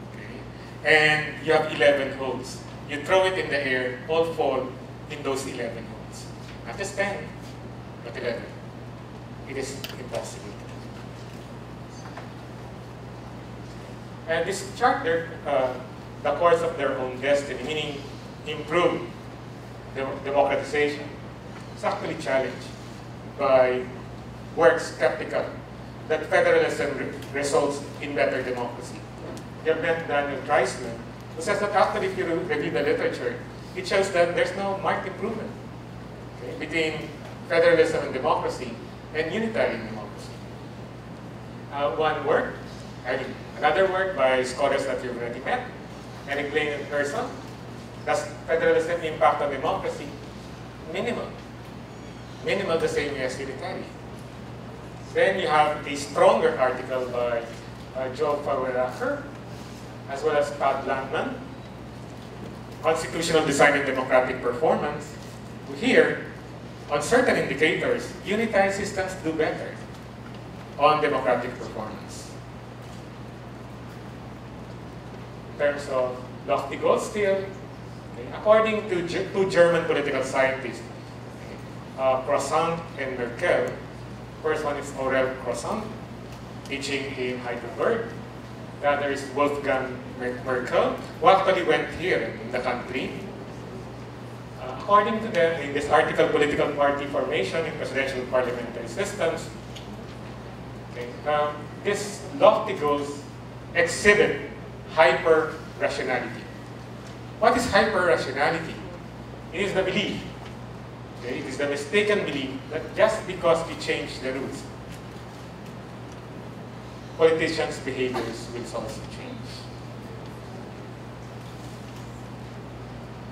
okay, and you have 11 holes. You throw it in the air, all fall in those 11 holes. Not just 10, but 11. It is impossible. And this chart uh, the course of their own destiny, meaning improve democratization. is actually challenged by works skeptical that federalism re results in better democracy. You have met Daniel Treisman, who says that actually if you review the literature, it shows that there's no marked improvement okay, between federalism and democracy and unitarian democracy. Uh, one work, another work by scholars that you've already met, Eric Lane and Ersson, does federalism impact on democracy? Minimal. Minimal the same as unitarian. Then you have the stronger article by uh, Joe Foweraker, as well as Todd Landman, Constitutional Design and Democratic Performance. Here, on certain indicators, unitary systems do better on democratic performance. In terms of lofty goals still, okay, according to two German political scientists, uh, Croissant and Merkel, First one is Aurel Croissant, teaching in Heidelberg. The other is Wolfgang Merkel, who actually went here in the country. Uh, according to them, in this article, Political Party Formation in Presidential Parliamentary Systems, okay, um, these lofty goals exhibit hyper-rationality. What is hyper-rationality? It is the belief Okay? It is the mistaken belief that just because we change the rules, politicians' behaviors will also change.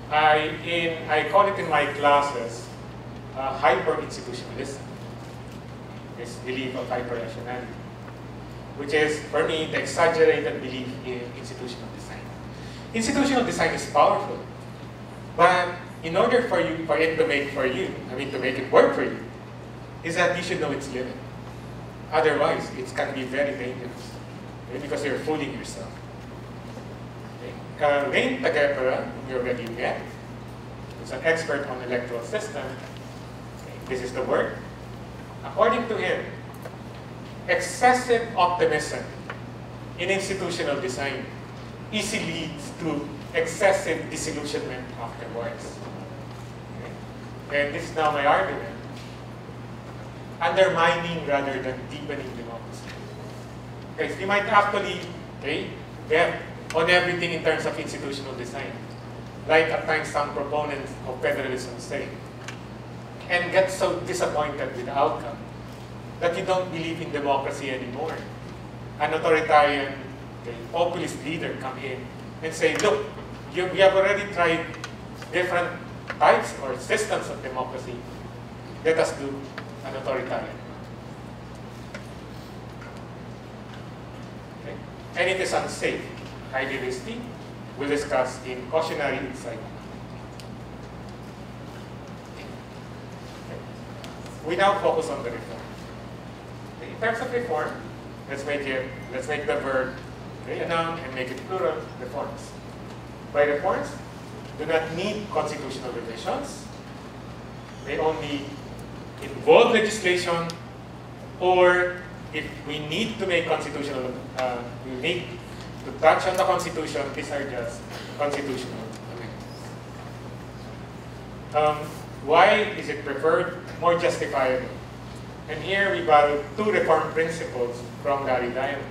I, in, I call it in my classes uh, hyper-institutionalism, this belief of hyper-rationality, which is, for me, the exaggerated belief in institutional design. Institutional design is powerful, but in order for you for it to make for you, I mean to make it work for you, is that you should know its limit. Otherwise, it can be very dangerous okay? because you're fooling yourself. Okay? Uh, whom you already met, is an expert on electoral system. Okay? This is the word. According to him, excessive optimism in institutional design easily leads to excessive disillusionment afterwards. Okay. And this is now my argument. Undermining rather than deepening democracy. So you might actually, okay, get on everything in terms of institutional design. Like at times some proponents of federalism say. And get so disappointed with the outcome that you don't believe in democracy anymore. An authoritarian okay, populist leader come in and say, look, you, we have already tried different types or systems of democracy, let us do an authoritarian. Okay? And it is unsafe, highly risky. We'll discuss in cautionary insight. Okay. We now focus on the reform. In terms of reform, let's make it, let's make the verb okay, a noun and make it plural, reforms. By reforms, do not need constitutional revisions. They only involve legislation or if we need to make constitutional, uh, we need to touch on the Constitution, these are just constitutional amendments. Um, why is it preferred? More justifiable. And here we borrow two reform principles from Larry Diamond.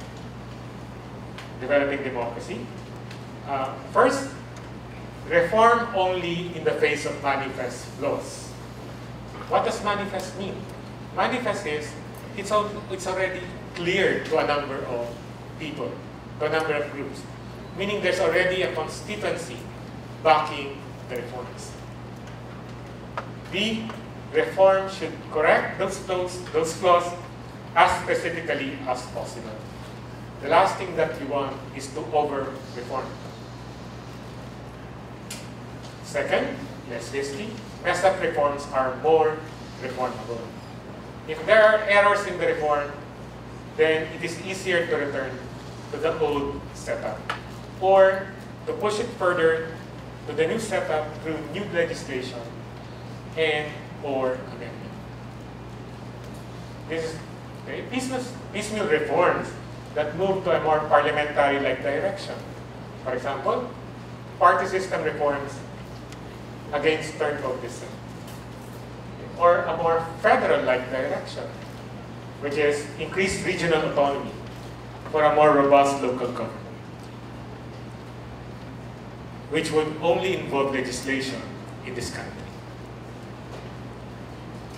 Developing democracy. Uh, first, reform only in the face of manifest flaws. What does manifest mean? Manifest is, it's, al it's already clear to a number of people, to a number of groups. Meaning there's already a constituency backing the reforms. B, reform should correct those flaws, those flaws as specifically as possible. The last thing that you want is to over-reform. Second, less risky, up reforms are more reformable. If there are errors in the reform, then it is easier to return to the old setup. Or to push it further to the new setup through new legislation and or amendment. This is okay, piecemeal, piecemeal reforms that move to a more parliamentary-like direction. For example, party system reforms against turncoatism. Or a more federal-like direction, which is increased regional autonomy for a more robust local government, which would only involve legislation in this country.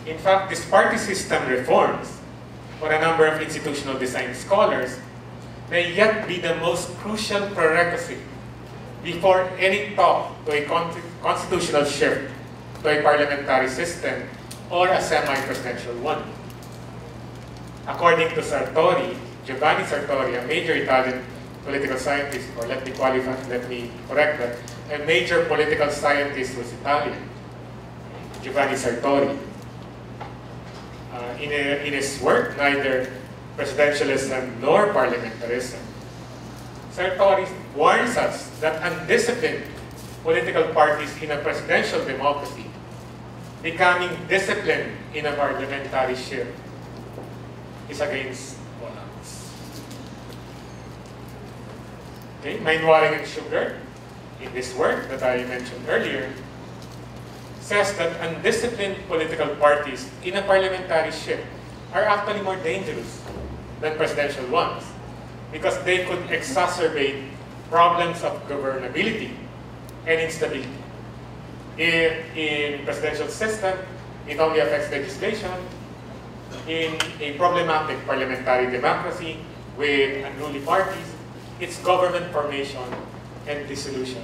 In fact, this party system reforms, for a number of institutional design scholars, may yet be the most crucial prerequisite before any talk to a constitutional shift to a parliamentary system or a semi-presidential one. According to Sartori, Giovanni Sartori, a major Italian political scientist, or let me qualify, let me correct that, a major political scientist was Italian, Giovanni Sartori. Uh, in, a, in his work, neither presidentialism nor parliamentarism, Sartori warns us that undisciplined political parties in a presidential democracy becoming disciplined in a parliamentary ship is against all odds. Okay, Mainwaring and Shugart, in this work that I mentioned earlier, says that undisciplined political parties in a parliamentary ship are actually more dangerous than presidential ones because they could exacerbate problems of governability and instability. In, in presidential system, it only affects legislation. In a problematic parliamentary democracy with unruly parties, it's government formation and dissolution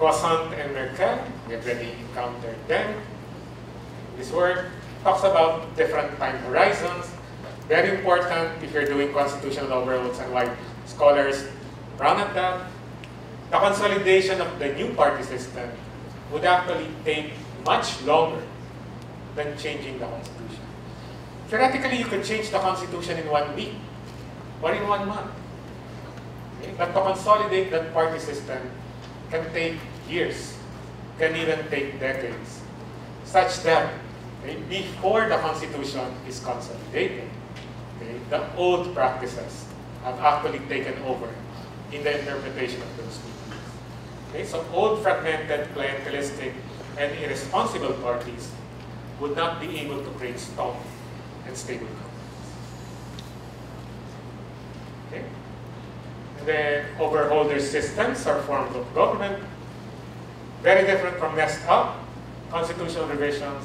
Croissant and Merkel, we have already encountered them. This work talks about different time horizons. Very important if you're doing constitutional overloads and why scholars run at that. The consolidation of the new party system would actually take much longer than changing the constitution. Theoretically, you could change the constitution in one week or in one month. Okay? But to consolidate that party system can take years, can even take decades, such that okay, before the Constitution is consolidated, okay, the old practices have actually taken over in the interpretation of those treaties. Okay, so old fragmented, clientelistic, and irresponsible parties would not be able to create strong and stable governments. Okay? Then overholder systems are forms of government very different from messed up constitutional revisions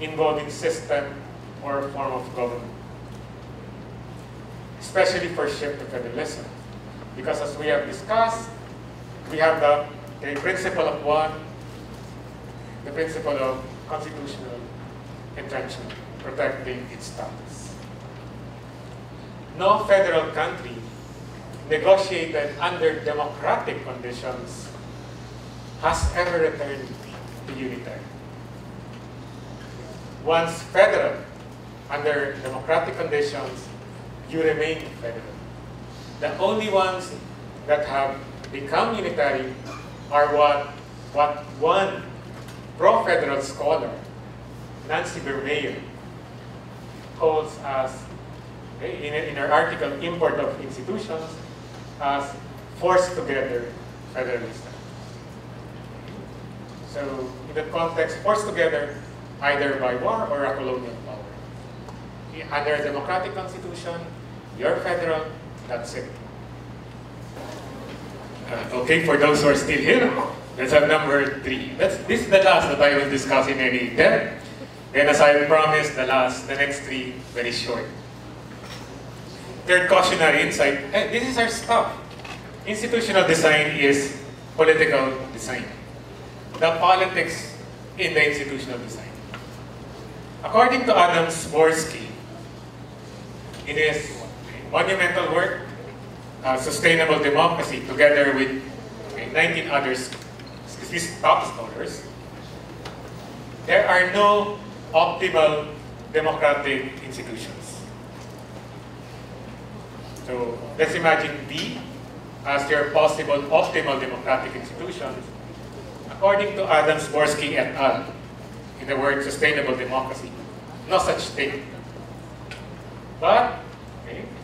involving system or form of government. Especially for shift to federalism. Because as we have discussed, we have the, the principle of one, the principle of constitutional intention, protecting its status. No federal country negotiated under democratic conditions has ever returned to unitary. once federal, under democratic conditions, you remain federal. The only ones that have become unitary are what, what one pro-federal scholar, Nancy Bermeo, calls as, in, in her article, Import of Institutions, as forced together federalism. So in that context, forced together either by war or a colonial power. Under a democratic constitution, you're federal, that's it. Uh, okay, for those who are still here, let's have number three. That's, this is the last that I will discuss in any depth. And as I promised, the last, the next three, very short. Third cautionary insight, eh, this is our stuff. Institutional design is political design. The politics in the institutional design. According to Adam Przeworski, in his monumental work, uh, Sustainable Democracy, together with okay, 19 others, these top scholars, there are no optimal democratic institutions. So let's imagine B as their possible optimal democratic institutions. According to Adam Przeworski et al., in the word sustainable democracy, no such thing. But,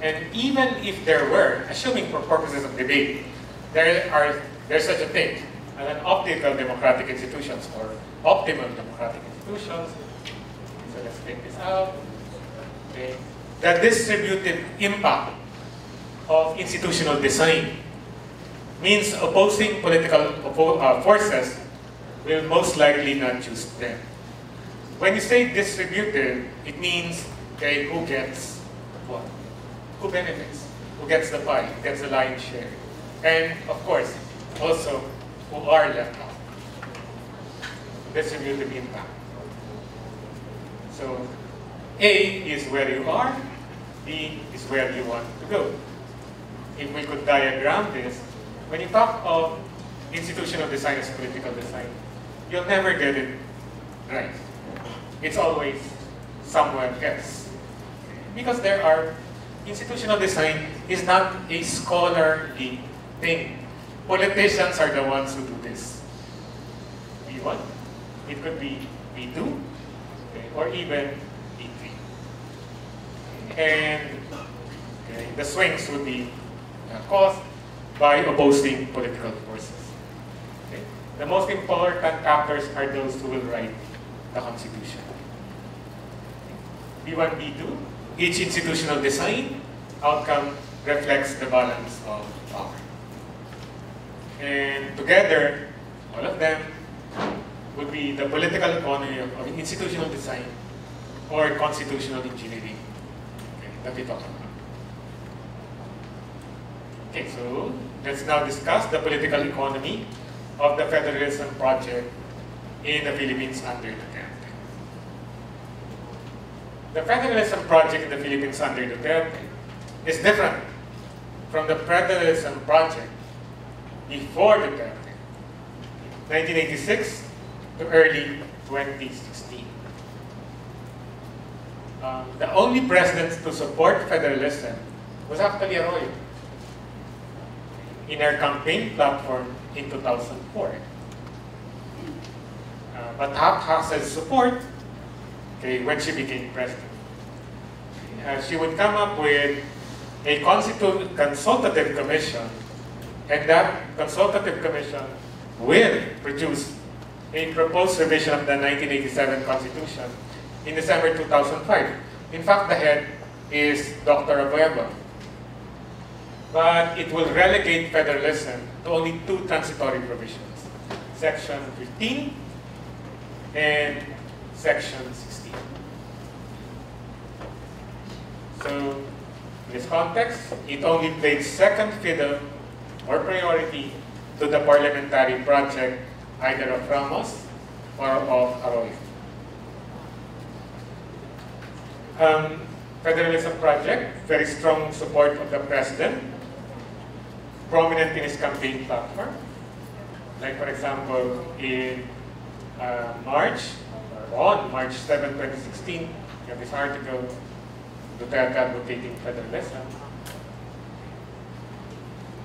and even if there were, assuming for purposes of debate, there are there's such a thing as an optimal democratic institutions or optimal democratic institutions. So let's take this out. Okay. The distributive impact of institutional design means opposing political uh, forces will most likely not choose them. When you say distributive, it means, okay, who gets what? Who benefits? Who gets the pie? Who gets the lion's share? And, of course, also, who are left out? Distributive impact. So, A is where you are, B is where you want to go. If we could diagram this, when you talk of institutional design as political design, you'll never get it right it's always somewhere else. Because there are, institutional design is not a scholarly thing. Politicians are the ones who do this. B1, it could be B2, okay, or even B3. And okay, the swings would be uh, caused by opposing political forces. Okay. The most important actors are those who will write the Constitution. B1, B2, each institutional design outcome reflects the balance of power. And together, all of them would be the political economy of, institutional design or constitutional engineering okay, that we about. Okay, so let's now discuss the political economy of the federalism project in the Philippines under the the federalism project in the Philippines under Duterte is different from the federalism project before Duterte, 1986 to early 2016. Um, the only president to support federalism was actually Arroyo in her campaign platform in 2004. Uh, but haphazard support okay, when she became president. Uh, she would come up with a consultative commission, and that consultative commission will produce a proposed revision of the 1987 Constitution in December 2005. In fact, the head is Dr. Abueva. But it will relegate federalism to only two transitory provisions, Section 15 and Section 16. So, in this context, it only played second fiddle or priority to the parliamentary project either of Ramos or of Arroyo. Um, Federalism Project, very strong support of the President, prominent in his campaign platform. Like for example, in uh, March, or on March 7, 2016, you have this article, Duterte advocating federalism,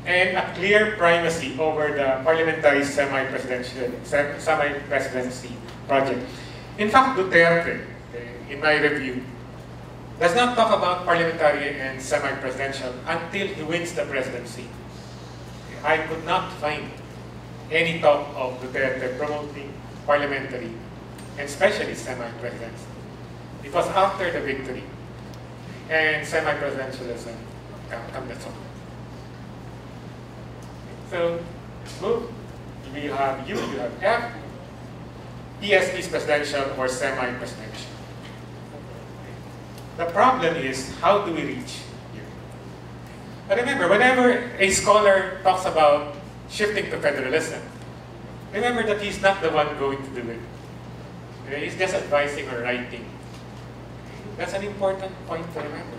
eh. and a clear primacy over the parliamentary semi-presidential semi-presidency project. In fact, Duterte, eh, in my review, does not talk about parliamentary and semi-presidential until he wins the presidency. I could not find any talk of Duterte promoting parliamentary and especially semi-presidency. It was after the victory and semi-presidentialism come. So, move. We have U, you have F, PSP is presidential or semi-presidential. The problem is, how do we reach here? But remember, whenever a scholar talks about shifting to federalism, remember that he's not the one going to do it. He's just advising or writing. That's an important point to remember.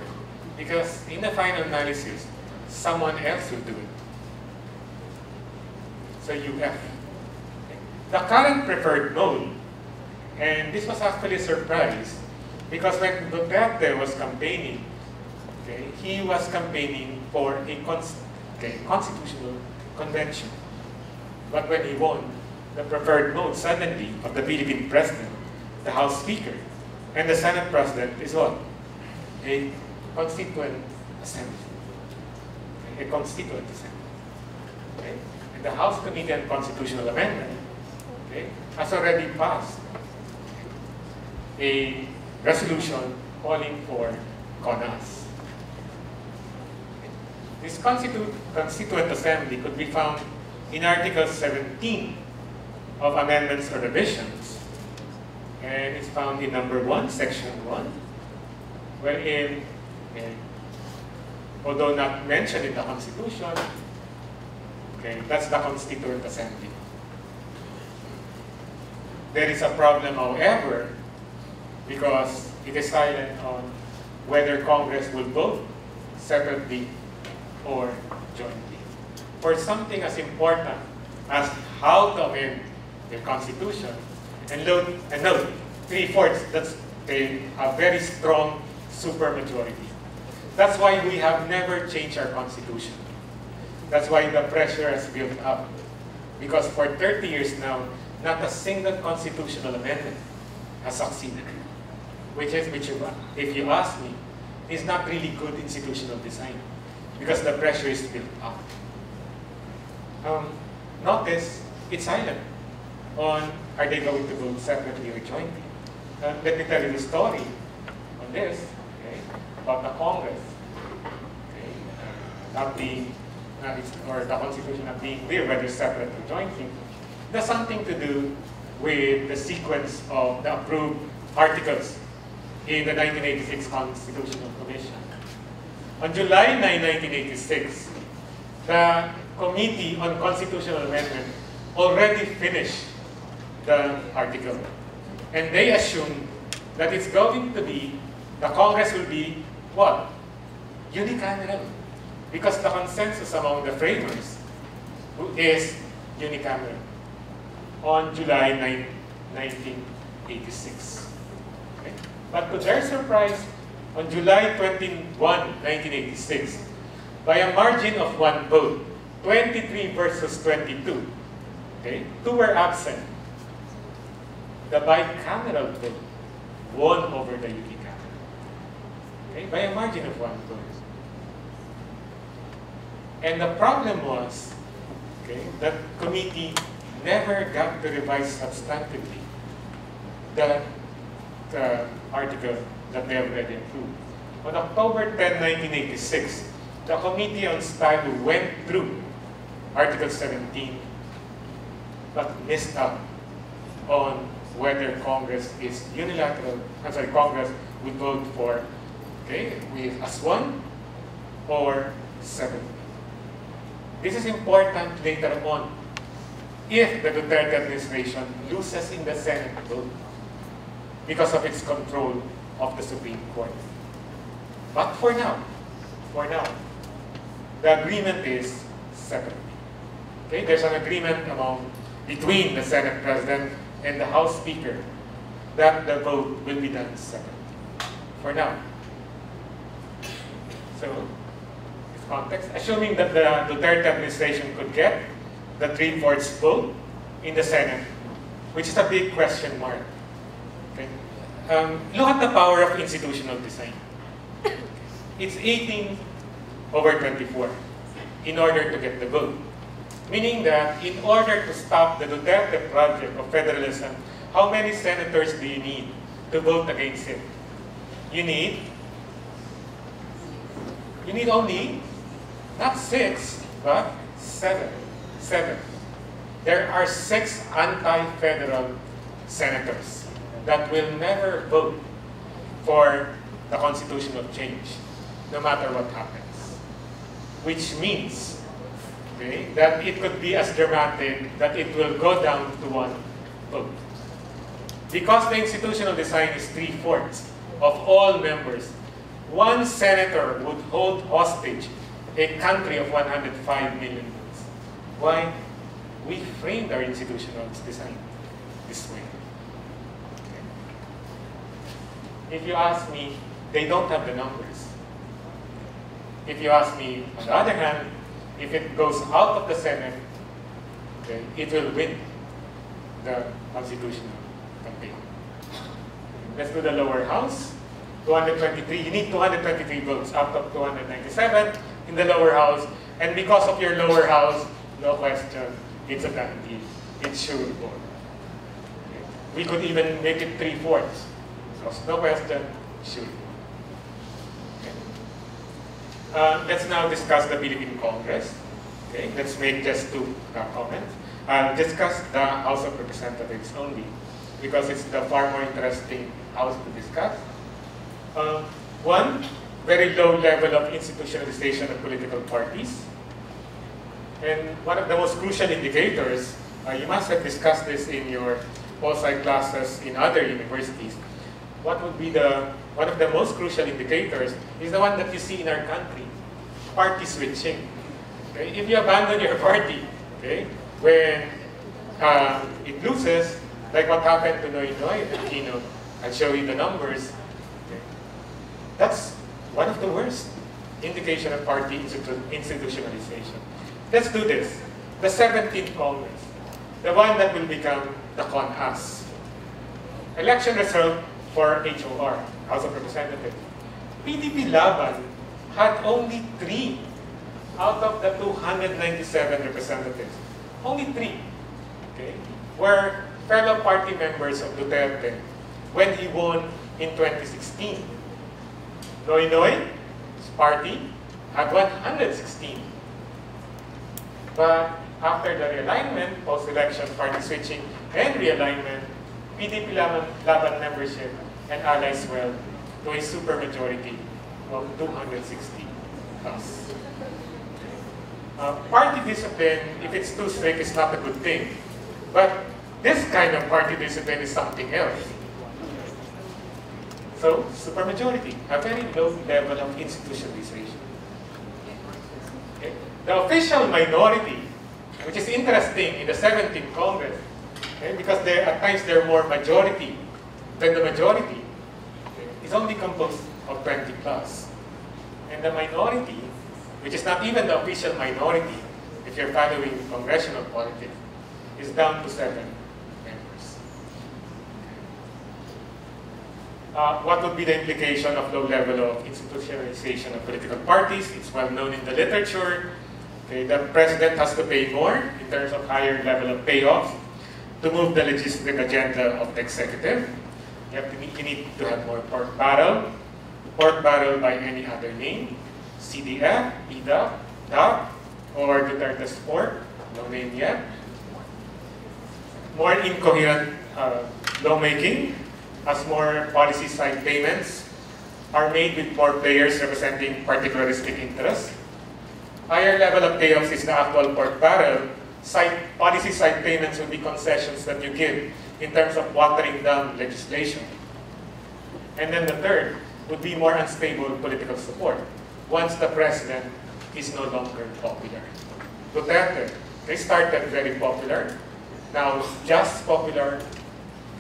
Because in the final analysis, someone else will do it. So UF. The current preferred mode, and this was actually a surprise, because when Duterte was campaigning, okay, he was campaigning for a cons okay, constitutional convention. But when he won, the preferred mode suddenly of the Philippine president, the House Speaker, and the Senate President is what? A constituent assembly. A constituent assembly. Okay? And the House Committee on Constitutional Amendment okay, has already passed a resolution calling for CONAS. This constitu Constituent Assembly could be found in Article 17 of Amendments or Revisions, and it's found in number 1, section 1, wherein, okay, although not mentioned in the Constitution, okay, that's the Constituent Assembly. There is a problem, however, because it is silent on whether Congress will vote separately or jointly. For something as important as how to amend the Constitution, and note, and note three-fourths, that's a, a very strong supermajority. That's why we have never changed our Constitution. That's why the pressure has built up. Because for 30 years now, not a single constitutional amendment has succeeded which is, which if you ask me, is not really good institutional design because the pressure is built up. Um, notice, it's silent on are they going to vote separately or jointly. Uh, let me tell you the story on this, okay, about the Congress, okay, uh, not being, uh, or the Constitution not being clear whether separate or jointly. There's something to do with the sequence of the approved articles in the 1986 Constitutional Commission. On July 9, 1986, the Committee on Constitutional Amendment already finished the article. And they assume that it's going to be, the Congress will be what? Unicameral. Because the consensus among the framers is unicameral on July 9, 1986. But to their surprise, on July 21, 1986, by a margin of one vote, 23 versus 22, okay, two were absent. The bicameral vote won over the unicameral, okay, by a margin of one vote. And the problem was, okay, that committee never got to revise substantively the uh, article that they have already approved. On October 10, 1986, the Committee on Style went through Article 17, but missed out on whether Congress is unilateral, I'm sorry, Congress would vote for, okay, with as one or seven. This is important later on if the Duterte administration loses in the Senate vote because of its control of the Supreme Court. But for now, for now, the agreement is separate. Okay, there's an agreement among between the Senate President and the House Speaker that the vote will be done separately. For now. So, this context, assuming that the Duterte administration could get the three-fourths vote in the Senate, which is a big question mark. Okay? Um, look at the power of institutional design. It's 18 over 24 in order to get the vote. Meaning that in order to stop the Duterte project of federalism, how many senators do you need to vote against it? You need, you need only, not six, but seven. Seven. There are six anti-federal senators that will never vote for the constitutional change, no matter what happens. Which means okay, that it could be as dramatic that it will go down to one vote. Because the institutional design is three-fourths of all members, one senator would hold hostage a country of 105 million votes. Why? We framed our institutional design this way. If you ask me, they don't have the numbers. If you ask me, on the other hand, if it goes out of the Senate, it will win the constitutional campaign. Let's do the lower house. 223, you need 223 votes out of 297 in the lower house. And because of your lower house, no question, it's a deal. It's sure vote. We could even make it three-fourths. So no question, sure. Uh, let's now discuss the Philippine Congress. Okay, let's make just two uh, comments. I'll discuss the House of Representatives only because it's the far more interesting house to discuss. Uh, one, very low level of institutionalization of political parties. And one of the most crucial indicators, uh, you must have discussed this in your pol-sci classes in other universities. What would be the, one of the most crucial indicators is the one that you see in our country, party switching. Okay? If you abandon your party, okay, when uh, it loses, like what happened to Noy Noy and Aquino, I'll show you the numbers. Okay. That's one of the worst indication of party institutionalization. Let's do this. The 17th Congress, the one that will become the con CONAS. Election result for HOR, House of Representatives. PDP Laban had only three out of the 297 representatives. Only three, okay, were fellow party members of Duterte when he won in 2016. Noy Noy, his party, had 116. But after the realignment, post-election party switching, and realignment, PDP Laban membership and allies well to a supermajority of 260 plus. Uh, party discipline, if it's too strict, is not a good thing. But this kind of party discipline is something else. So, supermajority, a very low level of institutionalization. Okay. The official minority, which is interesting in the 17th Congress, okay, because at times they're more majority than the majority, okay, is only composed of 20 plus. And the minority, which is not even the official minority, if you're following congressional politics, is down to seven members. Uh, what would be the implication of low level of institutionalization of political parties? It's well known in the literature. Okay, the president has to pay more in terms of higher level of payoff to move the legislative agenda of the executive. You, have to, you need to have more pork barrel, pork barrel by any other name, CDF, PDAF, DAP, or Duterte's pork, no name yet. More incoherent uh, lawmaking, as more policy side payments are made with more players representing particularistic interests. Higher level of payoffs is the actual pork barrel. Side, policy side payments will be concessions that you give in terms of watering down legislation. And then the third would be more unstable political support once the president is no longer popular. Duterte, they started very popular, now just popular,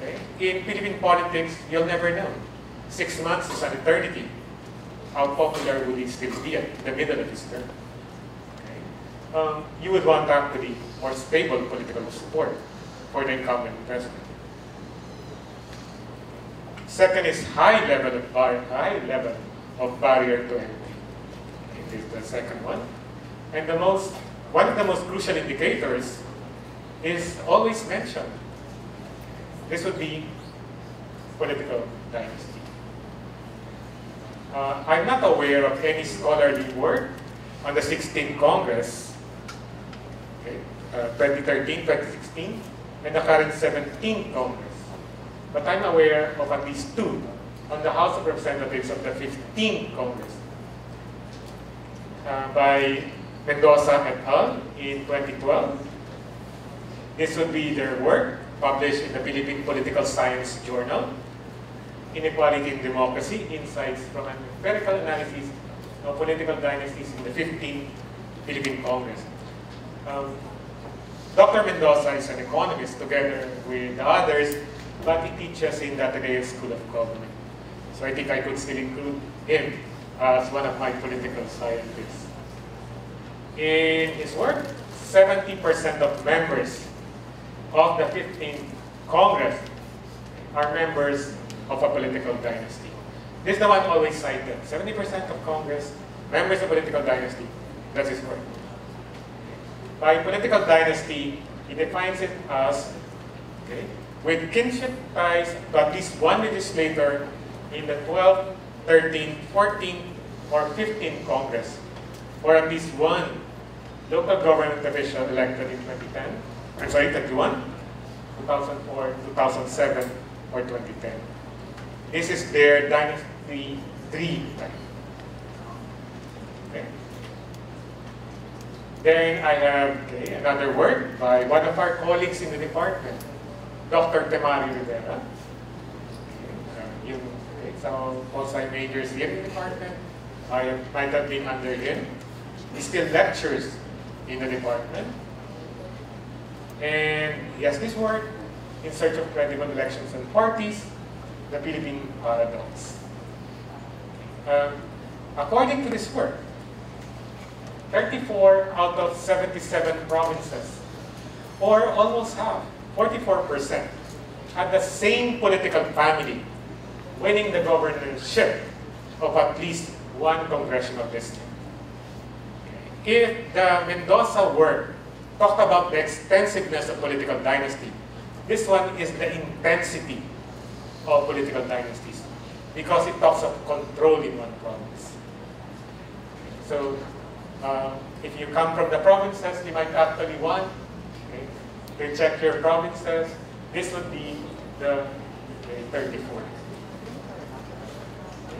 Okay? In Philippine politics, you'll never know. Six months is an eternity. How popular would he still be at the middle of his term? Okay? Um, you would want actually more stable political support for the incumbent president. Second is high level of bar high level of barrier to entry. It is the second one. And the most one of the most crucial indicators is always mentioned. This would be political dynasty. Uh, I'm not aware of any scholarly work on the 16th Congress, okay, uh, 2013, 2016, and the current 17th Congress. But I'm aware of at least two on the House of Representatives of the 15th Congress uh, by Mendoza et al. in 2012. This would be their work published in the Philippine Political Science Journal, Inequality in Democracy, Insights from an Empirical Analysis of Political Dynasties in the 15th Philippine Congress. Um, Dr. Mendoza is an economist together with others, but he teaches in the Ateneo School of Government. So I think I could still include him as one of my political scientists. In his work, 70% of members of the 15th Congress are members of a political dynasty. This is the one always cited. 70% of Congress, members of political dynasty. That's his work. By political dynasty, he defines it as, okay, with kinship ties to at least one legislator in the 12th, 13th, 14th, or 15th Congress, or at least one local government official elected in 2010, I'm sorry, 21, 2004, 2007, or 2010. This is their dynasty three. Okay. Then I have okay, another work by one of our colleagues in the department, Dr. Temario Rivera. Okay, uh, okay, some also majors here in the department. I might have been under him. He still lectures in the department. And he has this work, In Search of Credible Elections and Parties, the Philippine Paradox. Um, according to this work, 34 out of 77 provinces, or almost half, 44%, had the same political family winning the governorship of at least one congressional district. If the Mendoza work talked about the extensiveness of political dynasty, this one is the intensity of political dynasties because it talks of control in one province. So uh, if you come from the provinces, you might actually want to check your provinces. This would be the okay, 34. Okay,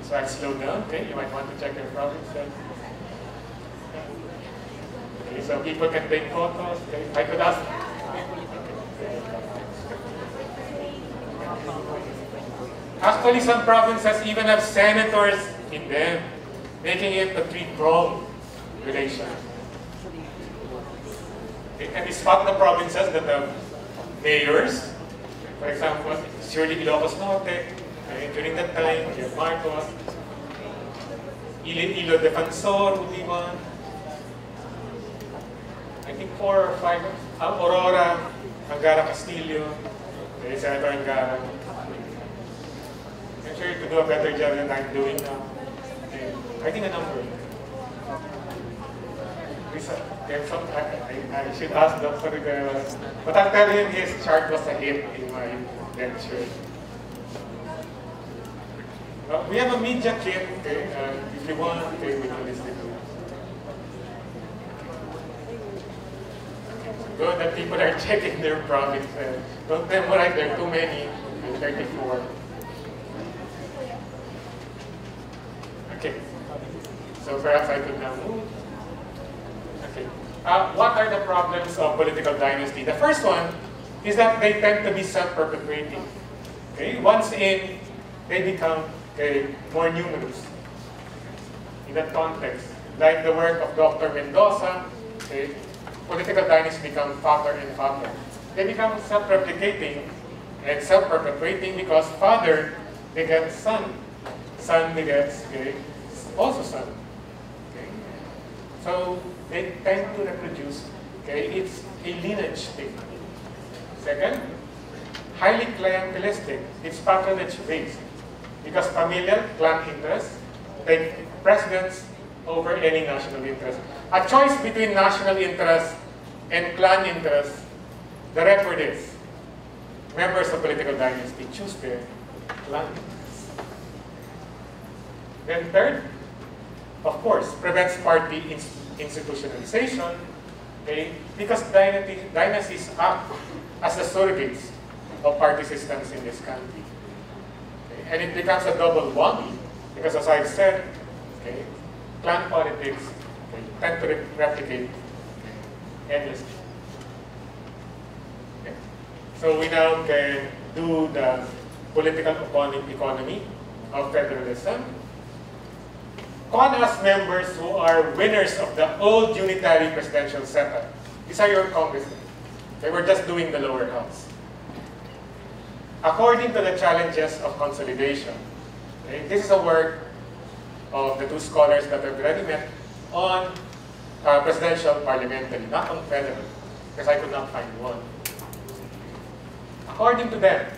so I slow down. Okay, you might want to check your provinces. Okay, so people can take photos. Okay, I could ask. Actually, some provinces even have senators in them, making it a three-pronged relation. And it's of the provinces that have mayors. For example, Surely Ilocos Norte, uh, during that time, have Marcos, Iloilo Defensor would be one. I think four or five. Uh, Aurora, Angara Castillo, eh, Senator Angara. I'm sure you could do a better job than I'm doing now. Eh, I think a number. There's some, I, I, should ask Dr. Rivera, but I'll tell him his chart was a hit in my lecture. Uh, we have a media kit, okay, uh, if you want, okay, we can listen to. Good that people are checking their profits. Uh, don't memorize, there are too many, 34. Okay, so perhaps I could now move. Uh, what are the problems of political dynasty? The first one is that they tend to be self-perpetuating. Okay, once in, they become okay, more numerous in that context. Like the work of Dr. Mendoza, okay, political dynasties become fatter and fatter. They become self-replicating, and self-perpetuating because father begets son. Son begets okay, also son. Okay? So they tend to reproduce. Okay? It's a lineage thing. Second, highly clientelistic. It's patronage-based because familial clan interests take precedence over any national interest. A choice between national interest and clan interest, the record is members of political dynasty choose their clan interests. Then third, of course, prevents party institutionalization okay, because dynasties act as the surrogates of party systems in this country. Okay, and it becomes a double whammy because as I've said, okay, clan politics okay, tend to re replicate endlessly. Okay. So we now can do the political economy of federalism. CONAS members who are winners of the old unitary presidential setup. These are your congressmen. They were just doing the lower house. According to the challenges of consolidation, okay, this is a work of the two scholars that I've already met on uh, presidential parliamentary, not on federal, because I could not find one. According to them,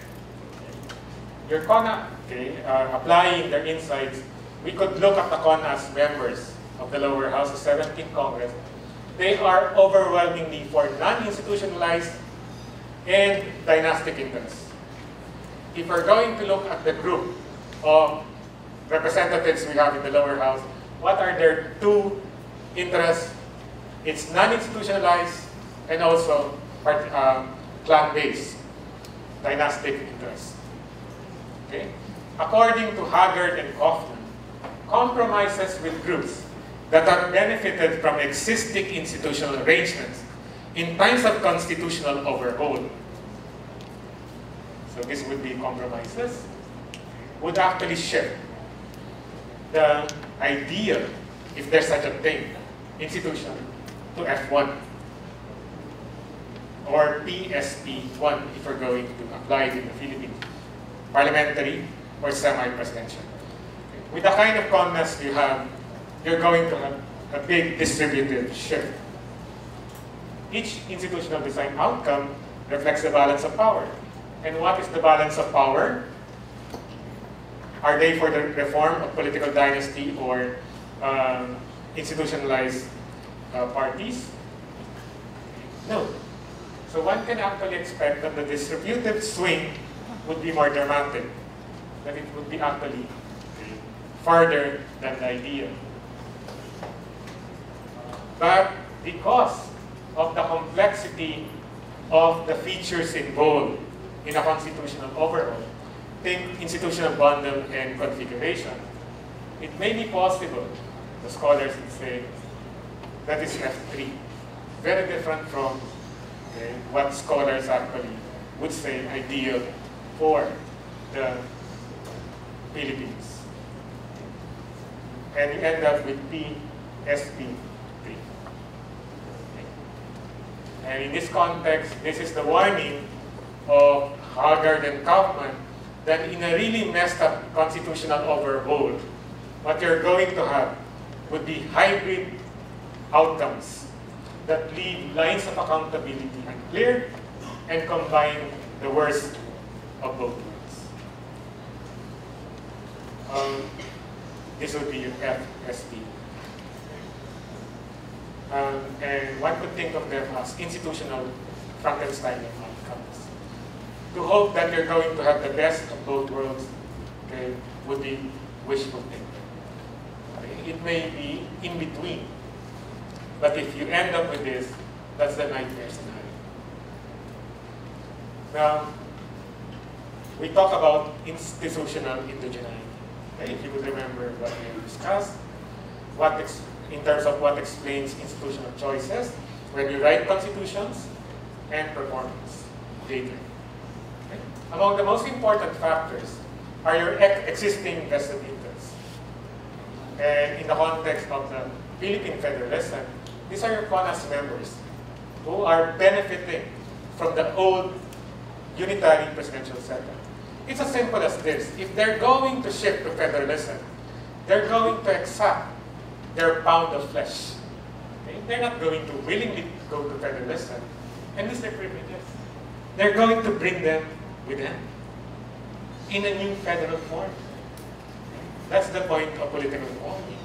your CONA, okay, uh, applying their insights, we could look at the CONAS members of the lower house, the 17th Congress. They are overwhelmingly for non-institutionalized and dynastic interests. If we're going to look at the group of representatives we have in the lower house, what are their two interests? It's non-institutionalized and also uh, clan-based dynastic interests. Okay? According to Haggard and Kaufman, compromises with groups that have benefited from existing institutional arrangements in times of constitutional overhaul. So this would be compromises, would actually shift the ideal, if there's such a thing, institution to F1 or PSP1 if we're going to apply it in the Philippines, parliamentary or semi-presidential. With the kind of CONAS you have, you're going to have a big distributive shift. Each institutional design outcome reflects the balance of power. And what is the balance of power? Are they for the reform of political dynasty or um, institutionalized uh, parties? No. So one can actually expect that the distributive swing would be more dramatic, that it would be actually further than the idea. But because of the complexity of the features involved in a constitutional overhaul, think institutional bundle and configuration, it may be possible, the scholars would say, that is F3. Very different from okay, what scholars actually would say ideal for the Philippines. And you end up with PSP3. And in this context, this is the warning of Haggard and Kaufman that in a really messed up constitutional overhaul, what you're going to have would be hybrid outcomes that leave lines of accountability unclear and combine the worst of both worlds. Um, this would be your FSP. Um, and one could think of them as institutional Frankenstein outcomes. To hope that you're going to have the best of both worlds okay, would be wishful thinking. It may be in between. But if you end up with this, that's the nightmare scenario. Now, we talk about institutional endogeneity. You would remember what we discussed, what in terms of what explains institutional choices when you write constitutions and performance data. Okay? Among the most important factors are your existing vested interests. And in the context of the Philippine federalism, these are your CONAS members who are benefiting from the old unitary presidential setup. It's as simple as this. If they're going to shift to federalism, they're going to accept their pound of flesh. Okay? They're not going to willingly go to federalism and lose their privileges. They're going to bring them with them in a new federal form. That's the point of political economy.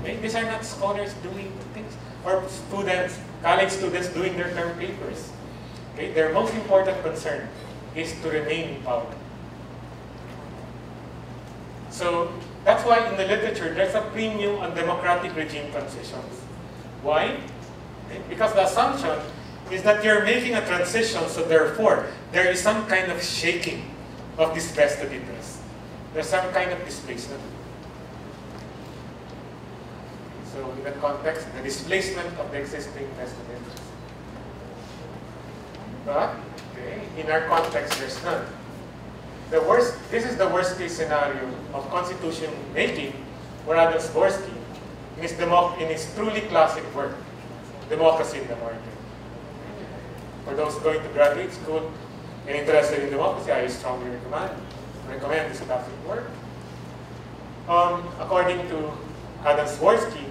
Okay? These are not scholars doing things, or students, college students doing their term papers. Okay? Their most important concern is to remain in power. So that's why in the literature, there's a premium on democratic regime transitions. Why? Because the assumption is that you're making a transition, so therefore, there is some kind of shaking of this vested interest. There's some kind of displacement. So in that context, the displacement of the existing vested interest. But, okay, in our context, there's none. The worst, this is the worst case scenario of constitution making where Adam Przeworski in his, in his truly classic work, Democracy in the Market. For those going to graduate school and interested in democracy, I strongly recommend, recommend this classic work. Um, according to Adam Przeworski,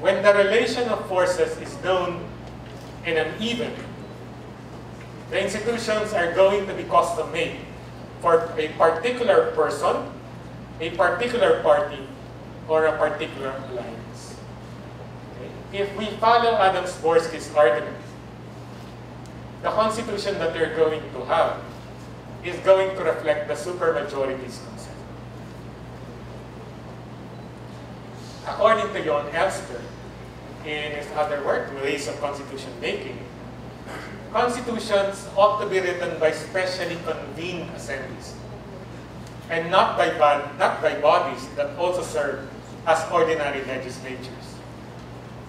when the relation of forces is known and uneven, the institutions are going to be custom-made for a particular person, a particular party, or a particular alliance. Okay? If we follow Adam Przeworski's argument, the constitution that they're going to have is going to reflect the supermajority's consent. According to Jon Elster, in his other work, Ways of Constitution Making, constitutions ought to be written by specially convened assemblies and not by, not by bodies that also serve as ordinary legislatures.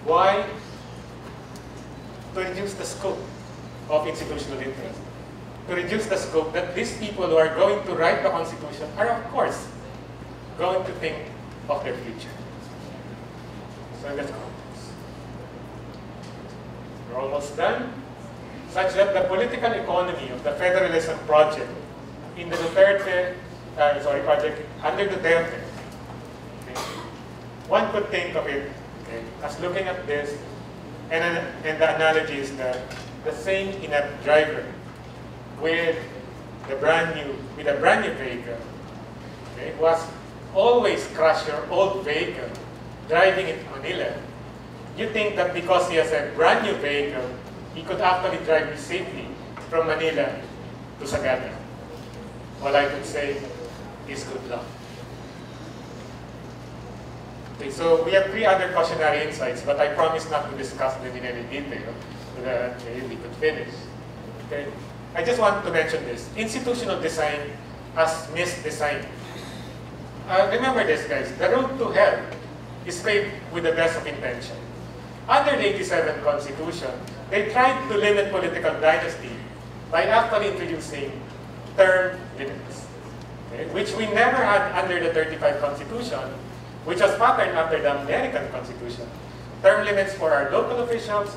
Why? To reduce the scope of institutional interest. To reduce the scope that these people who are going to write the Constitution are, of course, going to think of their future. So in that context. We're almost done. Such that the political economy of the federalism project in the Duterte, uh, sorry, project under Duterte, okay, one could think of it okay, as looking at this, and, and the analogy is that the same in a driver with the brand new, with a brand new vehicle, okay, was always crash your old vehicle driving in Manila. You think that because he has a brand new vehicle, he could actually drive me safely from Manila to Sagada. All I could say is good luck. Okay, so we have three other cautionary insights, but I promise not to discuss them in any detail so that we could finish. Okay. I just want to mention this. Institutional design as misdesigned. Uh, remember this, guys. The road to hell is paved with the best of intention. Under the 87 Constitution, they tried to limit political dynasty by actually introducing term limits, okay, which we never had under the 35 Constitution, which was patterned after the American Constitution. Term limits for our local officials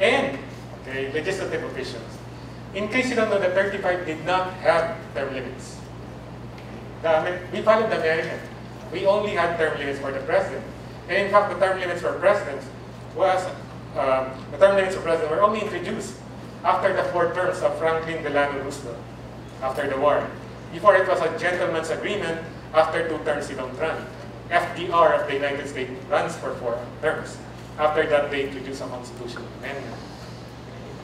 and okay, legislative officials. In case you don't know, the 35 did not have term limits. The, we followed the American. We only had term limits for the president. And in fact, the term limits for presidents was, um, the term limits for president were only introduced after the four terms of Franklin Delano Roosevelt, after the war. Before it was a gentleman's agreement, after two terms you don't run. FDR of the United States runs for four terms. After that, they introduced a constitutional amendment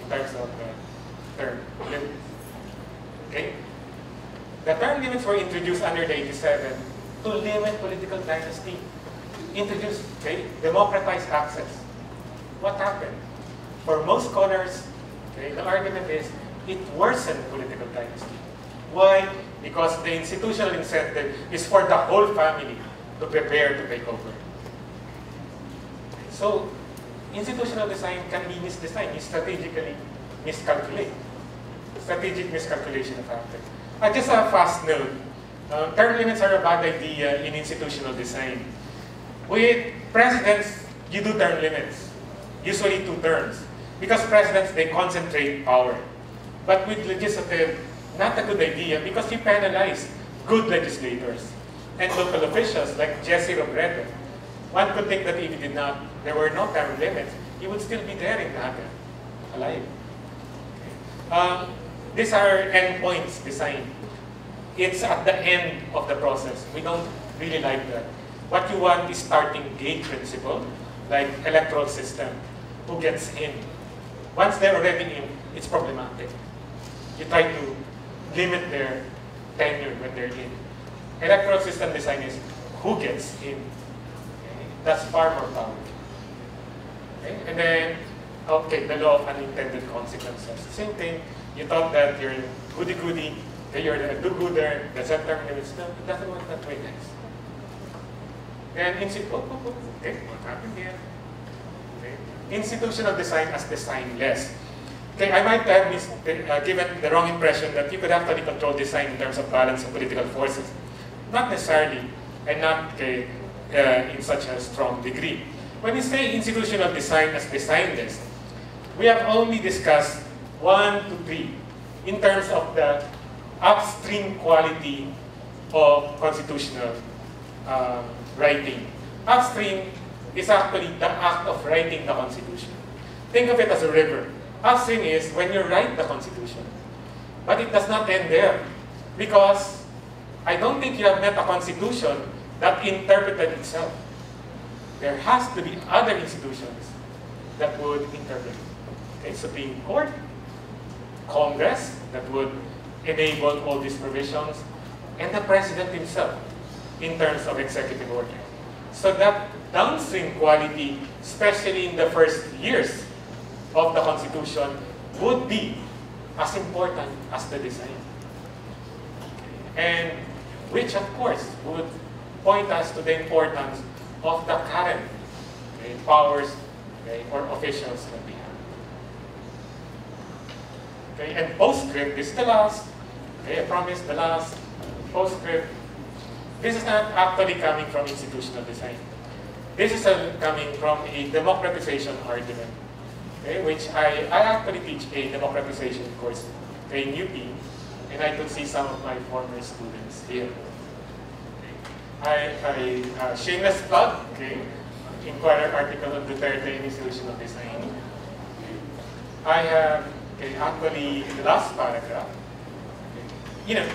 in terms of the term limits. Okay? The term limits were introduced under the 87 to limit political dynasty. Introduce, okay, democratized access. What happened? For most scholars, okay, the argument is it worsened political dynasty. Why? Because the institutional incentive is for the whole family to prepare to take over. So, institutional design can be misdesigned, strategically miscalculated. Strategic miscalculation of factors. Uh, just a fast note. Uh, term limits are a bad idea in institutional design. With presidents, you do term limits, usually two terms. Because presidents, they concentrate power. But with legislative, not a good idea because you penalize good legislators and local officials like Jesse Robredo. One could think that if he did not, there were no term limits, he would still be there in Naga, alive. Um, these are endpoints designed. It's at the end of the process. We don't really like that. What you want is starting gate principle, like electoral system. Who gets in? Once they're already in, it's problematic. You try to limit their tenure when they're in. Electoral system design is who gets in. That's far more powerful. Okay? And then, okay, the law of unintended consequences. Same thing, you thought that you're goody-goody, that you're a do-gooder, the center limits. No, it doesn't work that way. And oh, oh, oh, okay, what happened here? Institutional design as designless. Okay, I might have mis uh, given the wrong impression that you could actually control design in terms of balance of political forces. Not necessarily, and not okay, uh, in such a strong degree. When we say institutional design as designless, we have only discussed one to three in terms of the upstream quality of constitutional uh, writing. Upstream is actually the act of writing the Constitution. Think of it as a river. Upstream is when you write the Constitution. But it does not end there. Because I don't think you have met a Constitution that interpreted itself. There has to be other institutions that would interpret. Okay, Supreme Court, Congress that would enable all these provisions, and the President himself in terms of executive order. So that downstream quality, especially in the first years of the Constitution would be as important as the design. And which, of course, would point us to the importance of the current okay, powers okay, or officials that we have. Okay, and postscript, is the last, okay, I promise the last postscript. This is not actually coming from institutional design. This is a, coming from a democratization argument okay, which I, I actually teach a democratization course in UP, and I could see some of my former students here. I, I uh, shameless plug, okay, Inquirer article on Duterte of Design. I have, okay, actually, in the last paragraph, you know,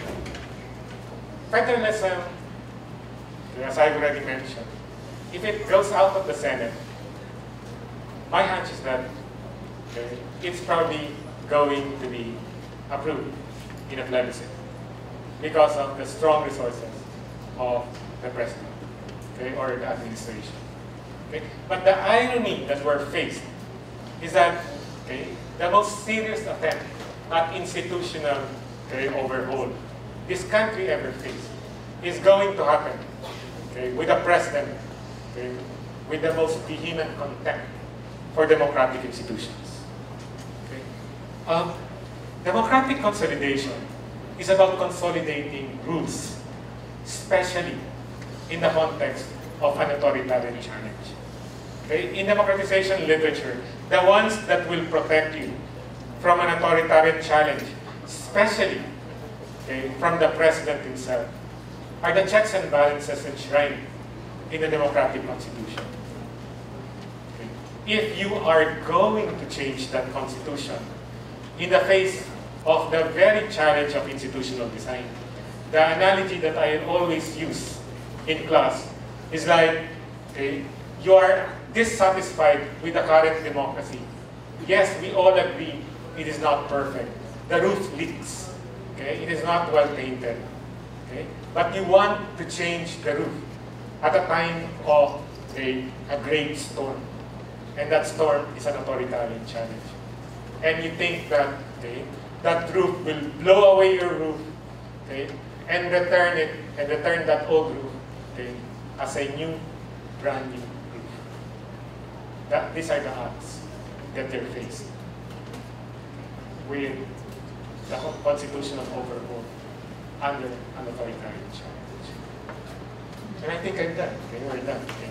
federalism, as I've already mentioned, if it goes out of the Senate, my hunch is that okay, it's probably going to be approved in a plebiscite because of the strong resources of the president okay, or the administration. Okay? But the irony that we're faced is that okay, the most serious attempt at institutional okay, overhaul this country ever faced is going to happen okay, with a president okay, with the most vehement contempt for democratic institutions. Um, democratic consolidation is about consolidating rules, especially in the context of an authoritarian challenge. Okay? In democratization literature, the ones that will protect you from an authoritarian challenge, especially okay, from the president himself, are the checks and balances enshrined in the democratic constitution. If you are going to change that constitution, in the face of the very challenge of institutional design. The analogy that I always use in class is like, okay, you are dissatisfied with the current democracy. Yes, we all agree it is not perfect. The roof leaks. Okay? It is not well painted. Okay? But you want to change the roof at a time of a, a great storm. And that storm is an authoritarian challenge and you think that okay, that roof will blow away your roof okay, and return it and return that old roof okay, as a new, brand new roof. That, these are the odds that they're facing with the constitutional overhaul under an authoritarian challenge. And I think I'm done. Okay, we're done.